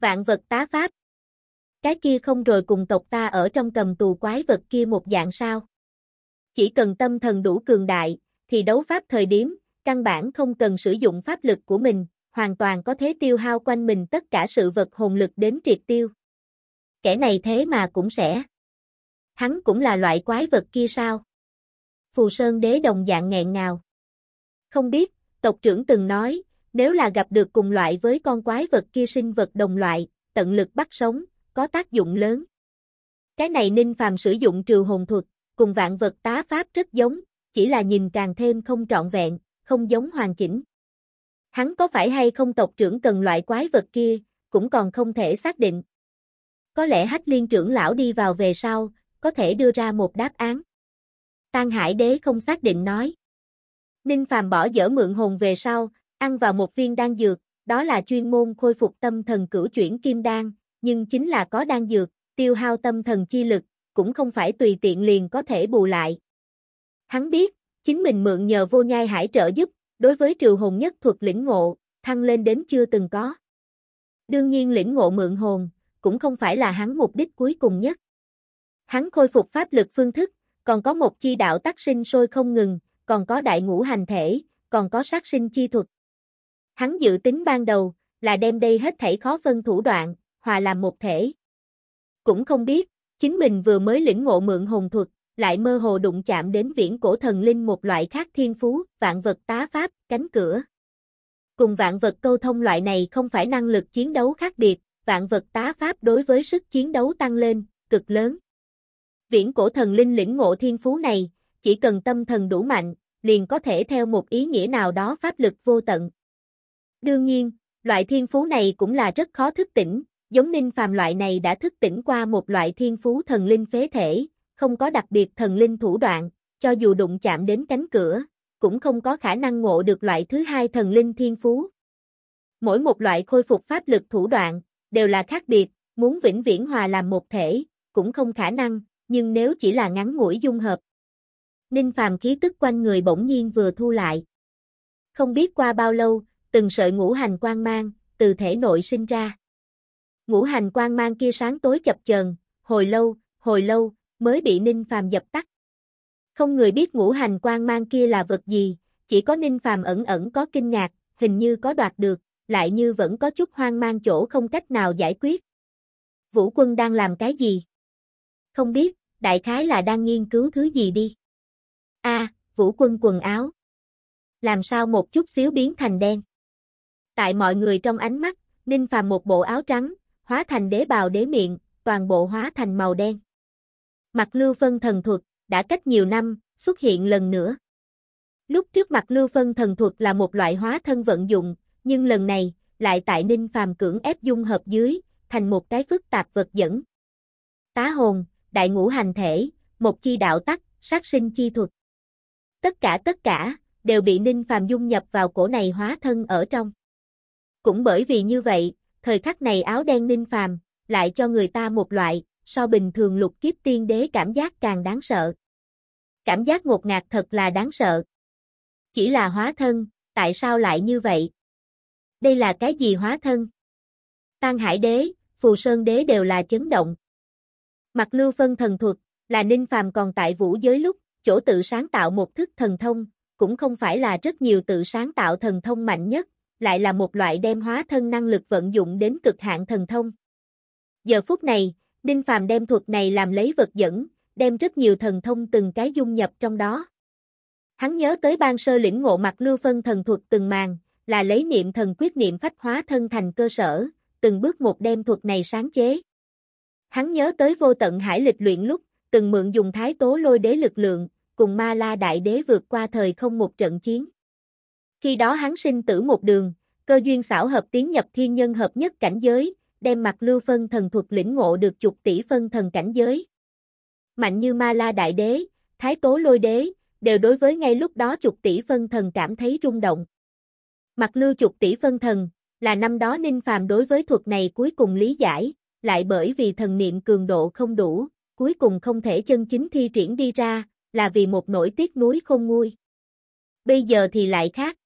Vạn vật tá pháp. Cái kia không rồi cùng tộc ta ở trong cầm tù quái vật kia một dạng sao? Chỉ cần tâm thần đủ cường đại, thì đấu pháp thời điểm, căn bản không cần sử dụng pháp lực của mình, hoàn toàn có thế tiêu hao quanh mình tất cả sự vật hồn lực đến triệt tiêu. Kẻ này thế mà cũng sẽ. Hắn cũng là loại quái vật kia sao? Phù Sơn đế đồng dạng nghẹn ngào. Không biết, tộc trưởng từng nói, nếu là gặp được cùng loại với con quái vật kia sinh vật đồng loại, tận lực bắt sống, có tác dụng lớn. Cái này Ninh Phàm sử dụng trừ hồn thuật, cùng vạn vật tá pháp rất giống, chỉ là nhìn càng thêm không trọn vẹn, không giống hoàn chỉnh. Hắn có phải hay không tộc trưởng cần loại quái vật kia, cũng còn không thể xác định. Có lẽ hách liên trưởng lão đi vào về sau, có thể đưa ra một đáp án. Tan Hải Đế không xác định nói. Ninh Phàm bỏ dở mượn hồn về sau, ăn vào một viên đan dược, đó là chuyên môn khôi phục tâm thần cửu chuyển kim đan, nhưng chính là có đan dược, tiêu hao tâm thần chi lực, cũng không phải tùy tiện liền có thể bù lại. Hắn biết, chính mình mượn nhờ vô nhai hải trợ giúp, đối với triều hồn nhất thuật lĩnh ngộ, thăng lên đến chưa từng có. Đương nhiên lĩnh ngộ mượn hồn, cũng không phải là hắn mục đích cuối cùng nhất. Hắn khôi phục pháp lực phương thức, còn có một chi đạo tác sinh sôi không ngừng, còn có đại ngũ hành thể, còn có sát sinh chi thuật. Hắn dự tính ban đầu, là đem đây hết thảy khó phân thủ đoạn, hòa làm một thể. Cũng không biết, chính mình vừa mới lĩnh ngộ mượn hồn thuật, lại mơ hồ đụng chạm đến viễn cổ thần linh một loại khác thiên phú, vạn vật tá pháp, cánh cửa. Cùng vạn vật câu thông loại này không phải năng lực chiến đấu khác biệt, vạn vật tá pháp đối với sức chiến đấu tăng lên, cực lớn. Viễn cổ thần linh lĩnh ngộ thiên phú này, chỉ cần tâm thần đủ mạnh, liền có thể theo một ý nghĩa nào đó pháp lực vô tận. Đương nhiên, loại thiên phú này cũng là rất khó thức tỉnh, giống ninh phàm loại này đã thức tỉnh qua một loại thiên phú thần linh phế thể, không có đặc biệt thần linh thủ đoạn, cho dù đụng chạm đến cánh cửa, cũng không có khả năng ngộ được loại thứ hai thần linh thiên phú. Mỗi một loại khôi phục pháp lực thủ đoạn, đều là khác biệt, muốn vĩnh viễn hòa làm một thể, cũng không khả năng, nhưng nếu chỉ là ngắn ngủi dung hợp. Ninh phàm khí tức quanh người bỗng nhiên vừa thu lại. Không biết qua bao lâu, từng sợi ngũ hành quang mang, từ thể nội sinh ra. Ngũ hành quang mang kia sáng tối chập chờn, hồi lâu, hồi lâu, mới bị Ninh Phàm dập tắt. Không người biết ngũ hành quang mang kia là vật gì, chỉ có Ninh Phàm ẩn ẩn có kinh ngạc, hình như có đoạt được, lại như vẫn có chút hoang mang chỗ không cách nào giải quyết. Vũ quân đang làm cái gì? Không biết, đại khái là đang nghiên cứu thứ gì đi. A, vũ quân quần áo. Làm sao một chút xíu biến thành đen? Tại mọi người trong ánh mắt, Ninh Phàm một bộ áo trắng, hóa thành đế bào đế miệng, toàn bộ hóa thành màu đen. Mặt lưu phân thần thuật, đã cách nhiều năm, xuất hiện lần nữa. Lúc trước mặt lưu phân thần thuật là một loại hóa thân vận dụng, nhưng lần này, lại tại Ninh Phàm cưỡng ép dung hợp dưới, thành một cái phức tạp vật dẫn. Tá hồn, đại ngũ hành thể, một chi đạo tắc, sát sinh chi thuật. Tất cả tất cả, đều bị Ninh Phàm dung nhập vào cổ này hóa thân ở trong. Cũng bởi vì như vậy, thời khắc này áo đen Ninh Phàm lại cho người ta một loại, so bình thường lục kiếp tiên đế cảm giác càng đáng sợ. Cảm giác ngột ngạt thật là đáng sợ. Chỉ là hóa thân, tại sao lại như vậy? Đây là cái gì hóa thân? Tăng Hải Đế, Phù Sơn Đế đều là chấn động. Mặt lưu phân thần thuật, là Ninh Phàm còn tại vũ giới lúc, chỗ tự sáng tạo một thức thần thông, cũng không phải là rất nhiều tự sáng tạo thần thông mạnh nhất, lại là một loại đem hóa thân năng lực vận dụng đến cực hạn thần thông. Giờ phút này, Ninh Phàm đem thuật này làm lấy vật dẫn, đem rất nhiều thần thông từng cái dung nhập trong đó. Hắn nhớ tới ban sơ lĩnh ngộ mặt lưu phân thần thuật từng màn, là lấy niệm thần quyết niệm phách hóa thân thành cơ sở, từng bước một đem thuật này sáng chế. Hắn nhớ tới vô tận hải lịch luyện lúc, từng mượn dùng thái tố lôi đế lực lượng, cùng ma la đại đế vượt qua thời không một trận chiến. Khi đó hắn sinh tử một đường, cơ duyên xảo hợp tiến nhập thiên nhân hợp nhất cảnh giới, đem mặt lưu phân thần thuật lĩnh ngộ được chục tỷ phân thần cảnh giới. Mạnh như ma la đại đế, thái tố lôi đế, đều đối với ngay lúc đó chục tỷ phân thần cảm thấy rung động. Mặt lưu chục tỷ phân thần, là năm đó Ninh Phàm đối với thuật này cuối cùng lý giải, lại bởi vì thần niệm cường độ không đủ, cuối cùng không thể chân chính thi triển đi ra, là vì một nỗi tiếc núi không nguôi. Bây giờ thì lại khác.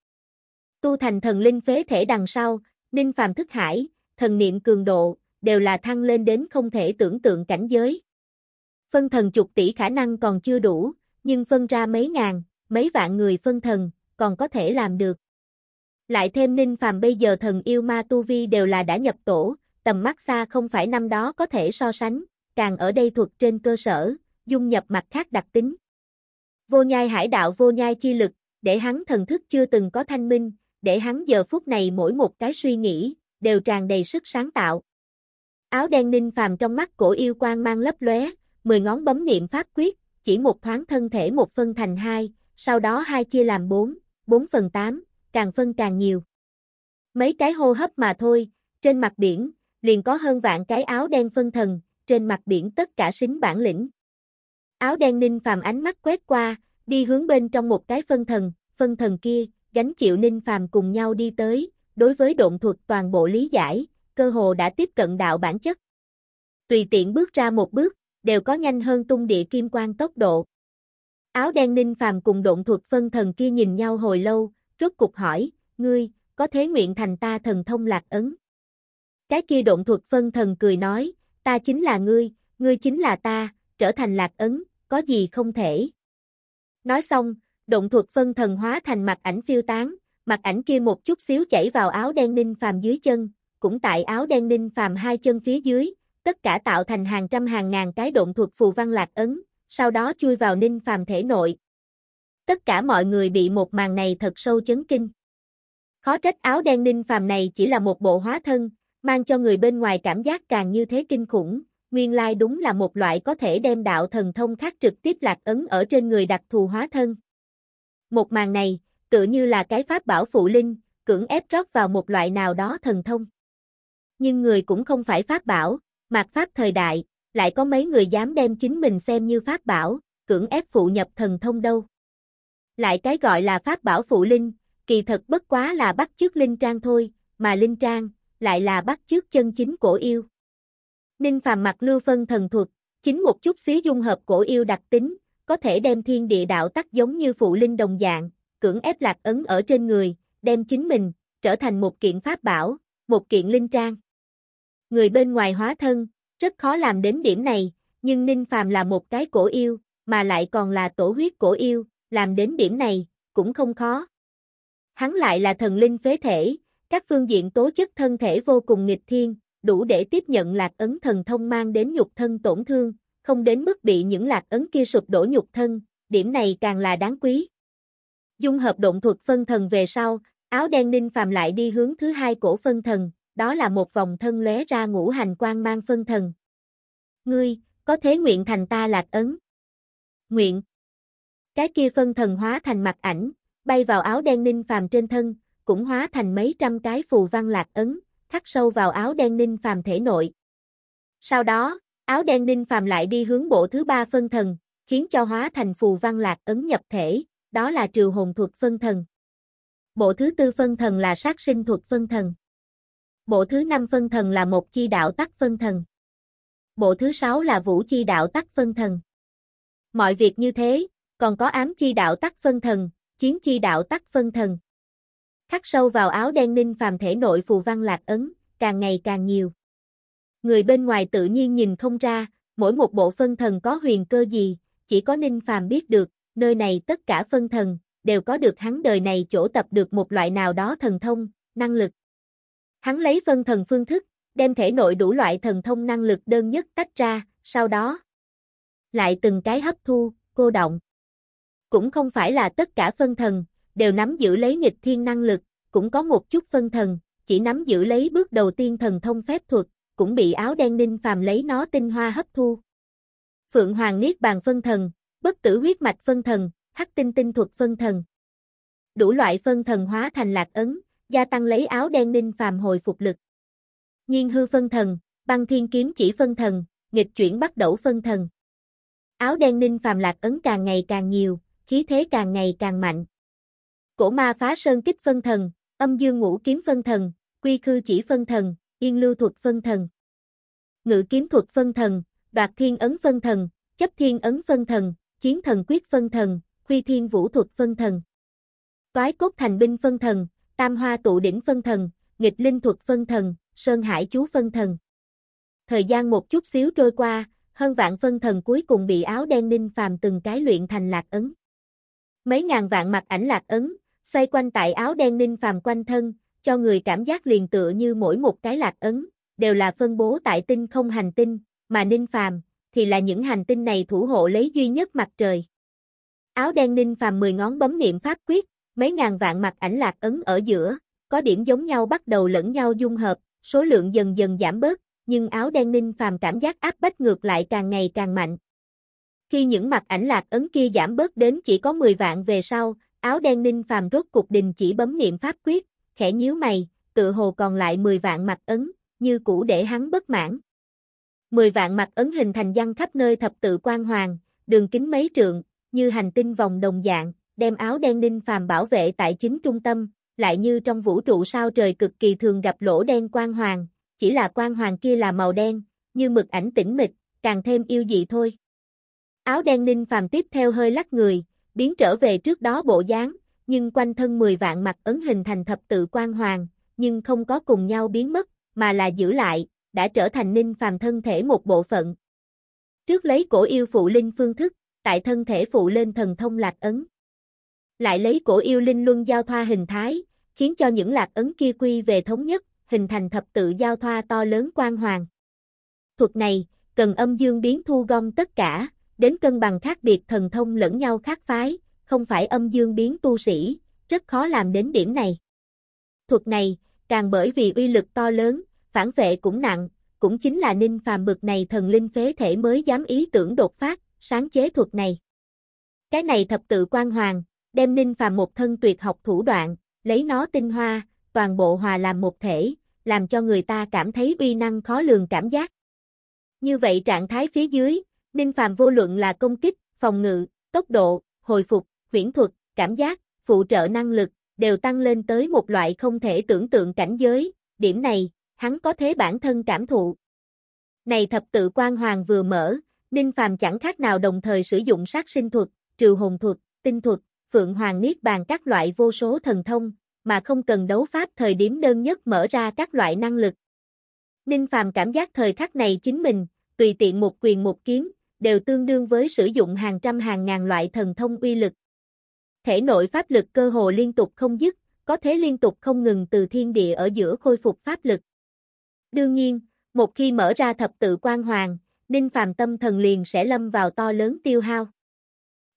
Tu thành thần linh phế thể đằng sau, Ninh Phàm thức hải, thần niệm cường độ, đều là thăng lên đến không thể tưởng tượng cảnh giới. Phân thần chục tỷ khả năng còn chưa đủ, nhưng phân ra mấy ngàn, mấy vạn người phân thần, còn có thể làm được. Lại thêm Ninh Phàm bây giờ thần yêu ma tu vi đều là đã nhập tổ, tầm mắt xa không phải năm đó có thể so sánh, càng ở đây thuộc trên cơ sở, dung nhập mặt khác đặc tính. Vô nhai hải đạo vô nhai chi lực, để hắn thần thức chưa từng có thanh minh, để hắn giờ phút này mỗi một cái suy nghĩ, đều tràn đầy sức sáng tạo. Áo đen ninh phàm trong mắt cổ yêu quang mang lấp lóe, mười ngón bấm niệm pháp quyết, chỉ một thoáng thân thể một phân thành hai, sau đó hai chia làm bốn, bốn phần tám, càng phân càng nhiều. Mấy cái hô hấp mà thôi, trên mặt biển, liền có hơn vạn cái áo đen phân thần, trên mặt biển tất cả xính bản lĩnh. Áo đen ninh phàm ánh mắt quét qua, đi hướng bên trong một cái phân thần, phân thần kia, gánh chịu ninh phàm cùng nhau đi tới, đối với độn thuật toàn bộ lý giải, cơ hồ đã tiếp cận đạo bản chất. Tùy tiện bước ra một bước, đều có nhanh hơn tung địa kim quang tốc độ. Áo đen ninh phàm cùng độn thuật phân thần kia nhìn nhau hồi lâu, rốt cục hỏi, ngươi, có thế nguyện thành ta thần thông lạc ấn. Cái kia động thuật phân thần cười nói, ta chính là ngươi, ngươi chính là ta, trở thành lạc ấn, có gì không thể. Nói xong, động thuật phân thần hóa thành mặt ảnh phiêu tán, mặt ảnh kia một chút xíu chảy vào áo đen ninh phàm dưới chân, cũng tại áo đen ninh phàm hai chân phía dưới, tất cả tạo thành hàng trăm hàng ngàn cái động thuật phù văn lạc ấn, sau đó chui vào ninh phàm thể nội. Tất cả mọi người bị một màn này thật sâu chấn kinh. Khó trách áo đen ninh phàm này chỉ là một bộ hóa thân, mang cho người bên ngoài cảm giác càng như thế kinh khủng, nguyên lai đúng là một loại có thể đem đạo thần thông khác trực tiếp lạc ấn ở trên người đặc thù hóa thân. Một màn này, tự như là cái pháp bảo phụ linh, cưỡng ép rót vào một loại nào đó thần thông. Nhưng người cũng không phải pháp bảo, mạt pháp thời đại, lại có mấy người dám đem chính mình xem như pháp bảo, cưỡng ép phụ nhập thần thông đâu. Lại cái gọi là pháp bảo phụ linh, kỳ thật bất quá là bắt chước linh trang thôi, mà linh trang, lại là bắt chước chân chính cổ yêu. Ninh phàm mặt lưu phân thần thuật, chính một chút xíu dung hợp cổ yêu đặc tính, có thể đem thiên địa đạo tắc giống như phụ linh đồng dạng, cưỡng ép lạc ấn ở trên người, đem chính mình, trở thành một kiện pháp bảo, một kiện linh trang. Người bên ngoài hóa thân, rất khó làm đến điểm này, nhưng Ninh Phàm là một cái cổ yêu, mà lại còn là tổ huyết cổ yêu, làm đến điểm này, cũng không khó. Hắn lại là thần linh phế thể, các phương diện tố chất thân thể vô cùng nghịch thiên, đủ để tiếp nhận lạc ấn thần thông mang đến nhục thân tổn thương, không đến mức bị những lạc ấn kia sụp đổ nhục thân, điểm này càng là đáng quý. Dung hợp động thuật phân thần về sau, áo đen ninh phàm lại đi hướng thứ hai cổ phân thần, đó là một vòng thân lóe ra ngũ hành quang mang phân thần. Ngươi, có thế nguyện thành ta lạc ấn. Nguyện. Cái kia phân thần hóa thành mặt ảnh, bay vào áo đen ninh phàm trên thân, cũng hóa thành mấy trăm cái phù văn lạc ấn, khắc sâu vào áo đen ninh phàm thể nội. Sau đó, áo đen ninh phàm lại đi hướng bộ thứ ba phân thần, khiến cho hóa thành phù văn lạc ấn nhập thể, đó là trừ hồn thuật phân thần. Bộ thứ tư phân thần là sát sinh thuật phân thần. Bộ thứ năm phân thần là một chi đạo tắc phân thần. Bộ thứ sáu là vũ chi đạo tắc phân thần. Mọi việc như thế, còn có ám chi đạo tắc phân thần, chiến chi đạo tắc phân thần. Khắc sâu vào áo đen ninh phàm thể nội phù văn lạc ấn, càng ngày càng nhiều. Người bên ngoài tự nhiên nhìn không ra, mỗi một bộ phân thần có huyền cơ gì, chỉ có ninh phàm biết được, nơi này tất cả phân thần, đều có được hắn đời này chỗ tập được một loại nào đó thần thông, năng lực. Hắn lấy phân thần phương thức, đem thể nội đủ loại thần thông năng lực đơn nhất tách ra, sau đó lại từng cái hấp thu, cô động. Cũng không phải là tất cả phân thần, đều nắm giữ lấy nghịch thiên năng lực, cũng có một chút phân thần, chỉ nắm giữ lấy bước đầu tiên thần thông phép thuật, cũng bị áo đen ninh phàm lấy nó tinh hoa hấp thu. Phượng Hoàng Niết Bàn phân thần, bất tử huyết mạch phân thần, hắc tinh tinh thuật phân thần. Đủ loại phân thần hóa thành lạc ấn, gia tăng lấy áo đen ninh phàm hồi phục lực. Nhiên hư phân thần, băng thiên kiếm chỉ phân thần, nghịch chuyển bắt đầu phân thần. Áo đen ninh phàm lạc ấn càng ngày càng nhiều, khí thế càng ngày càng mạnh. Cổ ma phá sơn kích phân thần, âm dương ngũ kiếm phân thần, quy khư chỉ phân thần, yên lưu thuật phân thần. Ngự kiếm thuật phân thần, đoạt thiên ấn phân thần, chấp thiên ấn phân thần, chiến thần quyết phân thần, khuy thiên vũ thuật phân thần. Toái cốt thành binh phân thần, tam hoa tụ đỉnh phân thần, nghịch linh thuật phân thần, sơn hải chú phân thần. Thời gian một chút xíu trôi qua, hơn vạn phân thần cuối cùng bị áo đen ninh phàm từng cái luyện thành lạc ấn. Mấy ngàn vạn mặt ảnh lạc ấn, xoay quanh tại áo đen ninh phàm quanh thân, cho người cảm giác liền tựa như mỗi một cái lạc ấn, đều là phân bố tại tinh không hành tinh, mà ninh phàm, thì là những hành tinh này thủ hộ lấy duy nhất mặt trời. Áo đen ninh phàm 10 ngón bấm niệm pháp quyết, mấy ngàn vạn mặt ảnh lạc ấn ở giữa, có điểm giống nhau bắt đầu lẫn nhau dung hợp, số lượng dần dần giảm bớt, nhưng áo đen ninh phàm cảm giác áp bách ngược lại càng ngày càng mạnh. Khi những mặt ảnh lạc ấn kia giảm bớt đến chỉ có 10 vạn về sau, áo đen ninh phàm rốt cục đình chỉ bấm niệm pháp quyết, khẽ nhíu mày, tự hồ còn lại 10 vạn mặt ấn, như cũ để hắn bất mãn. 10 vạn mặt ấn hình thành văn khắp nơi thập tự quan hoàng, đường kính mấy trượng, như hành tinh vòng đồng dạng, đem áo đen ninh phàm bảo vệ tại chính trung tâm, lại như trong vũ trụ sao trời cực kỳ thường gặp lỗ đen quan hoàng, chỉ là quan hoàng kia là màu đen, như mực ảnh tĩnh mịch, càng thêm yêu dị thôi. Áo đen ninh phàm tiếp theo hơi lắc người, biến trở về trước đó bộ dáng, nhưng quanh thân 10 vạn mặt ấn hình thành thập tự quan hoàng, nhưng không có cùng nhau biến mất, mà là giữ lại, đã trở thành ninh phàm thân thể một bộ phận. Trước lấy cổ yêu phụ linh phương thức, tại thân thể phụ lên thần thông lạc ấn. Lại lấy cổ yêu linh luân giao thoa hình thái, khiến cho những lạc ấn kia quy về thống nhất, hình thành thập tự giao thoa to lớn quan hoàng. Thuật này, cần âm dương biến thu gom tất cả, đến cân bằng khác biệt thần thông lẫn nhau khác phái, không phải âm dương biến tu sĩ, rất khó làm đến điểm này. Thuật này, càng bởi vì uy lực to lớn, phản vệ cũng nặng, cũng chính là ninh phàm bực này thần linh phế thể mới dám ý tưởng đột phát, sáng chế thuật này. Cái này thập tự quan hoàng, đem ninh phàm một thân tuyệt học thủ đoạn, lấy nó tinh hoa, toàn bộ hòa làm một thể, làm cho người ta cảm thấy uy năng khó lường cảm giác. Như vậy trạng thái phía dưới, Ninh Phàm vô luận là công kích, phòng ngự, tốc độ, hồi phục, huyễn thuật, cảm giác, phụ trợ năng lực, đều tăng lên tới một loại không thể tưởng tượng cảnh giới, điểm này, hắn có thế bản thân cảm thụ. Này thập tự quan hoàng vừa mở, Ninh Phàm chẳng khác nào đồng thời sử dụng sát sinh thuật, trừ hồn thuật, tinh thuật, phượng hoàng niết bàn các loại vô số thần thông, mà không cần đấu pháp thời điểm đơn nhất mở ra các loại năng lực. Ninh Phàm cảm giác thời khắc này chính mình, tùy tiện một quyền một kiếm, đều tương đương với sử dụng hàng trăm hàng ngàn loại thần thông uy lực. Thể nội pháp lực cơ hồ liên tục không dứt, có thế liên tục không ngừng từ thiên địa ở giữa khôi phục pháp lực. Đương nhiên, một khi mở ra thập tự quan hoàng, Ninh Phàm tâm thần liền sẽ lâm vào to lớn tiêu hao.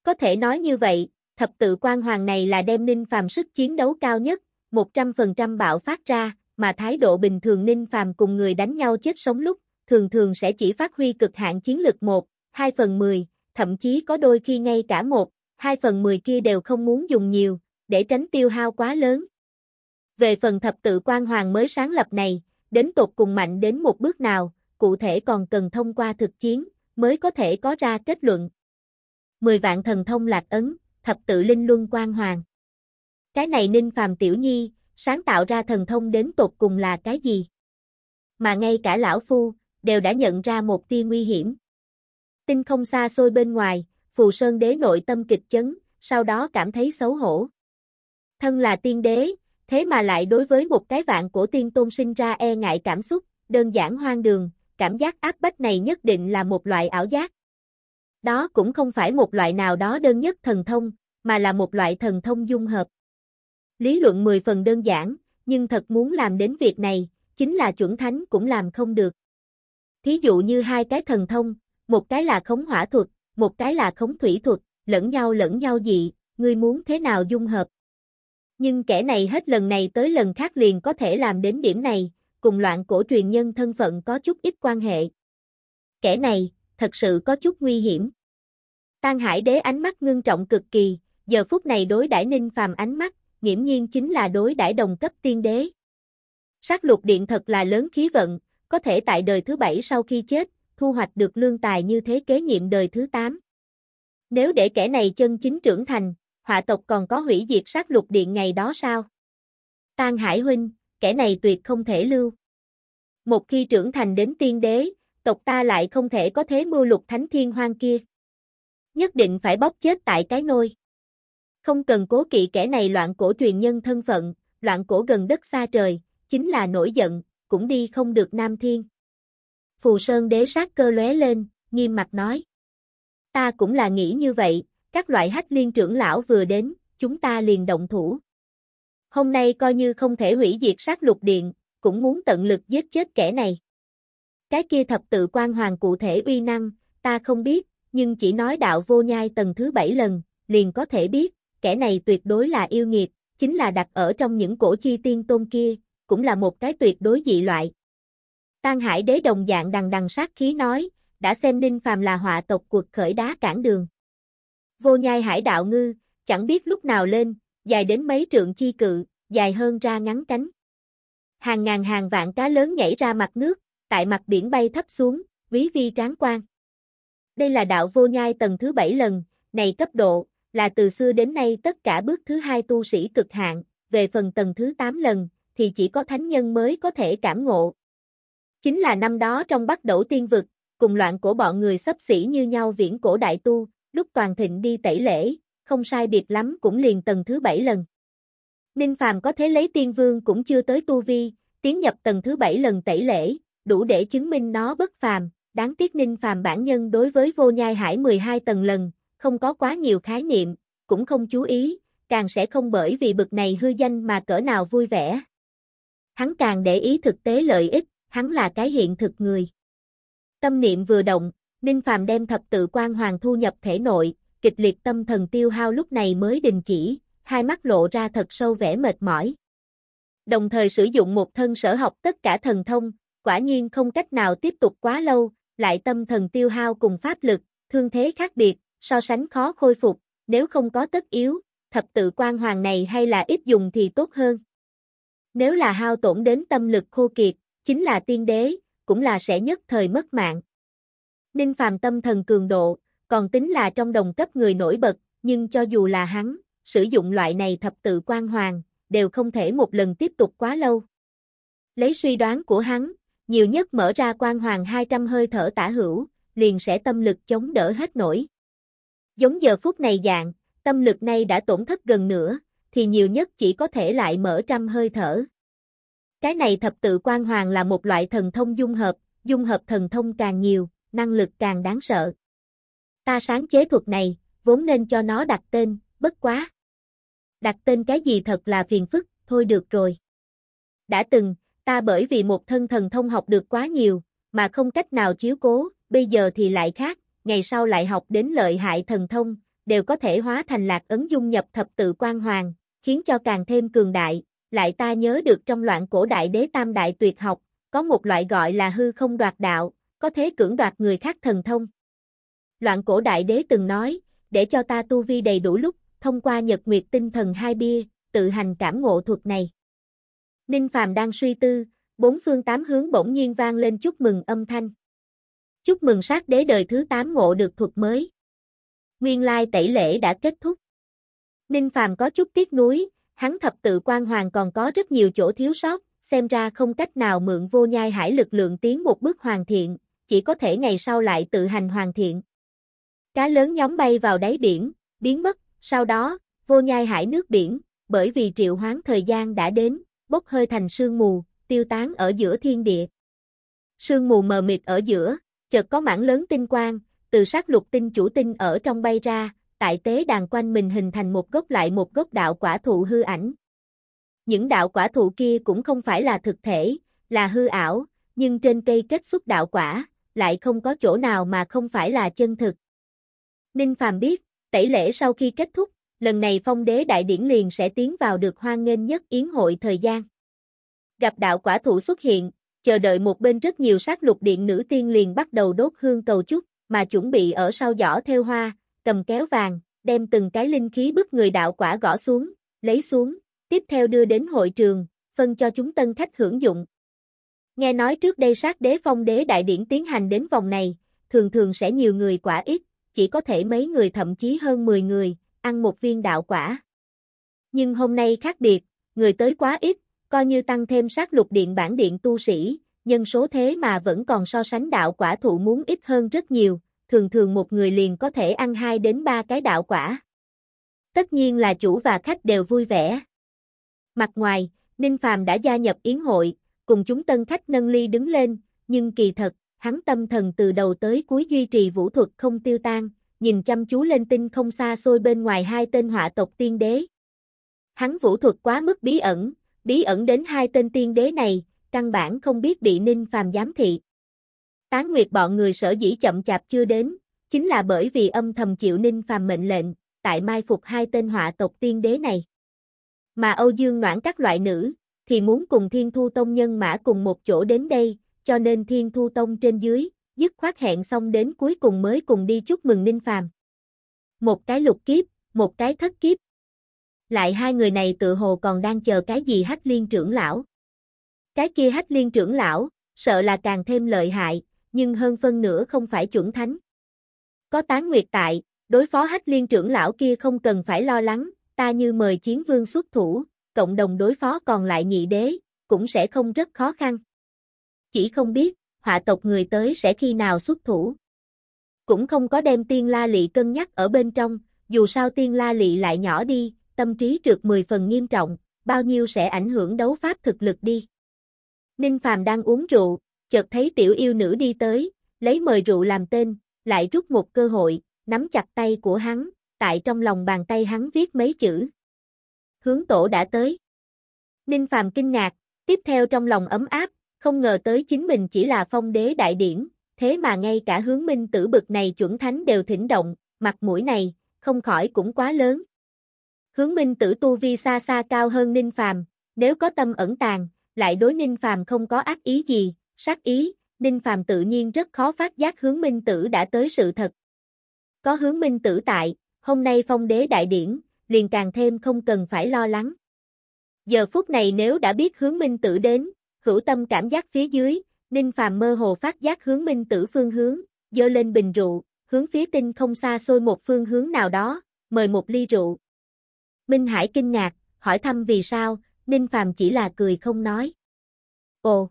Có thể nói như vậy, thập tự quan hoàng này là đem Ninh Phàm sức chiến đấu cao nhất, 100% bạo phát ra, mà thái độ bình thường Ninh Phàm cùng người đánh nhau chết sống lúc, thường thường sẽ chỉ phát huy cực hạn chiến lực 1, 2 phần 10, thậm chí có đôi khi ngay cả 1, 2 phần 10 kia đều không muốn dùng nhiều, để tránh tiêu hao quá lớn. Về phần thập tự quan hoàng mới sáng lập này, đến tột cùng mạnh đến một bước nào, cụ thể còn cần thông qua thực chiến, mới có thể có ra kết luận. 10 vạn thần thông lạc ấn, thập tự linh luân quan hoàng. Cái này Ninh Phàm Tiểu Nhi, sáng tạo ra thần thông đến tột cùng là cái gì? Mà ngay cả lão phu, đều đã nhận ra một tia nguy hiểm. Tinh không xa xôi bên ngoài, Phù Sơn đế nội tâm kịch chấn, sau đó cảm thấy xấu hổ. Thân là tiên đế, thế mà lại đối với một cái vạn cổ tiên tôn sinh ra e ngại cảm xúc, đơn giản hoang đường, cảm giác áp bách này nhất định là một loại ảo giác. Đó cũng không phải một loại nào đó đơn nhất thần thông, mà là một loại thần thông dung hợp. Lý luận 10 phần đơn giản, nhưng thật muốn làm đến việc này, chính là chuẩn thánh cũng làm không được. Thí dụ như hai cái thần thông, một cái là khống hỏa thuật, một cái là khống thủy thuật, lẫn nhau lẫn nhau dị, ngươi muốn thế nào dung hợp. Nhưng kẻ này hết lần này tới lần khác liền có thể làm đến điểm này, cùng loạn cổ truyền nhân thân phận có chút ít quan hệ. Kẻ này, thật sự có chút nguy hiểm. Tan Hải Đế ánh mắt ngưng trọng cực kỳ, giờ phút này đối đãi Ninh Phàm ánh mắt, nghiễm nhiên chính là đối đãi đồng cấp tiên đế. Sát lục điện thật là lớn khí vận, có thể tại đời thứ bảy sau khi chết, thu hoạch được lương tài như thế kế nhiệm đời thứ 8. Nếu để kẻ này chân chính trưởng thành, họa tộc còn có hủy diệt sát lục điện ngày đó sao? Tan Hải huynh, kẻ này tuyệt không thể lưu. Một khi trưởng thành đến tiên đế, tộc ta lại không thể có thế mưu lục thánh thiên hoang kia. Nhất định phải bóp chết tại cái nôi. Không cần cố kỵ kẻ này loạn cổ truyền nhân thân phận, loạn cổ gần đất xa trời, chính là nổi giận, cũng đi không được Nam Thiên. Phù Sơn đế sát cơ lóe lên, nghiêm mặt nói. Ta cũng là nghĩ như vậy, các loại hách liên trưởng lão vừa đến, chúng ta liền động thủ. Hôm nay coi như không thể hủy diệt sát lục điện, cũng muốn tận lực giết chết kẻ này. Cái kia thập tự quan hoàng cụ thể uy năng, ta không biết, nhưng chỉ nói đạo vô nhai tầng thứ bảy lần, liền có thể biết, kẻ này tuyệt đối là yêu nghiệt, chính là đặt ở trong những cổ chi tiên tôn kia, cũng là một cái tuyệt đối dị loại. Tan Hải Đế đồng dạng đằng đằng sát khí nói, đã xem Ninh Phàm là họa tộc cuộc khởi đá cản đường. Vô nhai hải đạo ngư, chẳng biết lúc nào lên, dài đến mấy trượng chi cự, dài hơn ra ngắn cánh. Hàng ngàn hàng vạn cá lớn nhảy ra mặt nước, tại mặt biển bay thấp xuống, ví vi tráng quan. Đây là đạo vô nhai tầng thứ bảy lần, này cấp độ, là từ xưa đến nay tất cả bước thứ hai tu sĩ cực hạn, về phần tầng thứ 8 lần, thì chỉ có thánh nhân mới có thể cảm ngộ. Chính là năm đó trong bắt đầu tiên vực, cùng loạn của bọn người sắp xỉ như nhau viễn cổ đại tu, lúc toàn thịnh đi tẩy lễ, không sai biệt lắm cũng liền tầng thứ bảy lần. Ninh Phàm có thế lấy tiên vương cũng chưa tới tu vi, tiến nhập tầng thứ bảy lần tẩy lễ, đủ để chứng minh nó bất phàm, đáng tiếc Ninh Phàm bản nhân đối với vô nhai hải 12 tầng lần, không có quá nhiều khái niệm, cũng không chú ý, càng sẽ không bởi vì bực này hư danh mà cỡ nào vui vẻ. Hắn càng để ý thực tế lợi ích, hắn là cái hiện thực người. Tâm niệm vừa động, Ninh Phàm đem thập tự quan hoàng thu nhập thể nội, kịch liệt tâm thần tiêu hao lúc này mới đình chỉ, hai mắt lộ ra thật sâu vẻ mệt mỏi. Đồng thời sử dụng một thân sở học tất cả thần thông, quả nhiên không cách nào tiếp tục quá lâu, lại tâm thần tiêu hao cùng pháp lực, thương thế khác biệt, so sánh khó khôi phục, nếu không có tất yếu, thập tự quan hoàng này hay là ít dùng thì tốt hơn. Nếu là hao tổn đến tâm lực khô kiệt, chính là tiên đế, cũng là sẽ nhất thời mất mạng. Ninh phàm tâm thần cường độ, còn tính là trong đồng cấp người nổi bật, nhưng cho dù là hắn, sử dụng loại này thập tự quan hoàng, đều không thể một lần tiếp tục quá lâu. Lấy suy đoán của hắn, nhiều nhất mở ra quan hoàng 200 hơi thở tả hữu, liền sẽ tâm lực chống đỡ hết nổi. Giống giờ phút này dạng, tâm lực này đã tổn thất gần nửa, thì nhiều nhất chỉ có thể lại mở trăm hơi thở. Cái này thập tự quan hoàng là một loại thần thông dung hợp, dung hợp thần thông càng nhiều, năng lực càng đáng sợ. Ta sáng chế thuật này, vốn nên cho nó đặt tên, bất quá. Đặt tên cái gì thật là phiền phức, thôi được rồi. Đã từng, ta bởi vì một thân thần thông học được quá nhiều, mà không cách nào chiếu cố, bây giờ thì lại khác, ngày sau lại học đến lợi hại thần thông, đều có thể hóa thành lạc ấn dung nhập thập tự quan hoàng, khiến cho càng thêm cường đại, lại ta nhớ được trong loạn cổ đại đế tam đại tuyệt học, có một loại gọi là hư không đoạt đạo, có thế cưỡng đoạt người khác thần thông. Loạn cổ đại đế từng nói, để cho ta tu vi đầy đủ lúc, thông qua nhật nguyệt tinh thần hai bia, tự hành cảm ngộ thuật này. Ninh Phàm đang suy tư, bốn phương tám hướng bỗng nhiên vang lên chúc mừng âm thanh. Chúc mừng sát đế đời thứ tám ngộ được thuật mới. Nguyên lai tẩy lễ đã kết thúc. Ninh Phàm có chút tiếc nuối, hắn thập tự quan hoàng còn có rất nhiều chỗ thiếu sót, xem ra không cách nào mượn vô nhai hải lực lượng tiến một bước hoàn thiện, chỉ có thể ngày sau lại tự hành hoàn thiện. Cá lớn nhóm bay vào đáy biển, biến mất, sau đó, vô nhai hải nước biển, bởi vì triệu hoán thời gian đã đến, bốc hơi thành sương mù, tiêu tán ở giữa thiên địa. Sương mù mờ mịt ở giữa, chợt có mảng lớn tinh quang, từ sát lục tinh chủ tinh ở trong bay ra, tại tế đàn quanh mình hình thành một gốc lại một gốc đạo quả thụ hư ảnh. Những đạo quả thụ kia cũng không phải là thực thể, là hư ảo, nhưng trên cây kết xuất đạo quả, lại không có chỗ nào mà không phải là chân thực. Ninh Phàm biết, tẩy lễ sau khi kết thúc, lần này phong đế đại điển liền sẽ tiến vào được hoan nghênh nhất yến hội thời gian. Gặp đạo quả thụ xuất hiện, chờ đợi một bên rất nhiều sát lục điện nữ tiên liền bắt đầu đốt hương cầu chúc, mà chuẩn bị ở sau giỏ theo hoa, cầm kéo vàng, đem từng cái linh khí bức người đạo quả gõ xuống, lấy xuống, tiếp theo đưa đến hội trường, phân cho chúng tân khách hưởng dụng. Nghe nói trước đây sát đế phong đế đại điển tiến hành đến vòng này, thường thường sẽ nhiều người quả ít, chỉ có thể mấy người thậm chí hơn 10 người, ăn một viên đạo quả. Nhưng hôm nay khác biệt, người tới quá ít, coi như tăng thêm sát lục điện bản điện tu sĩ, nhân số thế mà vẫn còn so sánh đạo quả thụ muốn ít hơn rất nhiều, thường thường một người liền có thể ăn hai đến ba cái đạo quả. Tất nhiên là chủ và khách đều vui vẻ. Mặt ngoài, Ninh Phàm đã gia nhập yến hội, cùng chúng tân khách nâng ly đứng lên, nhưng kỳ thật, hắn tâm thần từ đầu tới cuối duy trì vũ thuật không tiêu tan, nhìn chăm chú lên tinh không xa xôi bên ngoài hai tên họa tộc tiên đế. Hắn vũ thuật quá mức bí ẩn, bí ẩn đến hai tên tiên đế này, căn bản không biết bị Ninh Phàm giám thị. Tán Nguyệt bọn người sở dĩ chậm chạp chưa đến, chính là bởi vì âm thầm chịu Ninh Phàm mệnh lệnh, tại mai phục hai tên họa tộc tiên đế này. Mà Âu Dương Noãn các loại nữ, thì muốn cùng Thiên Thu Tông nhân mã cùng một chỗ đến đây, cho nên Thiên Thu Tông trên dưới, dứt khoát hẹn xong đến cuối cùng mới cùng đi chúc mừng Ninh Phàm. Một cái lục kiếp, một cái thất kiếp. Lại hai người này tự hồ còn đang chờ cái gì hách liên trưởng lão. Cái kia hách liên trưởng lão, sợ là càng thêm lợi hại, nhưng hơn phân nửa không phải chuẩn thánh. Có tán nguyệt tại, đối phó hách liên trưởng lão kia không cần phải lo lắng, ta như mời chiến vương xuất thủ, cộng đồng đối phó còn lại nhị đế, cũng sẽ không rất khó khăn. Chỉ không biết, họa tộc người tới sẽ khi nào xuất thủ. Cũng không có đem tiên la lị cân nhắc ở bên trong, dù sao tiên la lị lại nhỏ đi, tâm trí trượt 10 phần nghiêm trọng, bao nhiêu sẽ ảnh hưởng đấu pháp thực lực đi. Ninh Phàm đang uống rượu, chợt thấy tiểu yêu nữ đi tới, lấy mời rượu làm tên, lại rút một cơ hội, nắm chặt tay của hắn, tại trong lòng bàn tay hắn viết mấy chữ. Hướng tổ đã tới. Ninh Phàm kinh ngạc, tiếp theo trong lòng ấm áp, không ngờ tới chính mình chỉ là phong đế đại điển, thế mà ngay cả hướng minh tử bực này chuẩn thánh đều thỉnh động, mặt mũi này, không khỏi cũng quá lớn. Hướng minh tử tu vi xa xa cao hơn Ninh Phàm, nếu có tâm ẩn tàng, lại đối Ninh Phàm không có ác ý gì, sát ý, Ninh Phàm tự nhiên rất khó phát giác hướng minh tử đã tới sự thật. Có hướng minh tử tại, hôm nay phong đế đại điển, liền càng thêm không cần phải lo lắng. Giờ phút này nếu đã biết hướng minh tử đến, hữu tâm cảm giác phía dưới, Ninh Phàm mơ hồ phát giác hướng minh tử phương hướng, dơ lên bình rượu, hướng phía tinh không xa xôi một phương hướng nào đó, mời một ly rượu. Minh Hải kinh ngạc, hỏi thăm vì sao, Ninh Phàm chỉ là cười không nói. Ồ!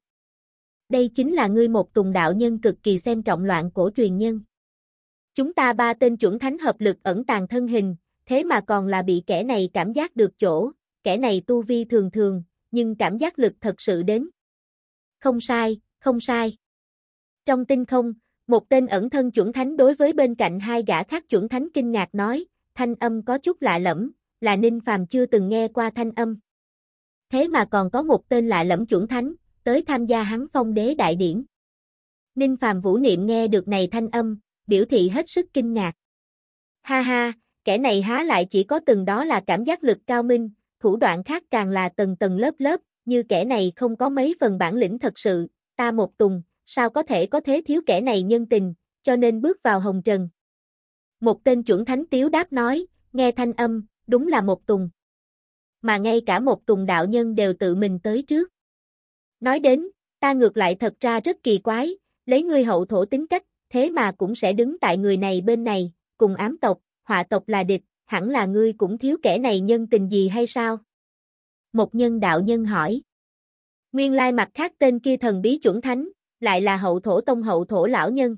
Đây chính là ngươi một tùng đạo nhân cực kỳ xem trọng loạn cổ truyền nhân. Chúng ta ba tên chuẩn thánh hợp lực ẩn tàng thân hình, thế mà còn là bị kẻ này cảm giác được chỗ, kẻ này tu vi thường thường, nhưng cảm giác lực thật sự đến. Không sai, không sai. Trong tinh không, một tên ẩn thân chuẩn thánh đối với bên cạnh hai gã khác chuẩn thánh kinh ngạc nói, thanh âm có chút lạ lẫm, là Ninh Phàm chưa từng nghe qua thanh âm. Thế mà còn có một tên lạ lẫm chuẩn thánh, tới tham gia hắn phong đế đại điển. Ninh Phàm Vũ Niệm nghe được này thanh âm, biểu thị hết sức kinh ngạc. Ha ha, kẻ này há lại chỉ có từng đó là cảm giác lực cao minh, thủ đoạn khác càng là tầng tầng lớp lớp, như kẻ này không có mấy phần bản lĩnh thật sự, ta một tùng, sao có thể có thế thiếu kẻ này nhân tình, cho nên bước vào hồng trần. Một tên chuẩn thánh tiếu đáp nói, nghe thanh âm, đúng là một tùng. Mà ngay cả một tùng đạo nhân đều tự mình tới trước. Nói đến, ta ngược lại thật ra rất kỳ quái, lấy ngươi hậu thổ tính cách, thế mà cũng sẽ đứng tại người này bên này, cùng ám tộc, họa tộc là địch, hẳn là ngươi cũng thiếu kẻ này nhân tình gì hay sao? Một nhân đạo nhân hỏi. Nguyên lai mặt khác tên kia thần bí chuẩn thánh, lại là hậu thổ tông hậu thổ lão nhân.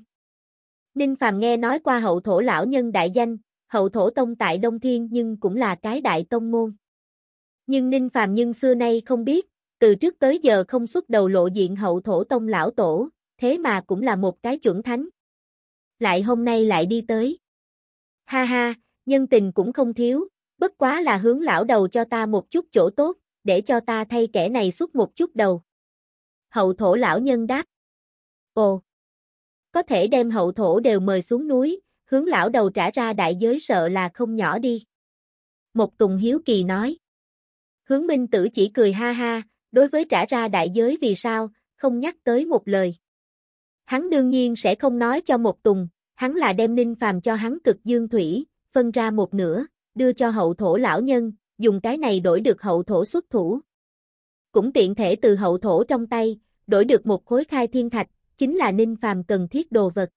Ninh Phàm nghe nói qua hậu thổ lão nhân đại danh, hậu thổ tông tại Đông Thiên nhưng cũng là cái đại tông môn. Nhưng Ninh Phàm nhưng xưa nay không biết, từ trước tới giờ không xuất đầu lộ diện hậu thổ tông lão tổ, thế mà cũng là một cái chuẩn thánh. Lại hôm nay lại đi tới. Ha ha, nhân tình cũng không thiếu, bất quá là hướng lão đầu cho ta một chút chỗ tốt, để cho ta thay kẻ này xuất một chút đầu. Hậu thổ lão nhân đáp. Ồ! Có thể đem hậu thổ đều mời xuống núi, hướng lão đầu trả ra đại giới sợ là không nhỏ đi. Một Tùng Hiếu Kỳ nói. Hướng Minh Tử chỉ cười ha ha, đối với trả ra đại giới vì sao, không nhắc tới một lời. Hắn đương nhiên sẽ không nói cho một Tùng, hắn là đem ninh phàm cho hắn cực dương thủy, phân ra một nửa, đưa cho hậu thổ lão nhân, dùng cái này đổi được hậu thổ xuất thủ. Cũng tiện thể từ hậu thổ trong tay, đổi được một khối khai thiên thạch, chính là Ninh Phàm cần thiết đồ vật.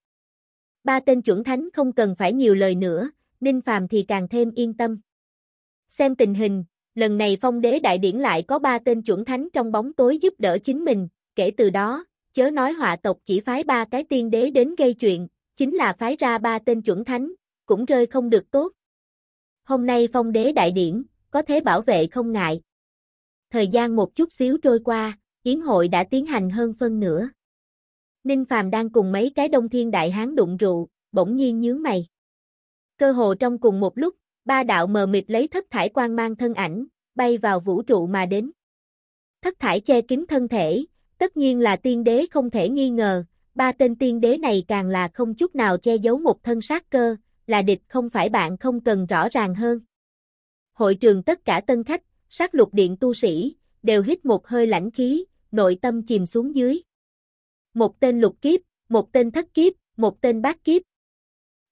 Ba tên chuẩn thánh không cần phải nhiều lời nữa, Ninh Phàm thì càng thêm yên tâm. Xem tình hình, lần này phong đế đại điển lại có ba tên chuẩn thánh trong bóng tối giúp đỡ chính mình, kể từ đó, chớ nói họa tộc chỉ phái ba cái tiên đế đến gây chuyện, chính là phái ra ba tên chuẩn thánh, cũng rơi không được tốt. Hôm nay phong đế đại điển, có thế bảo vệ không ngại. Thời gian một chút xíu trôi qua, yến hội đã tiến hành hơn phân nửa. Ninh Phàm đang cùng mấy cái đông thiên đại hán đụng rượu, bỗng nhiên nhướng mày. Cơ hồ trong cùng một lúc, ba đạo mờ mịt lấy thất thải quang mang thân ảnh, bay vào vũ trụ mà đến. Thất thải che kín thân thể, tất nhiên là tiên đế không thể nghi ngờ, ba tên tiên đế này càng là không chút nào che giấu một thân sát cơ, là địch không phải bạn không cần rõ ràng hơn. Hội trường tất cả tân khách, sát lục điện tu sĩ, đều hít một hơi lãnh khí, nội tâm chìm xuống dưới. Một tên lục kiếp, một tên thất kiếp, một tên bát kiếp.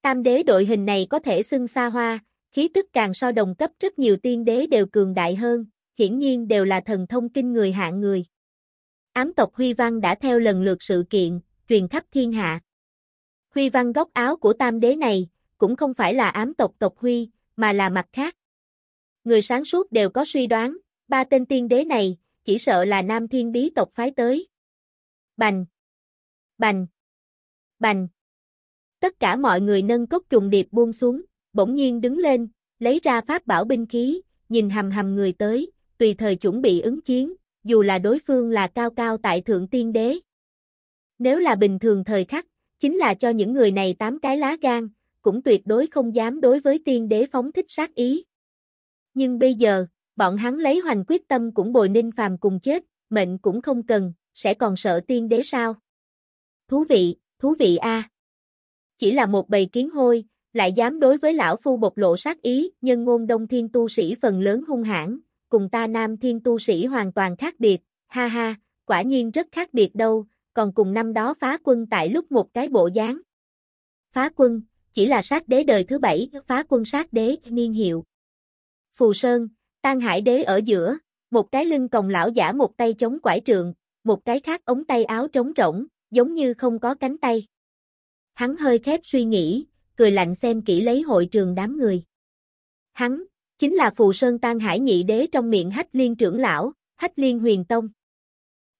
Tam đế đội hình này có thể xưng xa hoa, khí tức càng so đồng cấp rất nhiều tiên đế đều cường đại hơn, hiển nhiên đều là thần thông kinh người hạng người. Ám tộc Huy Văn đã theo lần lượt sự kiện, truyền khắp thiên hạ. Huy Văn góc áo của tam đế này, cũng không phải là ám tộc tộc Huy, mà là mặt khác. Người sáng suốt đều có suy đoán, ba tên tiên đế này, chỉ sợ là Nam Thiên Bí tộc phái tới. Bành! Bành! Bành! Tất cả mọi người nâng cốc trùng điệp buông xuống, bỗng nhiên đứng lên, lấy ra pháp bảo binh khí, nhìn hầm hầm người tới, tùy thời chuẩn bị ứng chiến, dù là đối phương là cao cao tại thượng tiên đế. Nếu là bình thường thời khắc, chính là cho những người này tám cái lá gan, cũng tuyệt đối không dám đối với tiên đế phóng thích sát ý. Nhưng bây giờ, bọn hắn lấy hoành quyết tâm cũng bồi ninh phàm cùng chết, mệnh cũng không cần, sẽ còn sợ tiên đế sao? Thú vị, thú vị a. Chỉ là một bầy kiến hôi, lại dám đối với lão phu bộc lộ sát ý, nhân ngôn đông thiên tu sĩ phần lớn hung hãn, cùng ta nam thiên tu sĩ hoàn toàn khác biệt, ha ha, quả nhiên rất khác biệt đâu, còn cùng năm đó phá quân tại lúc một cái bộ dáng. Phá quân, chỉ là sát đế đời thứ bảy, phá quân sát đế, niên hiệu. Phù Sơn, Tan Hải đế ở giữa, một cái lưng còng lão giả một tay chống quải trượng, một cái khác ống tay áo trống rỗng, giống như không có cánh tay. Hắn hơi khép suy nghĩ, cười lạnh xem kỹ lấy hội trường đám người. Hắn, chính là Phù Sơn Tan Hải nhị đế trong miệng Hách Liên trưởng lão, Hách Liên huyền tông.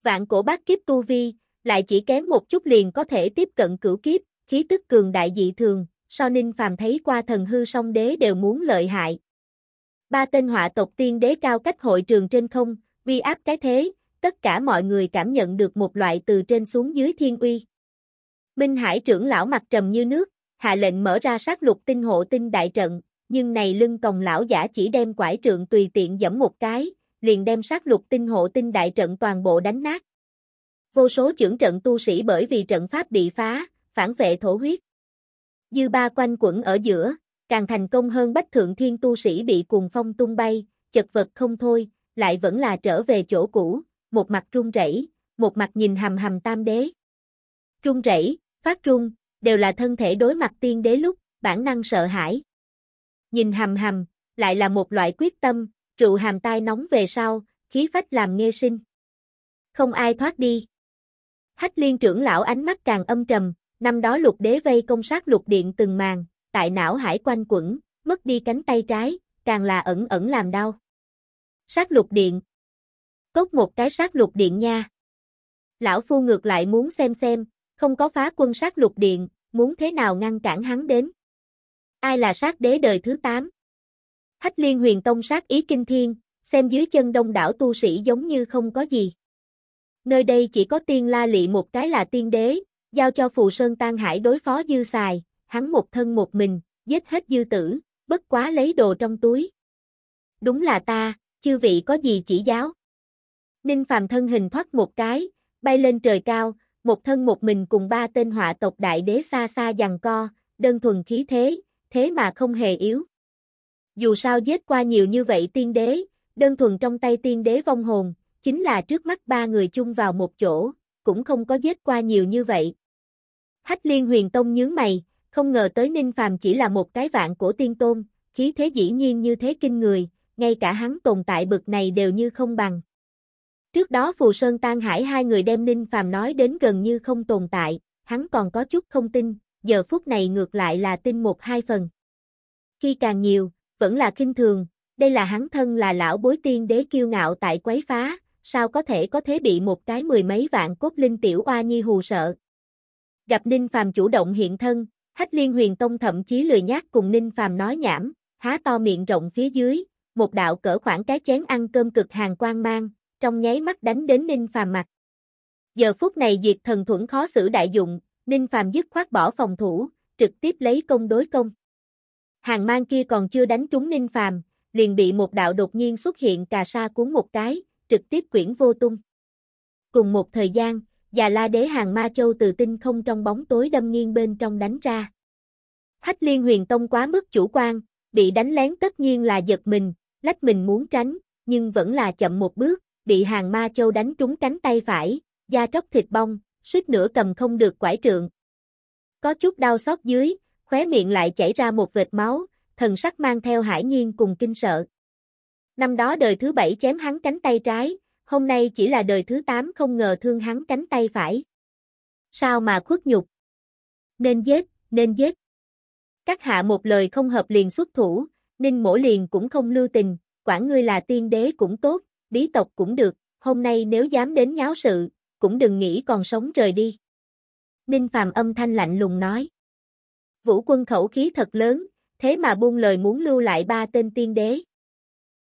Vạn cổ bát kiếp tu vi, lại chỉ kém một chút liền có thể tiếp cận cửu kiếp, khí tức cường đại dị thường, so ninh phàm thấy qua thần hư song đế đều muốn lợi hại. Ba tên họa tộc tiên đế cao cách hội trường trên không, vi áp cái thế, tất cả mọi người cảm nhận được một loại từ trên xuống dưới thiên uy. Minh Hải trưởng lão mặt trầm như nước, hạ lệnh mở ra sát lục tinh hộ tinh đại trận, nhưng này lưng còng lão giả chỉ đem quải trượng tùy tiện dẫm một cái, liền đem sát lục tinh hộ tinh đại trận toàn bộ đánh nát. Vô số trưởng trận tu sĩ bởi vì trận pháp bị phá, phản vệ thổ huyết. Dư ba quanh quẩn ở giữa, càng thành công hơn bách thượng thiên tu sĩ bị cuồng phong tung bay, chật vật không thôi, lại vẫn là trở về chỗ cũ, một mặt run rẩy, một mặt nhìn hầm hầm tam đế. Run rẩy, phát run, đều là thân thể đối mặt tiên đế lúc, bản năng sợ hãi. Nhìn hầm hầm, lại là một loại quyết tâm, trụ hàm tai nóng về sau, khí phách làm nghe sinh. Không ai thoát đi. Hách liên trưởng lão ánh mắt càng âm trầm, năm đó lục đế vây công sát lục điện từng màn, tại não hải quanh quẩn, mất đi cánh tay trái, càng là ẩn ẩn làm đau. Sát lục điện. Cốt một cái sát lục điện nha. Lão phu ngược lại muốn xem xem, không có phá quân sát lục điện, muốn thế nào ngăn cản hắn đến. Ai là sát đế đời thứ 8? Hách liên huyền tông sát ý kinh thiên, xem dưới chân đông đảo tu sĩ giống như không có gì. Nơi đây chỉ có tiên la lị một cái là tiên đế, giao cho phù sơn tan hải đối phó dư xài, hắn một thân một mình, giết hết dư tử, bất quá lấy đồ trong túi. Đúng là ta, chư vị có gì chỉ giáo? Ninh phàm thân hình thoát một cái, bay lên trời cao, một thân một mình cùng ba tên họa tộc đại đế xa xa giằng co, đơn thuần khí thế, thế mà không hề yếu. Dù sao giết qua nhiều như vậy tiên đế, đơn thuần trong tay tiên đế vong hồn, chính là trước mắt ba người chung vào một chỗ, cũng không có giết qua nhiều như vậy. Hách liên huyền tông nhướng mày, không ngờ tới Ninh Phàm chỉ là một cái vạn của tiên tôn, khí thế dĩ nhiên như thế kinh người, ngay cả hắn tồn tại bực này đều như không bằng. Trước đó Phù Sơn Tan Hải hai người đem Ninh Phàm nói đến gần như không tồn tại, hắn còn có chút không tin, giờ phút này ngược lại là tin một hai phần. Khi càng nhiều, vẫn là kinh thường, đây là hắn thân là lão bối tiên đế kiêu ngạo tại quấy phá, sao có thể có thế bị một cái mười mấy vạn cốt linh tiểu oa nhi hù sợ. Gặp Ninh Phàm chủ động hiện thân, Hách Liên Huyền Tông thậm chí lười nhác cùng Ninh Phàm nói nhảm, há to miệng rộng phía dưới, một đạo cỡ khoảng cái chén ăn cơm cực hàng quang mang, trong nháy mắt đánh đến Ninh Phàm mặt. Giờ phút này diệt thần thuẫn khó xử đại dụng, Ninh Phàm dứt khoát bỏ phòng thủ, trực tiếp lấy công đối công. Hàng mang kia còn chưa đánh trúng Ninh Phàm, liền bị một đạo đột nhiên xuất hiện cà sa cuốn một cái, trực tiếp quyển vô tung. Cùng một thời gian, Già La Đế hàng Ma Châu từ tinh không trong bóng tối đâm nghiêng bên trong đánh ra. Hách Liên Huyền Tông quá mức chủ quan, bị đánh lén tất nhiên là giật mình, lách mình muốn tránh, nhưng vẫn là chậm một bước, bị hàng Ma Châu đánh trúng cánh tay phải, da tróc thịt bong, suýt nữa cầm không được quải trượng. Có chút đau xót dưới, khóe miệng lại chảy ra một vệt máu, thần sắc mang theo hải nhiên cùng kinh sợ. Năm đó đời thứ bảy chém hắn cánh tay trái, hôm nay chỉ là đời thứ tám không ngờ thương hắn cánh tay phải. Sao mà khuất nhục? Nên giết, nên giết. Các hạ một lời không hợp liền xuất thủ, Ninh mổ liền cũng không lưu tình, quản ngươi là tiên đế cũng tốt, bí tộc cũng được, hôm nay nếu dám đến nháo sự, cũng đừng nghĩ còn sống rời đi. Ninh Phàm âm thanh lạnh lùng nói. Vũ quân khẩu khí thật lớn, thế mà buông lời muốn lưu lại ba tên tiên đế.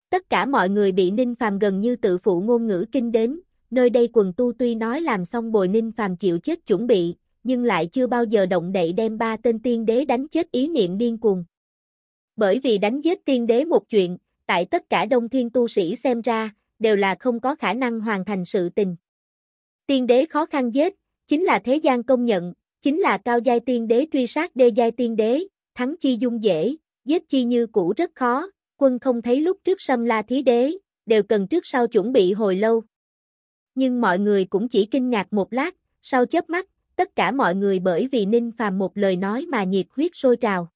Tất cả mọi người bị Ninh Phàm gần như tự phụ ngôn ngữ kinh đến, nơi đây quần tu tuy nói làm xong bồi Ninh Phàm chịu chết chuẩn bị, nhưng lại chưa bao giờ động đậy đem ba tên tiên đế đánh chết ý niệm điên cuồng. Bởi vì đánh giết tiên đế một chuyện, tại tất cả đông thiên tu sĩ xem ra, đều là không có khả năng hoàn thành sự tình. Tiên đế khó khăn giết, chính là thế gian công nhận, chính là cao giai tiên đế truy sát đê giai tiên đế, thắng chi dung dễ, giết chi như cũ rất khó, quân không thấy lúc trước xâm la thí đế, đều cần trước sau chuẩn bị hồi lâu. Nhưng mọi người cũng chỉ kinh ngạc một lát, sau chớp mắt, tất cả mọi người bởi vì Ninh Phàm một lời nói mà nhiệt huyết sôi trào.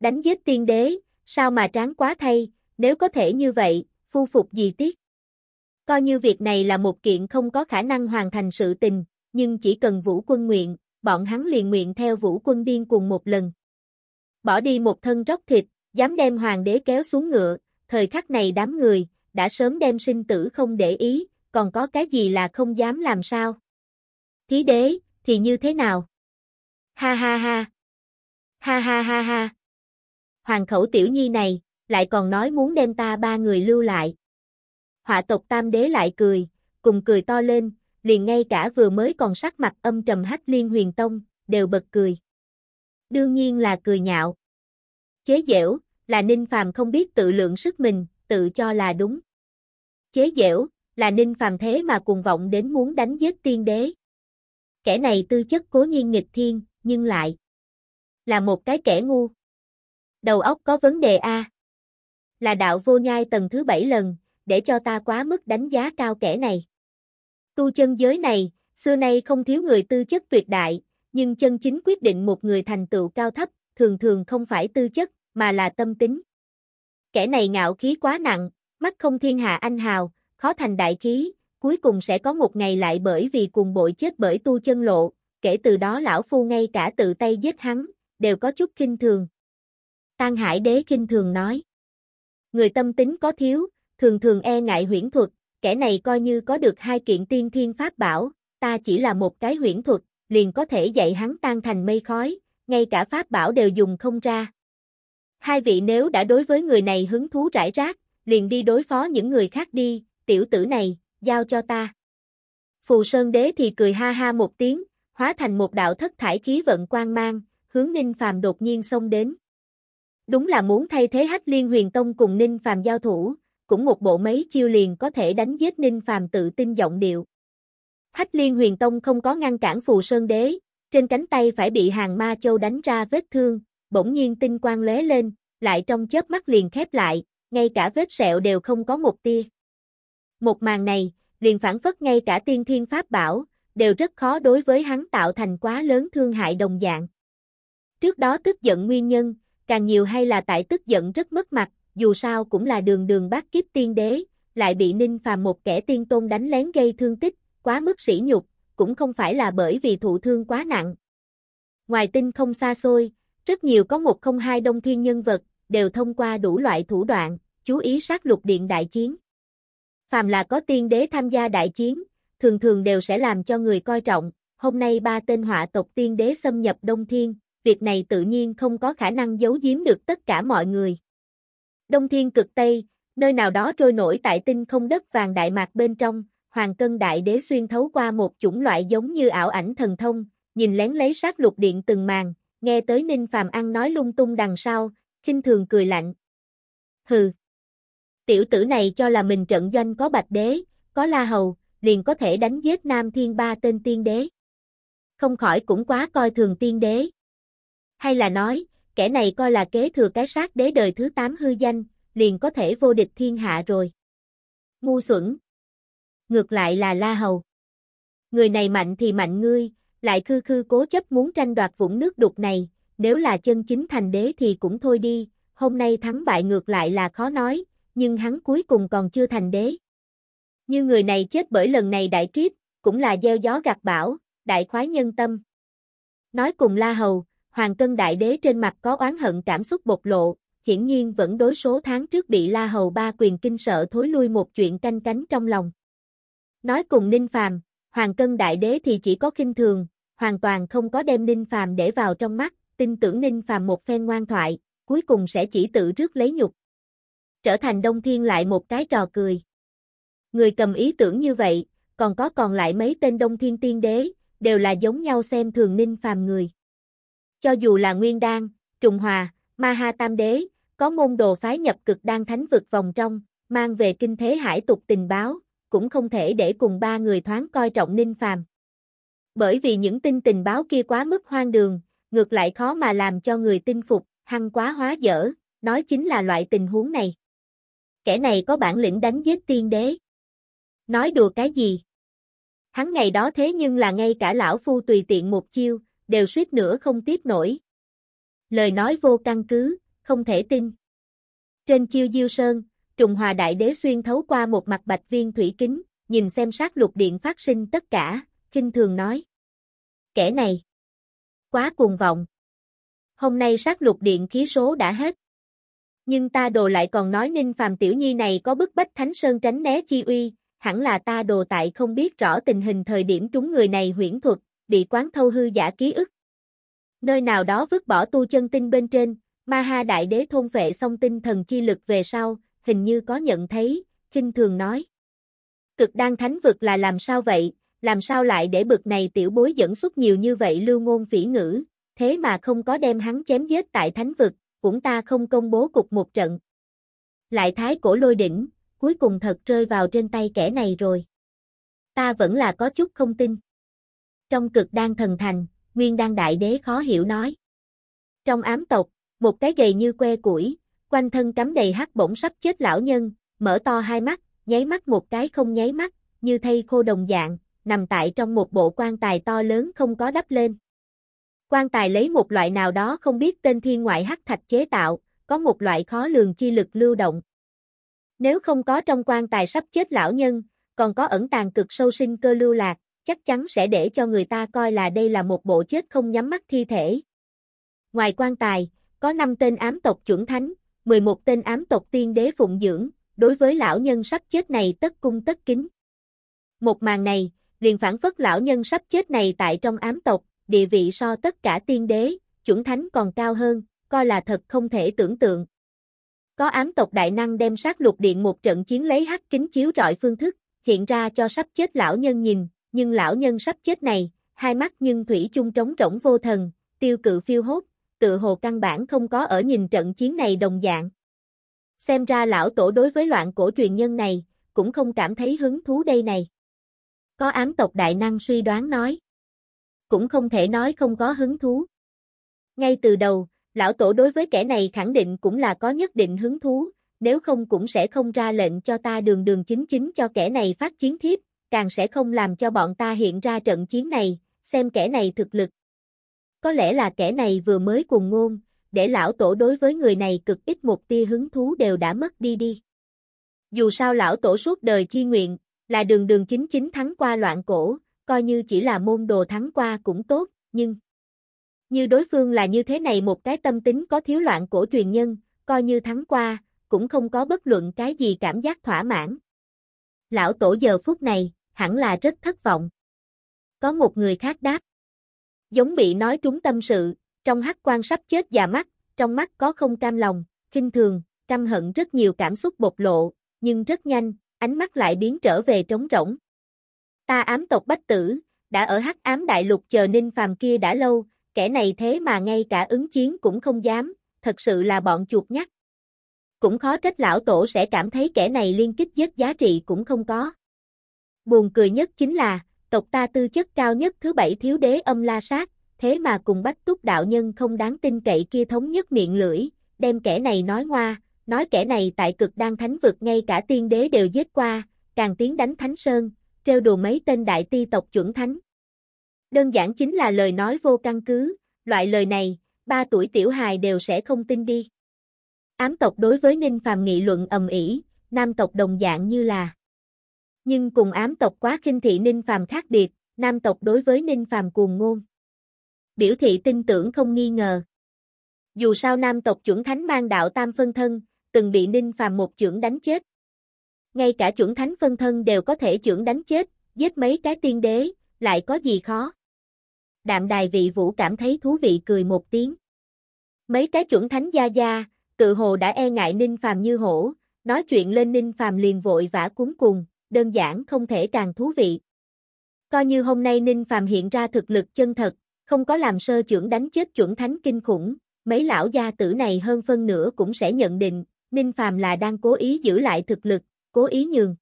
Đánh giết tiên đế, sao mà tráng quá thay, nếu có thể như vậy, phu phục gì tiếc. Coi như việc này là một kiện không có khả năng hoàn thành sự tình, nhưng chỉ cần vũ quân nguyện, bọn hắn liền nguyện theo vũ quân điên cùng một lần. Bỏ đi một thân róc thịt, dám đem hoàng đế kéo xuống ngựa, thời khắc này đám người, đã sớm đem sinh tử không để ý, còn có cái gì là không dám làm sao. Thí đế, thì như thế nào? Ha ha ha. Ha ha ha ha. Hoàng khẩu tiểu nhi này, lại còn nói muốn đem ta ba người lưu lại. Họa tộc tam đế lại cười, cùng cười to lên, liền ngay cả vừa mới còn sắc mặt âm trầm hách liên huyền tông, đều bật cười. Đương nhiên là cười nhạo. Chế dẻo, là Ninh Phàm không biết tự lượng sức mình, tự cho là đúng. Chế dẻo, là Ninh Phàm thế mà cuồng vọng đến muốn đánh giết tiên đế. Kẻ này tư chất cố nhiên nghịch thiên, nhưng lại là một cái kẻ ngu. Đầu óc có vấn đề a. Là đạo vô nhai tầng thứ bảy lần, để cho ta quá mức đánh giá cao kẻ này. Tu chân giới này, xưa nay không thiếu người tư chất tuyệt đại, nhưng chân chính quyết định một người thành tựu cao thấp, thường thường không phải tư chất, mà là tâm tính. Kẻ này ngạo khí quá nặng, mắt không thiên hạ anh hào, khó thành đại khí, cuối cùng sẽ có một ngày lại bởi vì cùng bội chết bởi tu chân lộ, kể từ đó lão phu ngay cả tự tay giết hắn, đều có chút kinh thường. Tăng Hải Đế kinh thường nói. Người tâm tính có thiếu, thường thường e ngại huyễn thuật, kẻ này coi như có được hai kiện tiên thiên pháp bảo, ta chỉ là một cái huyễn thuật, liền có thể dạy hắn tan thành mây khói, ngay cả pháp bảo đều dùng không ra. Hai vị nếu đã đối với người này hứng thú rải rác, liền đi đối phó những người khác đi, tiểu tử này, giao cho ta. Phù Sơn Đế thì cười ha ha một tiếng, hóa thành một đạo thất thải khí vận quang mang, hướng Ninh Phàm đột nhiên xông đến. Đúng là muốn thay thế Hách Liên Huyền Tông cùng Ninh Phàm giao thủ, cũng một bộ mấy chiêu liền có thể đánh giết Ninh Phàm tự tin giọng điệu. Hách Liên Huyền Tông không có ngăn cản Phù Sơn Đế, trên cánh tay phải bị hàng ma châu đánh ra vết thương, bỗng nhiên tinh quang lóe lên, lại trong chớp mắt liền khép lại, ngay cả vết sẹo đều không có một tia. Một màn này, liền phản phất ngay cả tiên thiên pháp bảo, đều rất khó đối với hắn tạo thành quá lớn thương hại đồng dạng. Trước đó tức giận nguyên nhân, càng nhiều hay là tại tức giận rất mất mặt, dù sao cũng là đường đường bát kiếp tiên đế, lại bị ninh phàm một kẻ tiên tôn đánh lén gây thương tích, quá mức sỉ nhục, cũng không phải là bởi vì thụ thương quá nặng. Ngoài tinh không xa xôi, rất nhiều có một không hai đông thiên nhân vật, đều thông qua đủ loại thủ đoạn, chú ý sát lục điện đại chiến. Phàm là có tiên đế tham gia đại chiến, thường thường đều sẽ làm cho người coi trọng, hôm nay ba tên họa tộc tiên đế xâm nhập Đông Thiên, việc này tự nhiên không có khả năng giấu giếm được tất cả mọi người. Đông Thiên cực Tây, nơi nào đó trôi nổi tại tinh không đất vàng đại mạc bên trong, Hoàng Cân Đại Đế xuyên thấu qua một chủng loại giống như ảo ảnh thần thông, nhìn lén lấy sát lục điện từng màn, nghe tới Ninh Phàm ăn nói lung tung đằng sau, khinh thường cười lạnh. Hừ. Tiểu tử này cho là mình trận doanh có Bạch Đế, có La Hầu, liền có thể đánh giết Nam Thiên ba tên tiên đế. Không khỏi cũng quá coi thường tiên đế. Hay là nói, kẻ này coi là kế thừa cái sát đế đời thứ 8 hư danh, liền có thể vô địch thiên hạ rồi. Ngu xuẩn. Ngược lại là La Hầu. Người này mạnh thì mạnh ngươi, lại khư khư cố chấp muốn tranh đoạt vũng nước đục này, nếu là chân chính thành đế thì cũng thôi đi, hôm nay thắng bại ngược lại là khó nói, nhưng hắn cuối cùng còn chưa thành đế. Như người này chết bởi lần này đại kiếp, cũng là gieo gió gặt bão, đại khoái nhân tâm. Nói cùng La Hầu, Hoàng Cân Đại Đế trên mặt có oán hận cảm xúc bộc lộ, hiển nhiên vẫn đối số tháng trước bị La Hầu ba quyền kinh sợ thối lui một chuyện canh cánh trong lòng. Nói cùng Ninh Phàm, Hoàng Cân Đại Đế thì chỉ có kinh thường, hoàn toàn không có đem Ninh Phàm để vào trong mắt, tin tưởng Ninh Phàm một phen ngoan thoại, cuối cùng sẽ chỉ tự rước lấy nhục. Trở thành Đông Thiên lại một cái trò cười. Người cầm ý tưởng như vậy, còn có còn lại mấy tên Đông Thiên tiên đế, đều là giống nhau xem thường Ninh Phàm người. Cho dù là Nguyên Đan, Trùng Hòa, Ma Ha Tam Đế, có môn đồ phái nhập cực đan thánh vực vòng trong, mang về kinh thế hải tục tình báo, cũng không thể để cùng ba người thoáng coi trọng Ninh Phàm. Bởi vì những tin tình báo kia quá mức hoang đường, ngược lại khó mà làm cho người tin phục, hăng quá hóa dở, nói chính là loại tình huống này. Kẻ này có bản lĩnh đánh giết tiên đế. Nói đùa cái gì? Hắn ngày đó thế nhưng là ngay cả lão phu tùy tiện một chiêu, đều suýt nữa không tiếp nổi. Lời nói vô căn cứ, không thể tin. Trên chiêu diêu sơn, Trùng Hòa Đại Đế xuyên thấu qua một mặt bạch viên thủy kính, nhìn xem sát lục điện phát sinh tất cả, kinh thường nói. Kẻ này, quá cuồng vọng. Hôm nay sát lục điện khí số đã hết. Nhưng ta đồ lại còn nói Ninh Phàm Tiểu Nhi này có bức bách Thánh Sơn tránh né chi uy, hẳn là ta đồ tại không biết rõ tình hình thời điểm trúng người này huyễn thuật, bị quán thâu hư giả ký ức. Nơi nào đó vứt bỏ tu chân tinh bên trên, Ma Ha Đại Đế thôn vệ xong tinh thần chi lực về sau, hình như có nhận thấy, kinh thường nói. Cực đan thánh vực là làm sao vậy, làm sao lại để bực này tiểu bối dẫn xuất nhiều như vậy lưu ngôn phỉ ngữ, thế mà không có đem hắn chém giết tại thánh vực, cũng ta không công bố cục một trận. Lại thái cổ lôi đỉnh, cuối cùng thật rơi vào trên tay kẻ này rồi. Ta vẫn là có chút không tin. Trong cực đan thần thành, Nguyên đan đại đế khó hiểu nói. Trong ám tộc, một cái gầy như que củi, quanh thân cắm đầy hắc bổng sắp chết lão nhân, mở to hai mắt, nháy mắt một cái không nháy mắt, như thây khô đồng dạng, nằm tại trong một bộ quan tài to lớn không có đắp lên. Quan tài lấy một loại nào đó không biết tên thiên ngoại hắc thạch chế tạo, có một loại khó lường chi lực lưu động. Nếu không có trong quan tài sắp chết lão nhân, còn có ẩn tàng cực sâu sinh cơ lưu lạc, chắc chắn sẽ để cho người ta coi là đây là một bộ chết không nhắm mắt thi thể. Ngoài quan tài, có 5 tên ám tộc chuẩn thánh, 11 tên ám tộc tiên đế phụng dưỡng, đối với lão nhân sắp chết này tất cung tất kính. Một màn này, liền phản phất lão nhân sắp chết này tại trong ám tộc, địa vị so tất cả tiên đế, chuẩn thánh còn cao hơn, coi là thật không thể tưởng tượng. Có ám tộc đại năng đem sát lục điện một trận chiến lấy hắc kính chiếu rọi phương thức, hiện ra cho sắp chết lão nhân nhìn, nhưng lão nhân sắp chết này, hai mắt nhưng thủy chung trống rỗng vô thần, tiêu cự phiêu hốt, tự hồ căn bản không có ở nhìn trận chiến này đồng dạng. Xem ra lão tổ đối với loạn cổ truyền nhân này, cũng không cảm thấy hứng thú đây này. Có ám tộc đại năng suy đoán nói. Cũng không thể nói không có hứng thú. Ngay từ đầu, lão tổ đối với kẻ này khẳng định cũng là có nhất định hứng thú, nếu không cũng sẽ không ra lệnh cho ta đường đường chính chính cho kẻ này phát chiến thiếp, càng sẽ không làm cho bọn ta hiện ra trận chiến này, xem kẻ này thực lực. Có lẽ là kẻ này vừa mới cùng ngôn, để lão tổ đối với người này cực ít một tia hứng thú đều đã mất đi đi. Dù sao lão tổ suốt đời chi nguyện, là đường đường chính chính thắng qua loạn cổ, coi như chỉ là môn đồ thắng qua cũng tốt, nhưng... Như đối phương là như thế này một cái tâm tính có thiếu loạn cổ truyền nhân, coi như thắng qua, cũng không có bất luận cái gì cảm giác thỏa mãn. Lão tổ giờ phút này, hẳn là rất thất vọng. Có một người khác đáp. Giống bị nói trúng tâm sự, trong hắc quan sắp chết già mắt, trong mắt có không cam lòng, khinh thường, căm hận rất nhiều cảm xúc bộc lộ, nhưng rất nhanh, ánh mắt lại biến trở về trống rỗng. Ta ám tộc bách tử, đã ở hắc ám đại lục chờ ninh phàm kia đã lâu, kẻ này thế mà ngay cả ứng chiến cũng không dám, thật sự là bọn chuột nhắt. Cũng khó trách lão tổ sẽ cảm thấy kẻ này liên kích giết giá trị cũng không có. Buồn cười nhất chính là, tộc ta tư chất cao nhất thứ bảy thiếu đế âm la sát, thế mà cùng bách túc đạo nhân không đáng tin cậy kia thống nhất miệng lưỡi, đem kẻ này nói hoa, nói kẻ này tại cực đan thánh vực ngay cả tiên đế đều giết qua, càng tiến đánh thánh sơn, trêu đùa mấy tên đại ti tộc chuẩn thánh. Đơn giản chính là lời nói vô căn cứ, loại lời này, ba tuổi tiểu hài đều sẽ không tin đi. Ám tộc đối với Ninh Phàm nghị luận ầm ĩ, nam tộc đồng dạng như là. Nhưng cùng ám tộc quá khinh thị Ninh Phàm khác biệt, nam tộc đối với Ninh Phàm cuồng ngôn. Biểu thị tin tưởng không nghi ngờ. Dù sao nam tộc chuẩn thánh mang đạo tam phân thân, từng bị Ninh Phàm một chưởng đánh chết. Ngay cả chuẩn thánh phân thân đều có thể chưởng đánh chết, giết mấy cái tiên đế, lại có gì khó. Đạm đài vị vũ cảm thấy thú vị cười một tiếng. Mấy cái chuẩn thánh gia gia, tự hồ đã e ngại Ninh Phàm như hổ, nói chuyện lên Ninh Phàm liền vội vã cuốn cùng, đơn giản không thể càng thú vị. Coi như hôm nay Ninh Phàm hiện ra thực lực chân thật, không có làm sơ trưởng đánh chết chuẩn thánh kinh khủng, mấy lão gia tử này hơn phân nửa cũng sẽ nhận định, Ninh Phàm là đang cố ý giữ lại thực lực, cố ý nhường.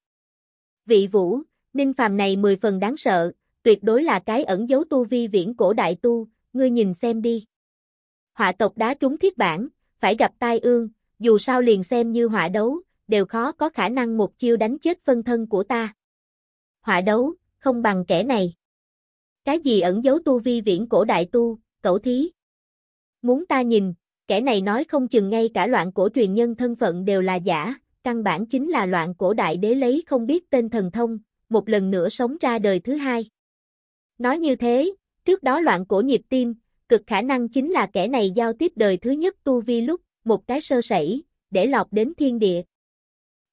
Vị Vũ, Ninh Phàm này mười phần đáng sợ, tuyệt đối là cái ẩn dấu tu vi viễn cổ đại tu, ngươi nhìn xem đi. Họa tộc đá trúng thiết bản, phải gặp tai ương, dù sao liền xem như họa đấu, đều khó có khả năng một chiêu đánh chết phân thân của ta. Họa đấu, không bằng kẻ này. Cái gì ẩn dấu tu vi viễn cổ đại tu, cẩu thí. Muốn ta nhìn, kẻ này nói không chừng ngay cả loạn cổ truyền nhân thân phận đều là giả, căn bản chính là loạn cổ đại đế lấy không biết tên thần thông, một lần nữa sống ra đời thứ hai. Nói như thế, trước đó loạn cổ nhịp tim, cực khả năng chính là kẻ này giao tiếp đời thứ nhất tu vi lúc, một cái sơ sẩy, để lọt đến thiên địa.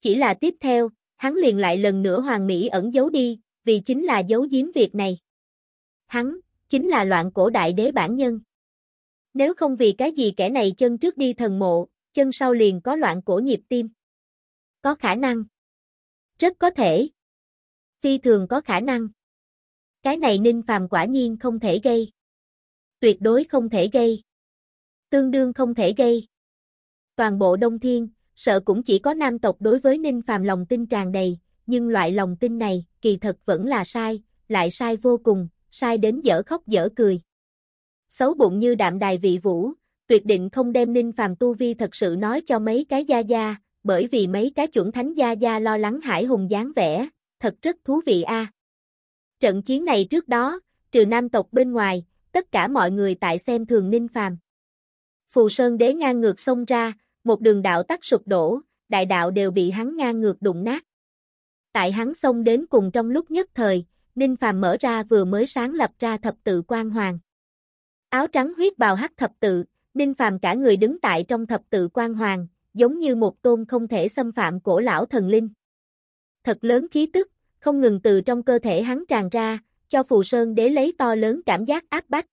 Chỉ là tiếp theo, hắn liền lại lần nữa hoàng mỹ ẩn giấu đi, vì chính là giấu giếm việc này. Hắn, chính là loạn cổ đại đế bản nhân. Nếu không vì cái gì kẻ này chân trước đi thần mộ, chân sau liền có loạn cổ nhịp tim. Có khả năng. Rất có thể. Phi thường có khả năng. Cái này Ninh Phàm quả nhiên không thể gây. Tuyệt đối không thể gây. Tương đương không thể gây. Toàn bộ Đông Thiên, sợ cũng chỉ có nam tộc đối với Ninh Phàm lòng tin tràn đầy, nhưng loại lòng tin này, kỳ thật vẫn là sai, lại sai vô cùng, sai đến dở khóc dở cười. Xấu bụng như đạm đài vị vũ, tuyệt định không đem Ninh Phàm tu vi thật sự nói cho mấy cái gia gia, bởi vì mấy cái chuẩn thánh gia gia lo lắng hải hùng dáng vẻ, thật rất thú vị a. Trận chiến này trước đó, trừ nam tộc bên ngoài, tất cả mọi người tại xem thường Ninh Phàm. Phù Sơn đế ngang ngược xông ra, một đường đạo tắc sụp đổ, đại đạo đều bị hắn ngang ngược đụng nát. Tại hắn xông đến cùng trong lúc nhất thời, Ninh Phàm mở ra vừa mới sáng lập ra thập tự quan hoàng. Áo trắng huyết bào hắc thập tự, Ninh Phàm cả người đứng tại trong thập tự quan hoàng, giống như một tôn không thể xâm phạm cổ lão thần linh. Thật lớn khí tức, không ngừng từ trong cơ thể hắn tràn ra, cho Phù Sơn Đế lấy to lớn cảm giác áp bách.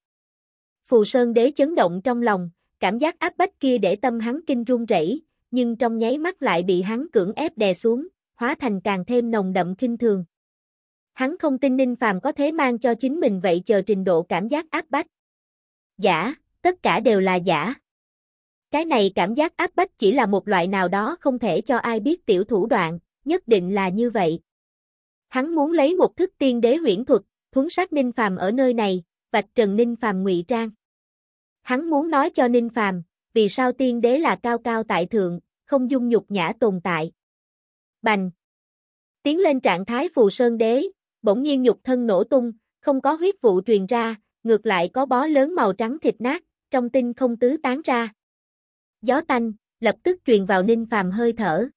Phù Sơn Đế chấn động trong lòng, cảm giác áp bách kia để tâm hắn kinh run rẩy, nhưng trong nháy mắt lại bị hắn cưỡng ép đè xuống, hóa thành càng thêm nồng đậm kinh thường. Hắn không tin Ninh Phàm có thể mang cho chính mình vậy chờ trình độ cảm giác áp bách. Giả, tất cả đều là giả. Cái này cảm giác áp bách chỉ là một loại nào đó không thể cho ai biết tiểu thủ đoạn, nhất định là như vậy. Hắn muốn lấy một thức tiên đế huyễn thuật, thuấn sát Ninh Phàm ở nơi này, vạch trần Ninh Phàm ngụy trang. Hắn muốn nói cho Ninh Phàm, vì sao tiên đế là cao cao tại thượng, không dung nhục nhã tồn tại. Bành. Tiến lên trạng thái phù sơn đế, bỗng nhiên nhục thân nổ tung, không có huyết vụ truyền ra, ngược lại có bó lớn màu trắng thịt nát, trong tinh không tứ tán ra. Gió tanh, lập tức truyền vào Ninh Phàm hơi thở.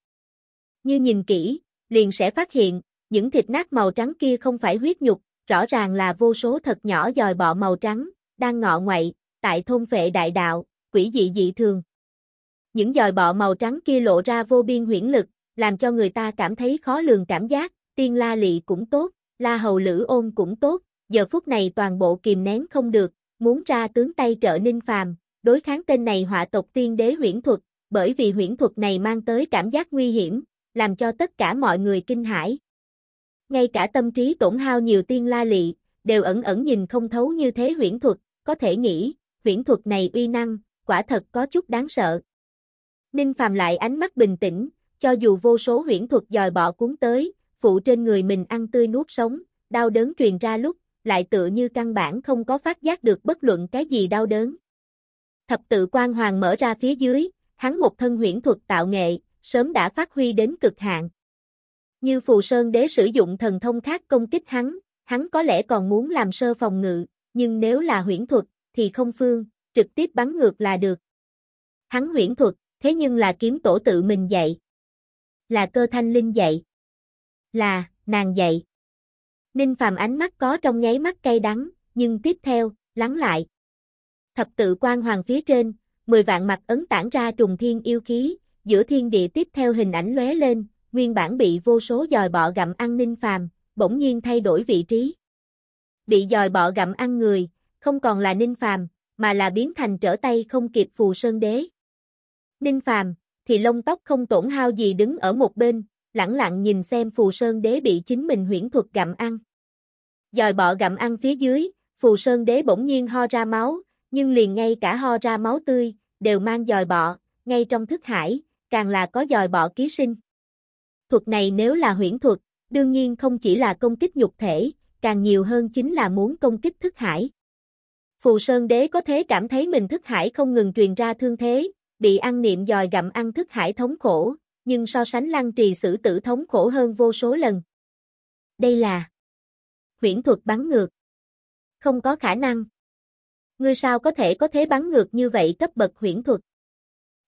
Như nhìn kỹ, liền sẽ phát hiện, những thịt nát màu trắng kia không phải huyết nhục, rõ ràng là vô số thật nhỏ dòi bọ màu trắng, đang ngọ ngoại, tại thôn phệ đại đạo, quỷ dị dị thường. Những dòi bọ màu trắng kia lộ ra vô biên huyễn lực, làm cho người ta cảm thấy khó lường cảm giác, tiên la lị cũng tốt, la hầu lữ ôn cũng tốt, giờ phút này toàn bộ kìm nén không được, muốn ra tướng tay trợ ninh phàm, đối kháng tên này họa tộc tiên đế huyễn thuật, bởi vì huyễn thuật này mang tới cảm giác nguy hiểm, làm cho tất cả mọi người kinh hãi. Ngay cả tâm trí tổn hao nhiều tiên la lị, đều ẩn ẩn nhìn không thấu như thế huyễn thuật, có thể nghĩ, huyễn thuật này uy năng, quả thật có chút đáng sợ. Ninh Phàm lại ánh mắt bình tĩnh, cho dù vô số huyễn thuật dòi bọ cuốn tới, phụ trên người mình ăn tươi nuốt sống, đau đớn truyền ra lúc, lại tựa như căn bản không có phát giác được bất luận cái gì đau đớn. Thập tự quan hoàng mở ra phía dưới, hắn một thân huyễn thuật tạo nghệ, sớm đã phát huy đến cực hạn. Như phù sơn đế sử dụng thần thông khác công kích hắn, hắn có lẽ còn muốn làm sơ phòng ngự, nhưng nếu là huyễn thuật, thì không phương, trực tiếp bắn ngược là được. Hắn huyễn thuật, thế nhưng là kiếm tổ tự mình dạy. Là cơ thanh linh dạy. Là, nàng dạy. Ninh Phàm ánh mắt có trong nháy mắt cay đắng, nhưng tiếp theo, lắng lại. Thập tự quan hoàng phía trên, 10 vạn mặt ấn tản ra trùng thiên yêu khí, giữa thiên địa tiếp theo hình ảnh lóe lên, nguyên bản bị vô số dòi bọ gặm ăn Ninh Phàm, bỗng nhiên thay đổi vị trí. Bị dòi bọ gặm ăn người, không còn là Ninh Phàm, mà là biến thành trở tay không kịp Phù Sơn Đế. Ninh Phàm, thì lông tóc không tổn hao gì đứng ở một bên, lẳng lặng nhìn xem Phù Sơn Đế bị chính mình huyễn thuật gặm ăn. Dòi bọ gặm ăn phía dưới, Phù Sơn Đế bỗng nhiên ho ra máu, nhưng liền ngay cả ho ra máu tươi, đều mang dòi bọ, ngay trong thức hải, càng là có dòi bọ ký sinh. Thuật này nếu là huyễn thuật, đương nhiên không chỉ là công kích nhục thể, càng nhiều hơn chính là muốn công kích thức hải. Phù Sơn Đế có thế cảm thấy mình thức hải không ngừng truyền ra thương thế, bị ăn niệm dòi gặm ăn thức hải thống khổ, nhưng so sánh lăng trì sử tử thống khổ hơn vô số lần. Đây là huyễn thuật bắn ngược. Không có khả năng. Ngươi sao có thể có thế bắn ngược như vậy cấp bậc huyễn thuật?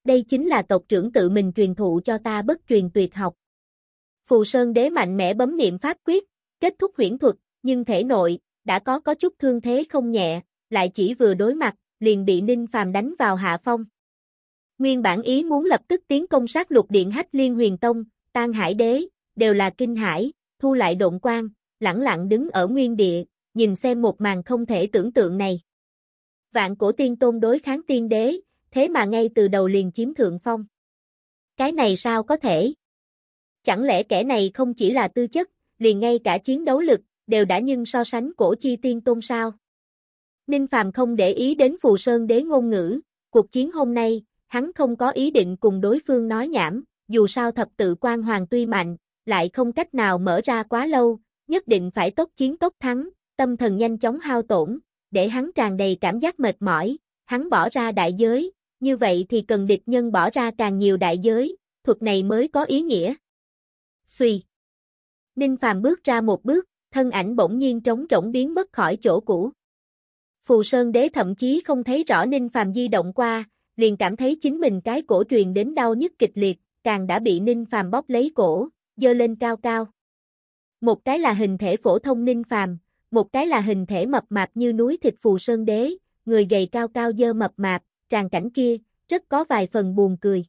Đây chính là tộc trưởng tự mình truyền thụ cho ta bất truyền tuyệt học. Phù Sơn Đế mạnh mẽ bấm niệm pháp quyết, kết thúc huyễn thuật, nhưng thể nội, đã có có chút thương thế không nhẹ, lại chỉ vừa đối mặt, liền bị Ninh Phàm đánh vào hạ phong. Nguyên bản ý muốn lập tức tiến công sát lục điện hách liên huyền tông, tan hải đế, đều là kinh hải, thu lại động quan, lẳng lặng đứng ở nguyên địa, nhìn xem một màn không thể tưởng tượng này. Vạn cổ tiên tôn đối kháng tiên đế, thế mà ngay từ đầu liền chiếm thượng phong. Cái này sao có thể? Chẳng lẽ kẻ này không chỉ là tư chất, liền ngay cả chiến đấu lực, đều đã nhưng so sánh cổ chi tiên tôn sao? Ninh Phàm không để ý đến Phù Sơn đế ngôn ngữ, cuộc chiến hôm nay, hắn không có ý định cùng đối phương nói nhảm, dù sao thập tự quan hoàng tuy mạnh, lại không cách nào mở ra quá lâu, nhất định phải tốc chiến tốc thắng, tâm thần nhanh chóng hao tổn, để hắn tràn đầy cảm giác mệt mỏi, hắn bỏ ra đại giới, như vậy thì cần địch nhân bỏ ra càng nhiều đại giới, thuật này mới có ý nghĩa. Xuy. Ninh Phàm bước ra một bước, thân ảnh bỗng nhiên trống rỗng biến mất khỏi chỗ cũ. Phù Sơn Đế thậm chí không thấy rõ Ninh Phàm di động qua, liền cảm thấy chính mình cái cổ truyền đến đau nhức kịch liệt, càng đã bị Ninh Phàm bóp lấy cổ, dơ lên cao cao. Một cái là hình thể phổ thông Ninh Phàm, một cái là hình thể mập mạp như núi thịt Phù Sơn Đế, người gầy cao cao dơ mập mạp, tràn cảnh kia, rất có vài phần buồn cười.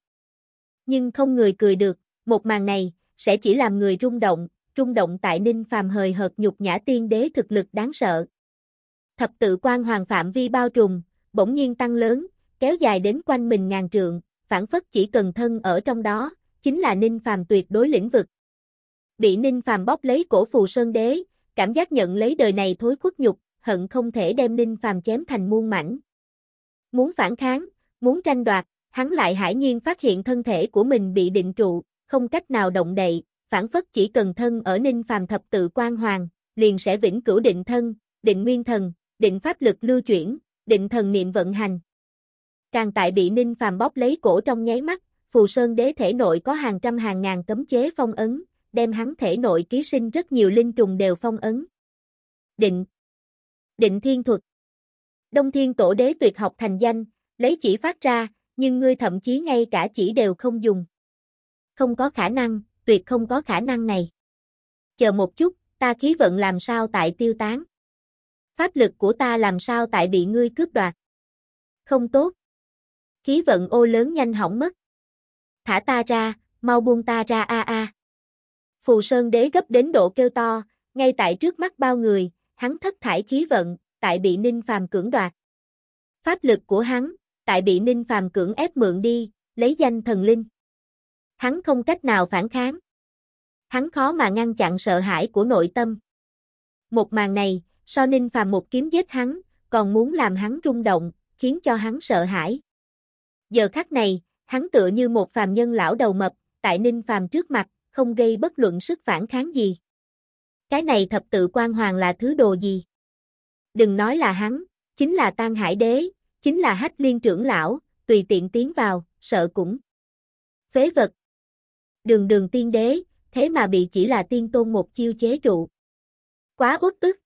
Nhưng không người cười được, một màn này, sẽ chỉ làm người rung động, rung động tại Ninh Phàm hời hợt nhục nhã tiên đế thực lực đáng sợ. Thập tự quan hoàng phạm vi bao trùm, bỗng nhiên tăng lớn, kéo dài đến quanh mình ngàn trượng, phản phất chỉ cần thân ở trong đó, chính là Ninh Phàm tuyệt đối lĩnh vực. Bị Ninh Phàm bóp lấy cổ phù sơn đế, cảm giác nhận lấy đời này thối khuất nhục, hận không thể đem Ninh Phàm chém thành muôn mảnh. Muốn phản kháng, muốn tranh đoạt, hắn lại hải nhiên phát hiện thân thể của mình bị định trụ, không cách nào động đậy, phản phất chỉ cần thân ở Ninh Phàm thập tự quan hoàng, liền sẽ vĩnh cửu định thân, định nguyên thần, định pháp lực lưu chuyển, định thần niệm vận hành. Càng tại bị Ninh Phàm bóp lấy cổ trong nháy mắt, Phù Sơn Đế thể nội có hàng trăm hàng ngàn cấm chế phong ấn, đem hắn thể nội ký sinh rất nhiều linh trùng đều phong ấn. Định Định thiên thuật Đông Thiên Tổ Đế tuyệt học thành danh, lấy chỉ phát ra, nhưng ngươi thậm chí ngay cả chỉ đều không dùng. Không có khả năng, tuyệt không có khả năng này. Chờ một chút, ta khí vận làm sao tại tiêu tán. Pháp lực của ta làm sao tại bị ngươi cướp đoạt. Không tốt. Khí vận ô lớn nhanh hỏng mất. Thả ta ra, mau buông ta ra a a. Phù Sơn Đế gấp đến độ kêu to, ngay tại trước mắt bao người, hắn thất thải khí vận, tại bị Ninh Phàm cưỡng đoạt. Pháp lực của hắn, tại bị Ninh Phàm cưỡng ép mượn đi, lấy danh thần linh. Hắn không cách nào phản kháng. Hắn khó mà ngăn chặn sợ hãi của nội tâm. Một màn này, so Ninh Phàm một kiếm giết hắn, còn muốn làm hắn rung động, khiến cho hắn sợ hãi. Giờ khắc này, hắn tựa như một phàm nhân lão đầu mập, tại Ninh Phàm trước mặt, không gây bất luận sức phản kháng gì. Cái này thập tự quan hoàng là thứ đồ gì? Đừng nói là hắn, chính là Tan Hải Đế, chính là Hách Liên trưởng lão, tùy tiện tiến vào, sợ cũng. Phế vật. Đường đường tiên đế, thế mà bị chỉ là tiên tôn một chiêu chế trụ. Quá uất ức.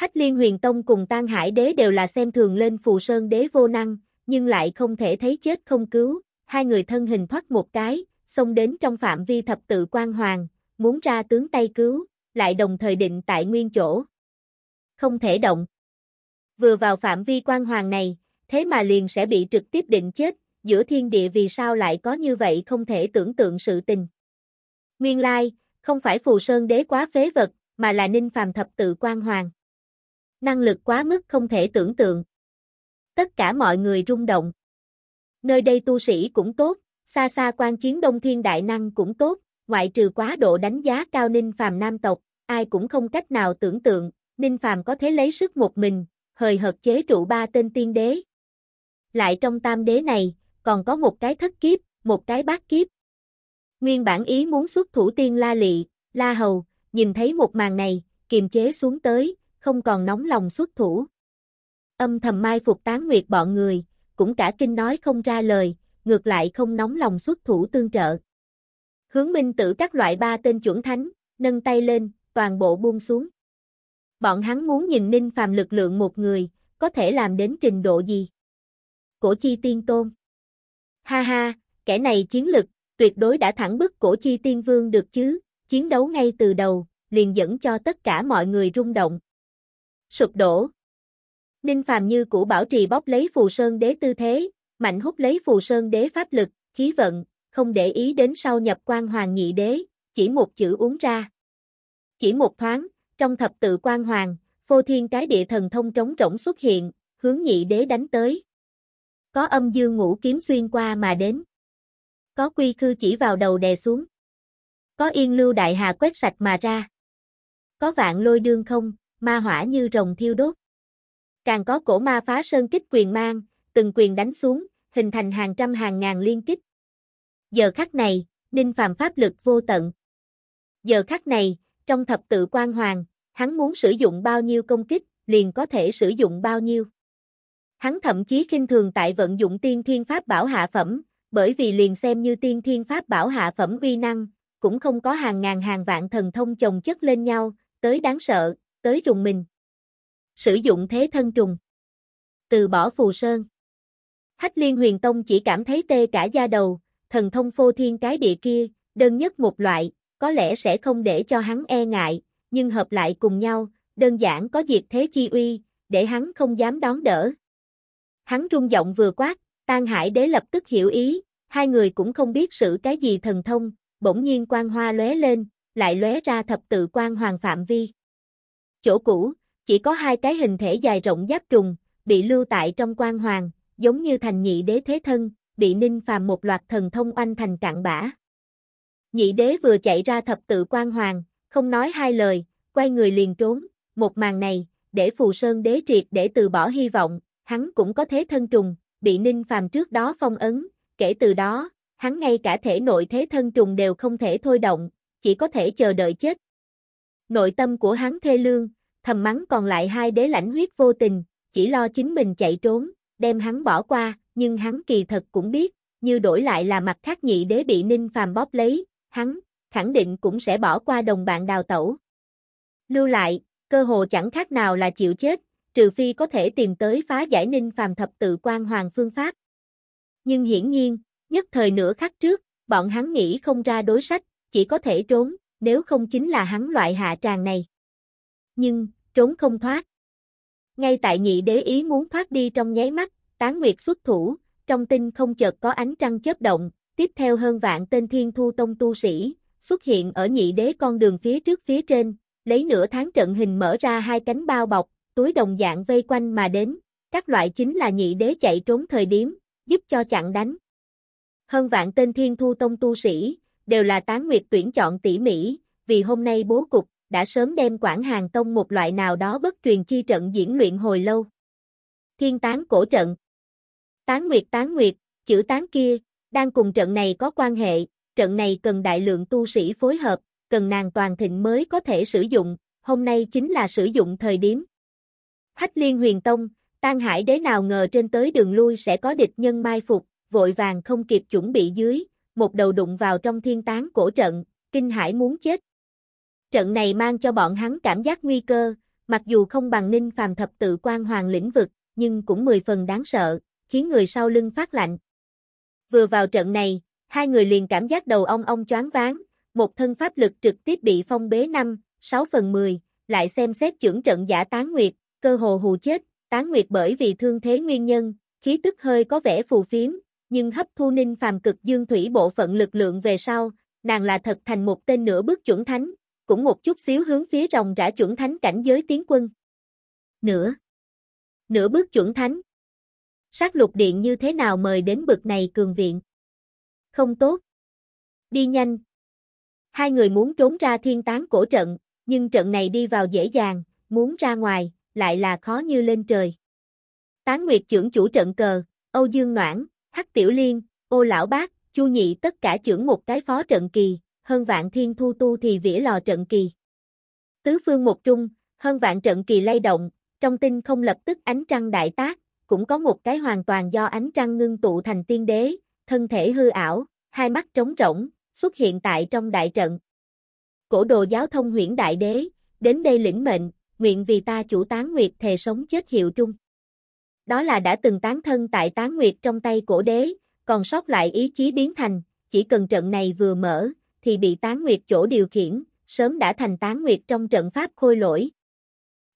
Hách Liên Huyền Tông cùng Tang Hải Đế đều là xem thường lên Phù Sơn Đế vô năng, nhưng lại không thể thấy chết không cứu, hai người thân hình thoát một cái, xông đến trong phạm vi thập tự quan hoàng, muốn ra tướng tay cứu, lại đồng thời định tại nguyên chỗ. Không thể động. Vừa vào phạm vi quan hoàng này, thế mà liền sẽ bị trực tiếp định chết, giữa thiên địa vì sao lại có như vậy không thể tưởng tượng sự tình. Nguyên lai, không phải phù sơn đế quá phế vật, mà là ninh phàm thập tự quan hoàng. Năng lực quá mức không thể tưởng tượng. Tất cả mọi người rung động. Nơi đây tu sĩ cũng tốt, xa xa quan chiến đông thiên đại năng cũng tốt, ngoại trừ quá độ đánh giá cao Ninh Phàm nam tộc, ai cũng không cách nào tưởng tượng, Ninh Phàm có thể lấy sức một mình, hời hợt chế trụ ba tên tiên đế. Lại trong tam đế này, còn có một cái thất kiếp, một cái bát kiếp. Nguyên bản ý muốn xuất thủ tiên La Lị, La Hầu, nhìn thấy một màn này, kiềm chế xuống tới, không còn nóng lòng xuất thủ. Âm thầm mai phục tán nguyệt bọn người, cũng cả kinh nói không ra lời, ngược lại không nóng lòng xuất thủ tương trợ. Hướng minh tử các loại ba tên chuẩn thánh, nâng tay lên, toàn bộ buông xuống. Bọn hắn muốn nhìn ninh phàm lực lượng một người, có thể làm đến trình độ gì? Cổ chi tiên tôn. Ha ha, kẻ này chiến lực, tuyệt đối đã thẳng bức cổ chi tiên vương được chứ, chiến đấu ngay từ đầu, liền dẫn cho tất cả mọi người rung động. Sụp đổ. Ninh phàm như cũ bảo trì bóp lấy phù sơn đế tư thế, mạnh hút lấy phù sơn đế pháp lực, khí vận, không để ý đến sau nhập quan hoàng nhị đế, chỉ một chữ uống ra. Chỉ một thoáng, trong thập tự quan hoàng, phô thiên cái địa thần thông trống rỗng xuất hiện, hướng nhị đế đánh tới. Có âm dương ngũ kiếm xuyên qua mà đến. Có quy khư chỉ vào đầu đè xuống. Có yên lưu đại hà quét sạch mà ra. Có vạn lôi đương không, ma hỏa như rồng thiêu đốt. Càng có cổ ma phá sơn kích quyền mang, từng quyền đánh xuống, hình thành hàng trăm hàng ngàn liên kích. Giờ khắc này, Ninh Phàm pháp lực vô tận. Giờ khắc này, trong thập tự quan hoàng, hắn muốn sử dụng bao nhiêu công kích, liền có thể sử dụng bao nhiêu. Hắn thậm chí khinh thường tại vận dụng tiên thiên pháp bảo hạ phẩm, bởi vì liền xem như tiên thiên pháp bảo hạ phẩm uy năng, cũng không có hàng ngàn hàng vạn thần thông chồng chất lên nhau, tới đáng sợ, tới rùng mình. Sử dụng thế thân trùng. Từ bỏ phù sơn. Hách liên huyền tông chỉ cảm thấy tê cả da đầu, thần thông phô thiên cái địa kia, đơn nhất một loại, có lẽ sẽ không để cho hắn e ngại, nhưng hợp lại cùng nhau, đơn giản có diệt thế chi uy, để hắn không dám đón đỡ. Hắn rung giọng vừa quát, Tan Hải Đế lập tức hiểu ý, hai người cũng không biết sự cái gì thần thông, bỗng nhiên quang hoa lóe lên, lại lóe ra thập tự quan hoàng phạm vi. Chỗ cũ, chỉ có hai cái hình thể dài rộng giáp trùng, bị lưu tại trong quan hoàng, giống như thành nhị đế thế thân, bị ninh phàm một loạt thần thông oanh thành cạn bã. Nhị đế vừa chạy ra thập tự quan hoàng, không nói hai lời, quay người liền trốn, một màn này, để phù sơn đế triệt để từ bỏ hy vọng, hắn cũng có thế thân trùng, bị ninh phàm trước đó phong ấn, kể từ đó, hắn ngay cả thể nội thế thân trùng đều không thể thôi động, chỉ có thể chờ đợi chết. Nội tâm của hắn thê lương, thầm mắng còn lại hai đế lãnh huyết vô tình, chỉ lo chính mình chạy trốn, đem hắn bỏ qua, nhưng hắn kỳ thật cũng biết, như đổi lại là mặt khác nhị đế bị ninh phàm bóp lấy, hắn, khẳng định cũng sẽ bỏ qua đồng bạn đào tẩu. Lưu lại, cơ hồ chẳng khác nào là chịu chết, trừ phi có thể tìm tới phá giải ninh phàm thập tự quan hoàng phương pháp. Nhưng hiển nhiên, nhất thời nửa khắc trước, bọn hắn nghĩ không ra đối sách, chỉ có thể trốn, nếu không chính là hắn loại hạ tràng này. Nhưng, trốn không thoát. Ngay tại nhị đế ý muốn thoát đi trong nháy mắt, tán nguyệt xuất thủ, trong tinh không chợt có ánh trăng chớp động, tiếp theo hơn vạn tên thiên thu tông tu sĩ, xuất hiện ở nhị đế con đường phía trước phía trên, lấy nửa tháng trận hình mở ra hai cánh bao bọc, túi đồng dạng vây quanh mà đến, các loại chính là nhị đế chạy trốn thời điểm, giúp cho chặn đánh. Hơn vạn tên thiên thu tông tu sĩ, đều là tán nguyệt tuyển chọn tỉ mỉ, vì hôm nay bố cục, đã sớm đem quản hàng tông một loại nào đó bất truyền chi trận diễn luyện hồi lâu. Thiên tán cổ trận Tán nguyệt tán nguyệt, chữ tán kia, đang cùng trận này có quan hệ, trận này cần đại lượng tu sĩ phối hợp, cần nàng toàn thịnh mới có thể sử dụng, hôm nay chính là sử dụng thời điểm. Hách liên huyền tông, tan hải đế nào ngờ trên tới đường lui sẽ có địch nhân mai phục, vội vàng không kịp chuẩn bị dưới, một đầu đụng vào trong thiên tán cổ trận, kinh hải muốn chết. Trận này mang cho bọn hắn cảm giác nguy cơ, mặc dù không bằng ninh phàm thập tự quan hoàng lĩnh vực, nhưng cũng mười phần đáng sợ, khiến người sau lưng phát lạnh. Vừa vào trận này, hai người liền cảm giác đầu ong ong choáng váng, một thân pháp lực trực tiếp bị phong bế 5, 6 phần 10, lại xem xét trưởng trận giả tán nguyệt, cơ hồ hù chết, tán nguyệt bởi vì thương thế nguyên nhân, khí tức hơi có vẻ phù phiếm, nhưng hấp thu ninh phàm cực dương thủy bộ phận lực lượng về sau, nàng là thật thành một tên nửa bước chuẩn thánh, cũng một chút xíu hướng phía rồng rã chuẩn thánh cảnh giới tiến quân. Nửa. Nửa bước chuẩn thánh. Sát lục điện như thế nào mời đến bực này cường viện? Không tốt. Đi nhanh. Hai người muốn trốn ra thiên tán cổ trận, nhưng trận này đi vào dễ dàng, muốn ra ngoài, lại là khó như lên trời. Tán Nguyệt trưởng chủ trận cờ, Âu Dương Noãn, Hắc Tiểu Liên, Ô Lão Bác, Chu Nhị tất cả trưởng một cái phó trận kỳ, hơn vạn thiên thu tu thì vỉa lò trận kỳ. Tứ phương một trung, hơn vạn trận kỳ lay động, trong tinh không lập tức ánh trăng đại tác, cũng có một cái hoàn toàn do ánh trăng ngưng tụ thành tiên đế, thân thể hư ảo, hai mắt trống rỗng, xuất hiện tại trong đại trận. Cổ đồ giáo thông huyễn đại đế, đến đây lĩnh mệnh, nguyện vì ta chủ tán nguyệt thề sống chết hiệu trung. Đó là đã từng tán thân tại tán nguyệt trong tay cổ đế, còn sót lại ý chí biến thành, chỉ cần trận này vừa mở, thì bị tán nguyệt chỗ điều khiển, sớm đã thành tán nguyệt trong trận pháp khôi lỗi.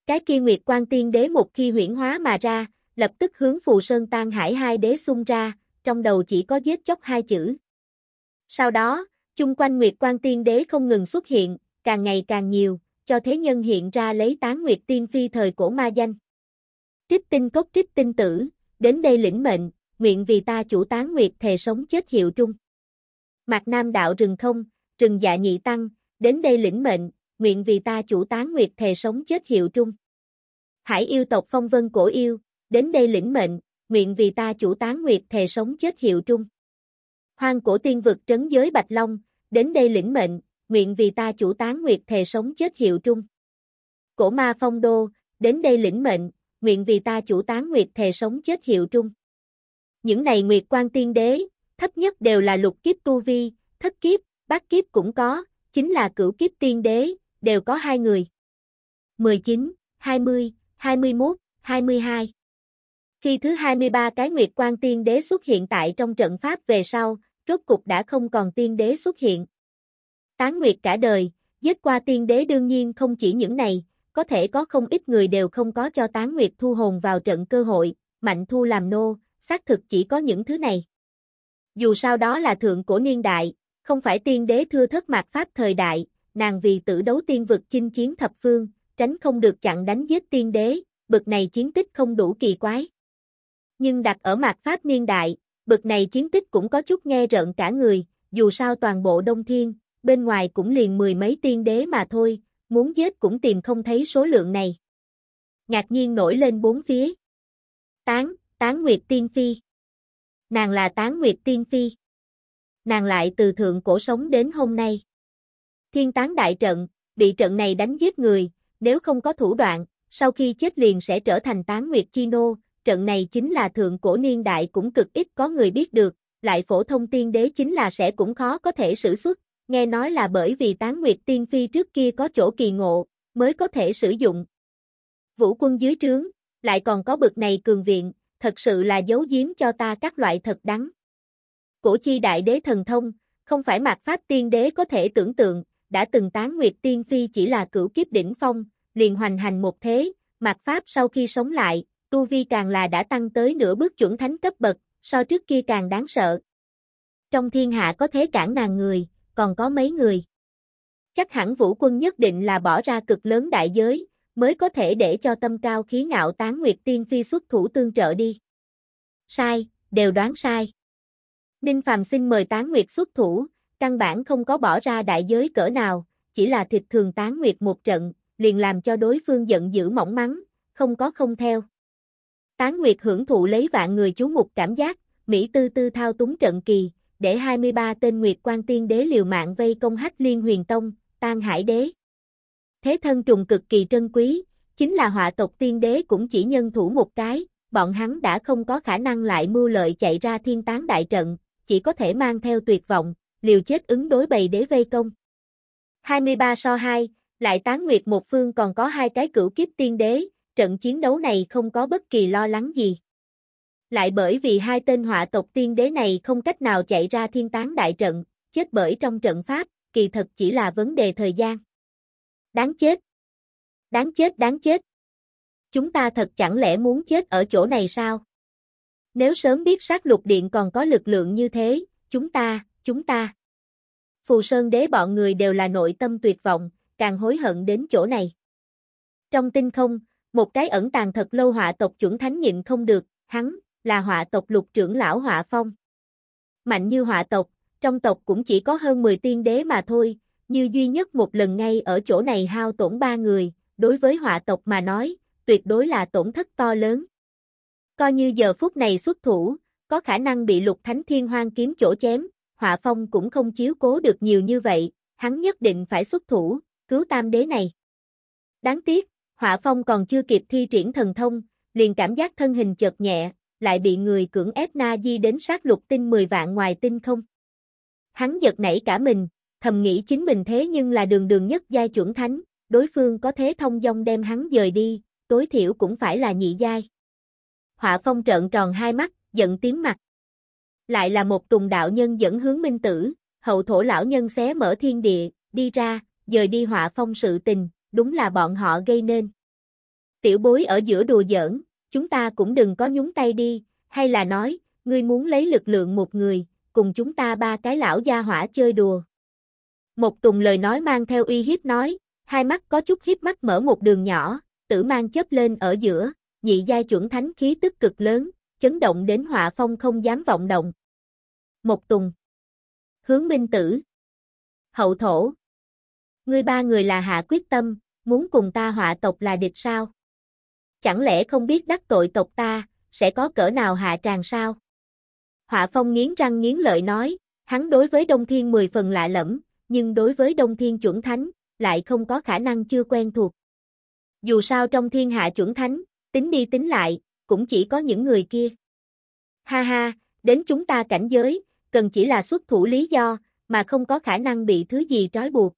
Cái kia nguyệt quan tiên đế một khi huyển hóa mà ra, lập tức hướng phù sơn tan hải hai đế xung ra, trong đầu chỉ có giết chóc hai chữ. Sau đó, chung quanh nguyệt quan tiên đế không ngừng xuất hiện, càng ngày càng nhiều, cho thế nhân hiện ra lấy tán nguyệt tiên phi thời cổ ma danh. Trích tinh cốc trích tinh tử, đến đây lĩnh mệnh, nguyện vì ta chủ tán nguyệt thề sống chết hiệu trung. Mạc Nam đạo rừng không, rừng dạ nhị tăng, đến đây lĩnh mệnh, nguyện vì ta chủ tán nguyệt thề sống chết hiệu trung. Hải yêu tộc phong vân cổ yêu, đến đây lĩnh mệnh, nguyện vì ta chủ tán nguyệt thề sống chết hiệu trung. Hoang cổ tiên vực trấn giới Bạch Long, đến đây lĩnh mệnh, nguyện vì ta chủ tán nguyệt thề sống chết hiệu trung. Cổ ma phong đô, đến đây lĩnh mệnh, nguyện vì ta chủ tán nguyệt thề sống chết hiệu trung. Những này nguyệt quan tiên đế, thấp nhất đều là lục kiếp tu vi, thất kiếp, bát kiếp cũng có, chính là cửu kiếp tiên đế, đều có hai người. 19, 20, 21, 22 Khi thứ 23 cái nguyệt quan tiên đế xuất hiện tại trong trận pháp về sau, rốt cục đã không còn tiên đế xuất hiện. Tán nguyệt cả đời, giết qua tiên đế đương nhiên không chỉ những này, có thể có không ít người đều không có cho tán nguyệt thu hồn vào trận cơ hội, mạnh thu làm nô, xác thực chỉ có những thứ này. Dù sao đó là thượng cổ niên đại, không phải tiên đế thưa thất mạt pháp thời đại, nàng vì tử đấu tiên vực chinh chiến thập phương, tránh không được chặn đánh giết tiên đế, bực này chiến tích không đủ kỳ quái. Nhưng đặt ở mạt pháp niên đại, bực này chiến tích cũng có chút nghe rợn cả người, dù sao toàn bộ Đông Thiên, bên ngoài cũng liền mười mấy tiên đế mà thôi, muốn giết cũng tìm không thấy số lượng này. Ngạc nhiên nổi lên bốn phía. Tán, Tán Nguyệt Tiên Phi. Nàng là Tán Nguyệt Tiên Phi. Nàng lại từ thượng cổ sống đến hôm nay. Thiên tán đại trận, bị trận này đánh giết người, nếu không có thủ đoạn, sau khi chết liền sẽ trở thành Tán Nguyệt Chi Nô, trận này chính là thượng cổ niên đại cũng cực ít có người biết được, lại phổ thông tiên đế chính là sẽ cũng khó có thể sử xuất, nghe nói là bởi vì Tán Nguyệt Tiên Phi trước kia có chỗ kỳ ngộ, mới có thể sử dụng. Vũ quân dưới trướng, lại còn có bực này cường viện, thật sự là giấu giếm cho ta các loại thật đắng. Cổ chi đại đế thần thông, không phải mạt pháp tiên đế có thể tưởng tượng, đã từng tán nguyệt tiên phi chỉ là cửu kiếp đỉnh phong, liền hoành hành một thế, mạt pháp sau khi sống lại, tu vi càng là đã tăng tới nửa bước chuẩn thánh cấp bậc, so trước kia càng đáng sợ. Trong thiên hạ có thế cản nàng người, còn có mấy người. Chắc hẳn vũ quân nhất định là bỏ ra cực lớn đại giới, mới có thể để cho tâm cao khí ngạo tán nguyệt tiên phi xuất thủ tương trợ đi. Sai, đều đoán sai. Ninh Phàm xin mời tán nguyệt xuất thủ, căn bản không có bỏ ra đại giới cỡ nào, chỉ là thịt thường tán nguyệt một trận, liền làm cho đối phương giận dữ mỏng mắng, không có không theo. Tán nguyệt hưởng thụ lấy vạn người chú mục cảm giác, Mỹ tư tư thao túng trận kỳ, để 23 tên nguyệt quan tiên đế liều mạng vây công hách liên huyền tông, tan hải đế. Thế thân trùng cực kỳ trân quý, chính là họa tộc tiên đế cũng chỉ nhân thủ một cái, bọn hắn đã không có khả năng lại mưu lợi chạy ra thiên tán đại trận, chỉ có thể mang theo tuyệt vọng, liều chết ứng đối bầy đế vây công. 23 so 2, lại tán nguyệt một phương còn có hai cái cửu kiếp tiên đế, trận chiến đấu này không có bất kỳ lo lắng gì. Lại bởi vì hai tên họa tộc tiên đế này không cách nào chạy ra thiên tán đại trận, chết bởi trong trận pháp, kỳ thật chỉ là vấn đề thời gian. Đáng chết! Đáng chết đáng chết! Chúng ta thật chẳng lẽ muốn chết ở chỗ này sao? Nếu sớm biết sát lục điện còn có lực lượng như thế, chúng ta, chúng ta. Phù Sơn đế bọn người đều là nội tâm tuyệt vọng, càng hối hận đến chỗ này. Trong tinh không, Một cái ẩn tàng thật lâu họa tộc chuẩn thánh nhịn không được, hắn, là họa tộc lục trưởng lão họa phong. Mạnh như họa tộc, trong tộc cũng chỉ có hơn 10 tiên đế mà thôi, như duy nhất một lần ngay ở chỗ này hao tổn ba người, đối với họa tộc mà nói, tuyệt đối là tổn thất to lớn. Coi như giờ phút này xuất thủ, có khả năng bị lục thánh thiên hoang kiếm chỗ chém, họa phong cũng không chiếu cố được nhiều như vậy, hắn nhất định phải xuất thủ, cứu tam đế này. Đáng tiếc, họa phong còn chưa kịp thi triển thần thông, liền cảm giác thân hình chợt nhẹ, lại bị người cưỡng ép na di đến sát lục tinh 10 vạn ngoài tinh không. Hắn giật nảy cả mình, thầm nghĩ chính mình thế nhưng là đường đường nhất giai chuẩn thánh, đối phương có thế thông dong đem hắn dời đi, tối thiểu cũng phải là nhị giai. Họa phong trợn tròn hai mắt, giận tím mặt. Lại là một tùng đạo nhân dẫn hướng minh tử, hậu thổ lão nhân xé mở thiên địa, đi ra, dời đi họa phong sự tình, đúng là bọn họ gây nên. Tiểu bối ở giữa đùa giỡn, chúng ta cũng đừng có nhúng tay đi, hay là nói, ngươi muốn lấy lực lượng một người, cùng chúng ta ba cái lão gia hỏa chơi đùa. Một tùng lời nói mang theo uy hiếp nói, hai mắt có chút hiếp mắt mở một đường nhỏ, tử mang chớp lên ở giữa, nhị giai chuẩn thánh khí tức cực lớn, chấn động đến họa phong không dám vọng động. Một tùng. Hướng minh tử. Hậu thổ. Ngươi ba người là hạ quyết tâm, muốn cùng ta họa tộc là địch sao? Chẳng lẽ không biết đắc tội tộc ta, sẽ có cỡ nào hạ tràng sao? Họa phong nghiến răng nghiến lợi nói, hắn đối với Đông Thiên mười phần lạ lẫm, nhưng đối với Đông Thiên chuẩn thánh, lại không có khả năng chưa quen thuộc. Dù sao trong thiên hạ chuẩn thánh, tính đi tính lại, cũng chỉ có những người kia. Ha ha, đến chúng ta cảnh giới, cần chỉ là xuất thủ lý do, mà không có khả năng bị thứ gì trói buộc.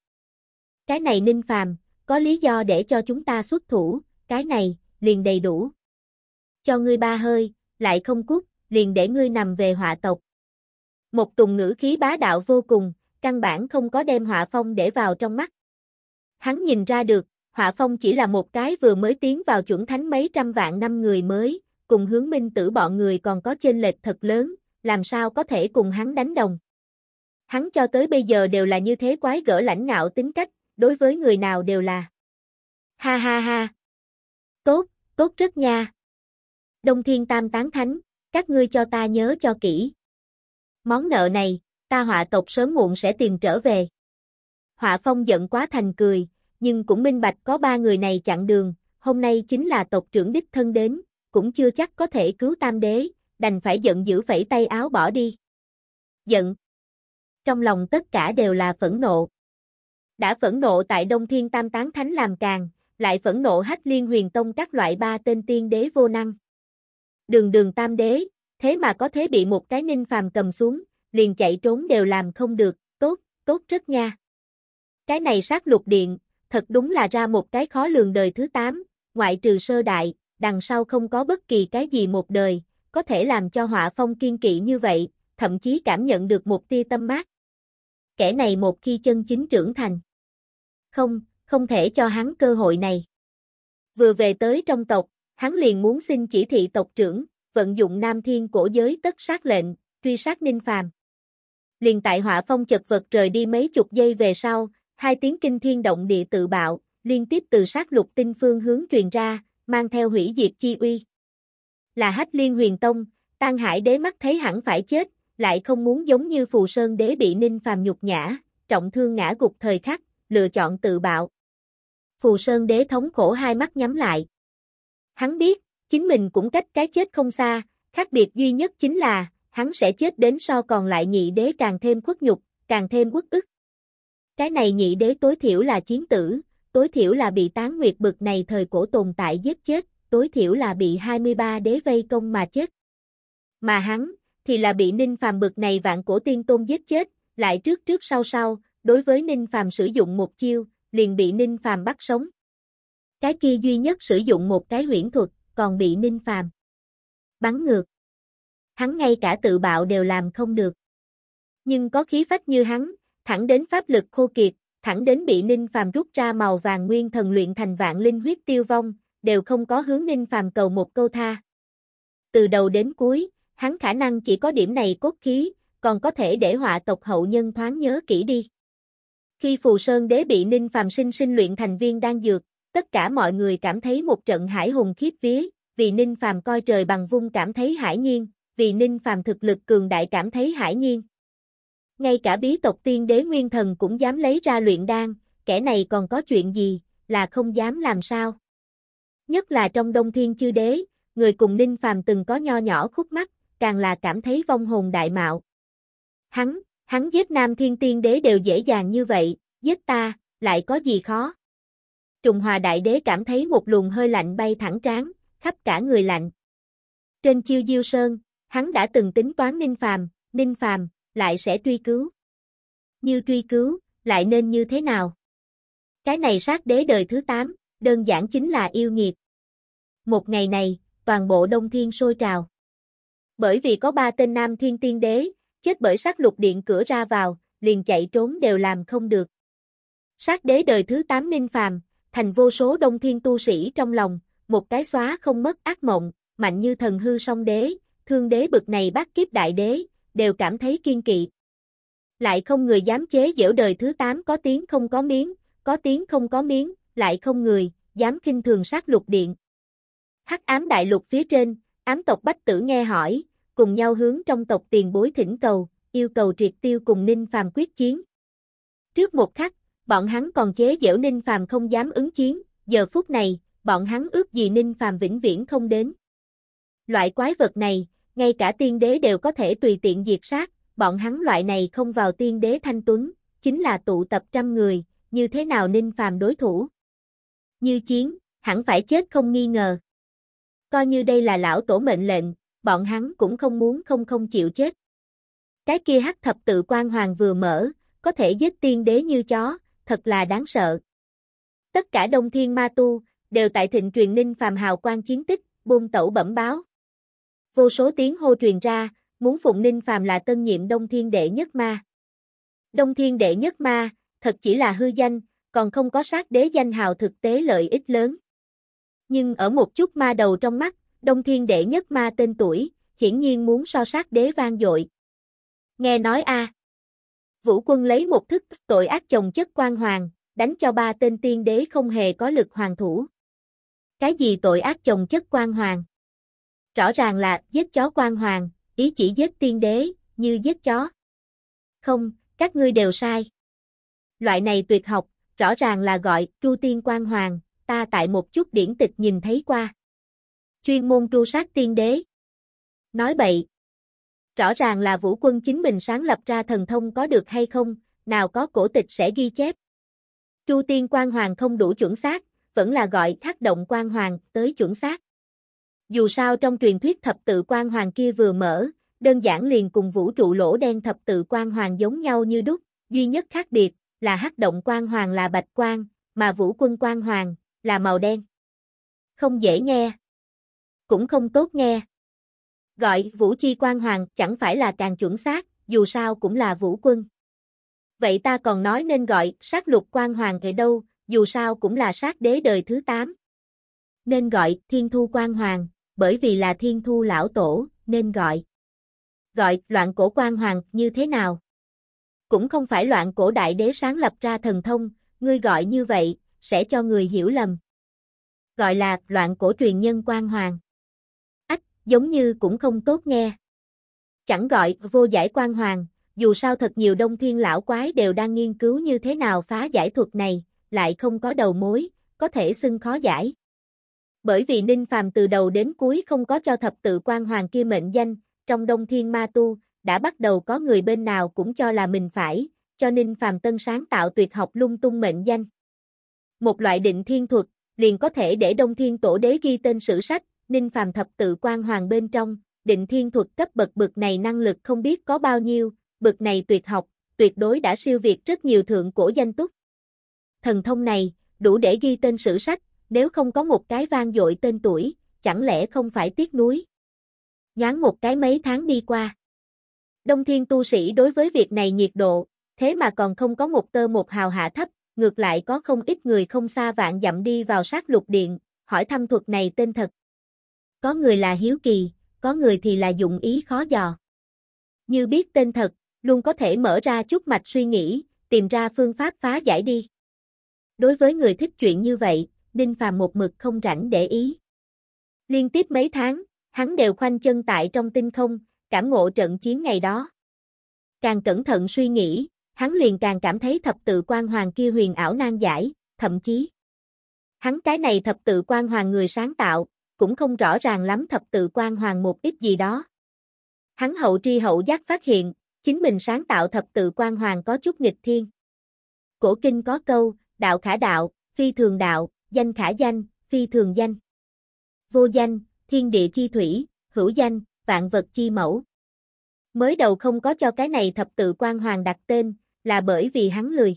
Cái này ninh phàm, có lý do để cho chúng ta xuất thủ, cái này, liền đầy đủ. Cho ngươi ba hơi, lại không cút, liền để ngươi nằm về họa tộc. Một tùng ngữ khí bá đạo vô cùng, căn bản không có đem họa phong để vào trong mắt. Hắn nhìn ra được, họa phong chỉ là một cái vừa mới tiến vào chuẩn thánh mấy trăm vạn năm người mới, cùng hướng minh tử bọn người còn có chênh lệch thật lớn, làm sao có thể cùng hắn đánh đồng. Hắn cho tới bây giờ đều là như thế quái gỡ lãnh ngạo tính cách, đối với người nào đều là. Ha ha ha. Tốt, tốt rất nha. Đông Thiên Tam tán thánh, các ngươi cho ta nhớ cho kỹ. Món nợ này, ta họa tộc sớm muộn sẽ tìm trở về. Họa phong giận quá thành cười, nhưng cũng minh bạch có ba người này chặn đường, hôm nay chính là tộc trưởng đích thân đến, cũng chưa chắc có thể cứu tam đế, đành phải giận dữ phẩy tay áo bỏ đi. Giận. Trong lòng tất cả đều là phẫn nộ. Đã phẫn nộ tại Đông Thiên Tam Tán Thánh làm càng, lại phẫn nộ hách liên huyền tông các loại ba tên tiên đế vô năng. Đường đường tam đế, thế mà có thế bị một cái ninh phàm cầm xuống, liền chạy trốn đều làm không được, tốt, tốt rất nha. Cái này sát lục điện, thật đúng là ra một cái khó lường đời thứ 8, ngoại trừ sơ đại, đằng sau không có bất kỳ cái gì một đời, có thể làm cho họa phong kiên kỵ như vậy, thậm chí cảm nhận được một tia tâm mát. Kẻ này một khi chân chính trưởng thành. Không, không thể cho hắn cơ hội này. Vừa về tới trong tộc, hắn liền muốn xin chỉ thị tộc trưởng, vận dụng Nam Thiên cổ giới tất sát lệnh, truy sát Ninh Phàm. Liền tại họa phong chật vật rời đi mấy chục giây về sau, hai tiếng kinh thiên động địa tự bạo, liên tiếp từ sát lục tinh phương hướng truyền ra, mang theo hủy diệt chi uy. Là hách liên huyền tông, tan hải đế mắt thấy hẳn phải chết, lại không muốn giống như phù sơn đế bị ninh phàm nhục nhã, trọng thương ngã gục thời khắc, lựa chọn tự bạo. Phù sơn đế thống khổ hai mắt nhắm lại. Hắn biết, chính mình cũng cách cái chết không xa, khác biệt duy nhất chính là, hắn sẽ chết đến so còn lại nhị đế càng thêm khuất nhục, càng thêm uất ức. Cái này nhị đế tối thiểu là chiến tử, tối thiểu là bị tán nguyệt bực này thời cổ tồn tại giết chết, tối thiểu là bị 23 đế vây công mà chết. Mà hắn, thì là bị Ninh Phàm bực này vạn cổ tiên tôn giết chết, lại trước trước sau sau, đối với Ninh Phàm sử dụng một chiêu, liền bị Ninh Phàm bắt sống. Cái kia duy nhất sử dụng một cái huyễn thuật, còn bị Ninh Phàm bắn ngược. Hắn ngay cả tự bạo đều làm không được. Nhưng có khí phách như hắn, thẳng đến pháp lực khô kiệt, thẳng đến bị Ninh Phàm rút ra màu vàng nguyên thần luyện thành vạn linh huyết tiêu vong, đều không có hướng Ninh Phàm cầu một câu tha. Từ đầu đến cuối, hắn khả năng chỉ có điểm này cốt khí, còn có thể để họa tộc hậu nhân thoáng nhớ kỹ đi. Khi Phù Sơn Đế bị Ninh Phàm sinh sinh luyện thành viên đang dược, tất cả mọi người cảm thấy một trận hải hùng khiếp vía, vì Ninh Phàm coi trời bằng vung cảm thấy hải nhiên, vì Ninh Phàm thực lực cường đại cảm thấy hải nhiên. Ngay cả bí tộc tiên đế nguyên thần cũng dám lấy ra luyện đan, kẻ này còn có chuyện gì, là không dám làm sao. Nhất là trong đông thiên chư đế, người cùng Ninh Phàm từng có nho nhỏ khúc mắt, càng là cảm thấy vong hồn đại mạo. Hắn, hắn giết nam thiên tiên đế đều dễ dàng như vậy, giết ta, lại có gì khó. Trùng hòa đại đế cảm thấy một luồng hơi lạnh bay thẳng trán, khắp cả người lạnh. Trên chiêu diêu sơn, hắn đã từng tính toán Ninh Phàm, Ninh Phàm lại sẽ truy cứu. Như truy cứu, lại nên như thế nào? Cái này sát đế đời thứ 8, đơn giản chính là yêu nghiệt. Một ngày này, toàn bộ Đông Thiên sôi trào. Bởi vì có ba tên nam thiên tiên đế, chết bởi sát lục điện cửa ra vào, liền chạy trốn đều làm không được. Sát đế đời thứ 8 Ninh Phàm, thành vô số đông thiên tu sĩ trong lòng, một cái xóa không mất ác mộng, mạnh như thần hư song đế, thương đế bực này bắt kiếp đại đế, đều cảm thấy kiên kỵ. Lại không người dám chế giễu đời thứ 8 có tiếng không có miếng, có tiếng không có miếng, lại không người, dám kinh thường sát lục điện. Hắc ám đại lục phía trên, ám tộc Bách Tử nghe hỏi, cùng nhau hướng trong tộc tiền bối thỉnh cầu, yêu cầu triệt tiêu cùng Ninh Phàm quyết chiến. Trước một khắc, bọn hắn còn chế giễu Ninh Phàm không dám ứng chiến, giờ phút này, bọn hắn ước gì Ninh Phàm vĩnh viễn không đến. Loại quái vật này, ngay cả tiên đế đều có thể tùy tiện diệt sát, bọn hắn loại này không vào tiên đế thanh tuấn, chính là tụ tập trăm người, như thế nào Ninh Phàm đối thủ. Như chiến, hẳn phải chết không nghi ngờ. Coi như đây là lão tổ mệnh lệnh, bọn hắn cũng không muốn không không chịu chết. Cái kia hắc thập tự quan hoàng vừa mở, có thể giết tiên đế như chó, thật là đáng sợ. Tất cả đông thiên ma tu, đều tại thịnh truyền ninh phàm hào quang chiến tích, buông tẩu bẩm báo. Vô số tiếng hô truyền ra, muốn phụng ninh phàm là tân nhiệm đông thiên đệ nhất ma. Đông thiên đệ nhất ma, thật chỉ là hư danh, còn không có sát đế danh hào thực tế lợi ích lớn. Nhưng ở một chút ma đầu trong mắt, đông thiên đệ nhất ma tên tuổi, hiển nhiên muốn so sát đế vang dội. Nghe nói a Vũ quân lấy một thức tội ác chồng chất quan hoàng, đánh cho ba tên tiên đế không hề có lực hoàng thủ. Cái gì tội ác chồng chất quan hoàng? Rõ ràng là giết chó quan hoàng, ý chỉ giết tiên đế, như giết chó. Không, các ngươi đều sai. Loại này tuyệt học, rõ ràng là gọi tru tiên quan hoàng, ta tại một chút điển tịch nhìn thấy qua. Chuyên môn tru sát tiên đế. Nói bậy. Rõ ràng là vũ quân chính mình sáng lập ra thần thông có được hay không, nào có cổ tịch sẽ ghi chép. chu tiên quan hoàng không đủ chuẩn xác, vẫn là gọi thác động quan hoàng tới chuẩn xác. Dù sao trong truyền thuyết thập tự quan hoàng kia vừa mở, đơn giản liền cùng vũ trụ lỗ đen thập tự quan hoàng giống nhau như đúc, duy nhất khác biệt là hắc động quan hoàng là bạch quan, mà vũ quân quan hoàng là màu đen. Không dễ nghe. Cũng không tốt nghe. Gọi vũ chi quan hoàng chẳng phải là càng chuẩn xác, dù sao cũng là vũ quân. Vậy ta còn nói nên gọi sát lục quan hoàng ở đâu, dù sao cũng là sát đế đời thứ 8. Nên gọi thiên thu quan hoàng, bởi vì là thiên thu lão tổ, nên gọi. Gọi loạn cổ quan hoàng như thế nào? Cũng không phải loạn cổ đại đế sáng lập ra thần thông, ngươi gọi như vậy, sẽ cho người hiểu lầm. Gọi là loạn cổ truyền nhân quan hoàng. Giống như cũng không tốt nghe. Chẳng gọi vô giải quan hoàng, dù sao thật nhiều đông thiên lão quái đều đang nghiên cứu như thế nào phá giải thuật này, lại không có đầu mối, có thể xưng khó giải. Bởi vì Ninh Phàm từ đầu đến cuối không có cho thập tự quan hoàng kia mệnh danh, trong đông thiên ma tu, đã bắt đầu có người bên nào cũng cho là mình phải, cho Ninh Phàm tân sáng tạo tuyệt học lung tung mệnh danh. Một loại định thiên thuật, liền có thể để Đông Thiên Tổ Đế ghi tên sử sách, Ninh Phàm thập tự quan hoàng bên trong, định thiên thuật cấp bậc bậc này năng lực không biết có bao nhiêu, bậc này tuyệt học, tuyệt đối đã siêu việt rất nhiều thượng cổ danh túc. Thần thông này, đủ để ghi tên sử sách, nếu không có một cái vang dội tên tuổi, chẳng lẽ không phải tiếc nuối. Nhoáng một cái mấy tháng đi qua. Đông thiên tu sĩ đối với việc này nhiệt độ, thế mà còn không có một tơ một hào hạ thấp, ngược lại có không ít người không xa vạn dặm đi vào sát lục điện, hỏi thăm thuật này tên thật. Có người là hiếu kỳ, có người thì là dụng ý khó dò. Như biết tên thật, luôn có thể mở ra chút mạch suy nghĩ, tìm ra phương pháp phá giải đi. Đối với người thích chuyện như vậy, Đinh Phàm một mực không rảnh để ý. Liên tiếp mấy tháng, hắn đều khoanh chân tại trong tinh không, cảm ngộ trận chiến ngày đó. Càng cẩn thận suy nghĩ, hắn liền càng cảm thấy thập tự quan hoàng kia huyền ảo nan giải, thậm chí. Hắn cái này thập tự quan hoàng người sáng tạo, cũng không rõ ràng lắm thập tự quan hoàng một ít gì đó. Hắn hậu tri hậu giác phát hiện, chính mình sáng tạo thập tự quan hoàng có chút nghịch thiên. Cổ kinh có câu, đạo khả đạo, phi thường đạo, danh khả danh, phi thường danh. Vô danh, thiên địa chi thủy, hữu danh, vạn vật chi mẫu. Mới đầu không có cho cái này thập tự quan hoàng đặt tên, là bởi vì hắn lười.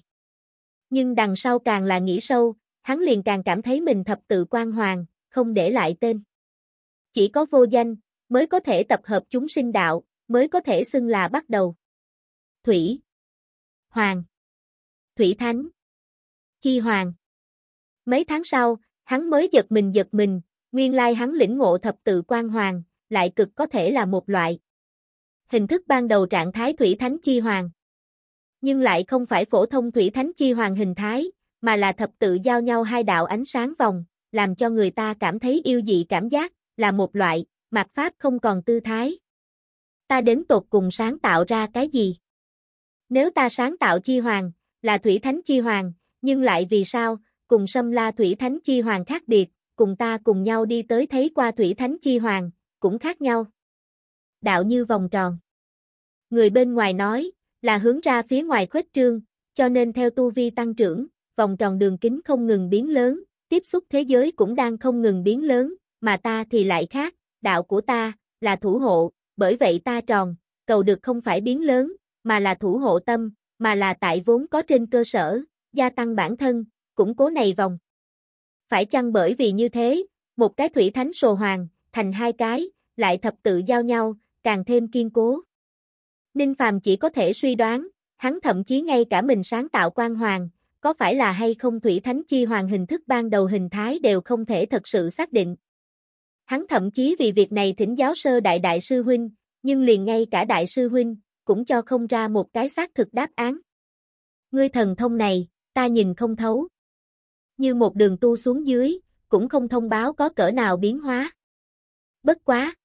Nhưng đằng sau càng là nghĩ sâu, hắn liền càng cảm thấy mình thập tự quan hoàng, không để lại tên. Chỉ có vô danh, mới có thể tập hợp chúng sinh đạo, mới có thể xưng là bắt đầu. Thủy Hoàng Thủy Thánh Chi Hoàng Mấy tháng sau, hắn mới giật mình giật mình, nguyên lai hắn lĩnh ngộ thập tự quan hoàng, lại cực có thể là một loại. Hình thức ban đầu trạng thái Thủy Thánh Chi Hoàng. Nhưng lại không phải phổ thông Thủy Thánh Chi Hoàng hình thái, mà là thập tự giao nhau hai đạo ánh sáng vòng, làm cho người ta cảm thấy yêu dị cảm giác, là một loại, mặt pháp không còn tư thái. Ta đến tột cùng sáng tạo ra cái gì? Nếu ta sáng tạo chi hoàng, là thủy thánh chi hoàng, nhưng lại vì sao, cùng xâm la thủy thánh chi hoàng khác biệt, cùng ta cùng nhau đi tới thấy qua thủy thánh chi hoàng, cũng khác nhau. Đạo như vòng tròn. Người bên ngoài nói, là hướng ra phía ngoài khuếch trương, cho nên theo tu vi tăng trưởng, vòng tròn đường kính không ngừng biến lớn, tiếp xúc thế giới cũng đang không ngừng biến lớn, mà ta thì lại khác, đạo của ta, là thủ hộ, bởi vậy ta tròn, cầu được không phải biến lớn, mà là thủ hộ tâm, mà là tại vốn có trên cơ sở, gia tăng bản thân, củng cố này vòng. Phải chăng bởi vì như thế, một cái thủy thánh sồ hoàng, thành hai cái, lại thập tự giao nhau, càng thêm kiên cố. Ninh Phàm chỉ có thể suy đoán, hắn thậm chí ngay cả mình sáng tạo quan hoàng, có phải là hay không thủy thánh chi hoàng hình thức ban đầu hình thái đều không thể thật sự xác định. Hắn thậm chí vì việc này thỉnh giáo sơ đại đại sư huynh, nhưng liền ngay cả đại sư huynh, cũng cho không ra một cái xác thực đáp án. Ngươi thần thông này, ta nhìn không thấu. Như một đường tu xuống dưới, cũng không thông báo có cỡ nào biến hóa. Bất quá.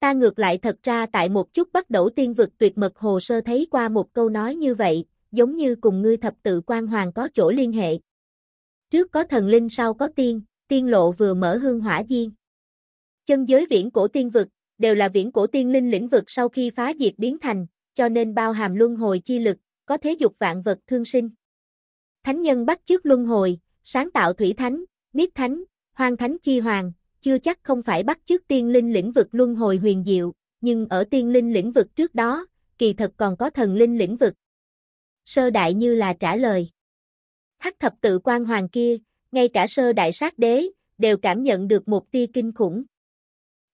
Ta ngược lại thật ra tại một chút bắt đầu tiên vực tuyệt mật hồ sơ thấy qua một câu nói như vậy, giống như cùng ngươi thập tự quan hoàng có chỗ liên hệ. Trước có thần linh sau có tiên, tiên lộ vừa mở hương hỏa diên. Chân giới viễn cổ tiên vực, đều là viễn cổ tiên linh lĩnh vực sau khi phá diệt biến thành, cho nên bao hàm luân hồi chi lực, có thế dục vạn vật thương sinh. Thánh nhân bắt trước luân hồi, sáng tạo thủy thánh, niết thánh, hoang thánh chi hoàng, chưa chắc không phải bắt trước tiên linh lĩnh vực luân hồi huyền diệu, nhưng ở tiên linh lĩnh vực trước đó, kỳ thật còn có thần linh lĩnh vực. Sơ đại như là trả lời. Hắc thập tự quan hoàng kia, ngay cả sơ đại sát đế, đều cảm nhận được một tia kinh khủng.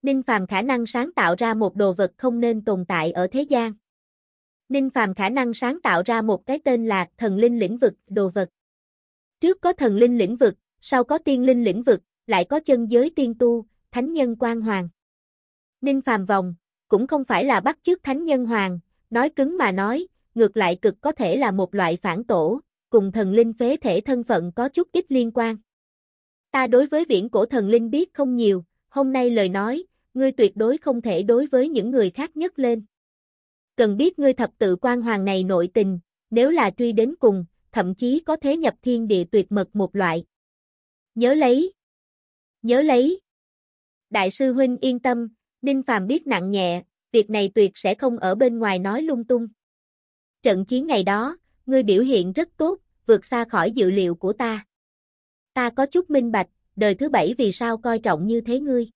Ninh Phàm khả năng sáng tạo ra một đồ vật không nên tồn tại ở thế gian. Ninh Phàm khả năng sáng tạo ra một cái tên là thần linh lĩnh vực, đồ vật. Trước có thần linh lĩnh vực, sau có tiên linh lĩnh vực, lại có chân giới tiên tu, thánh nhân quan hoàng. Ninh Phàm vòng, cũng không phải là bắt chước thánh nhân hoàng, nói cứng mà nói, ngược lại cực có thể là một loại phản tổ, cùng thần linh phế thể thân phận có chút ít liên quan. Ta đối với viễn cổ thần linh biết không nhiều, hôm nay lời nói, ngươi tuyệt đối không thể đối với những người khác nhất lên. Cần biết ngươi thập tự quan hoàng này nội tình, nếu là truy đến cùng, thậm chí có thế nhập thiên địa tuyệt mật một loại. Nhớ lấy. Nhớ lấy. Đại sư huynh yên tâm, Ninh Phàm biết nặng nhẹ, việc này tuyệt sẽ không ở bên ngoài nói lung tung. Trận chiến ngày đó, ngươi biểu hiện rất tốt, vượt xa khỏi dự liệu của ta. Ta có chút minh bạch, đời thứ bảy vì sao coi trọng như thế ngươi.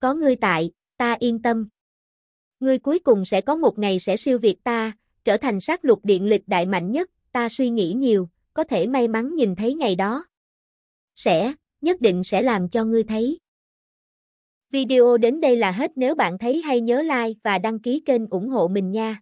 Có ngươi tại, ta yên tâm. Ngươi cuối cùng sẽ có một ngày sẽ siêu việt ta, trở thành sát lục điện lịch đại mạnh nhất, ta suy nghĩ nhiều, có thể may mắn nhìn thấy ngày đó. Sẽ, nhất định sẽ làm cho ngươi thấy. Video đến đây là hết nếu bạn thấy hay nhớ like và đăng ký kênh ủng hộ mình nha.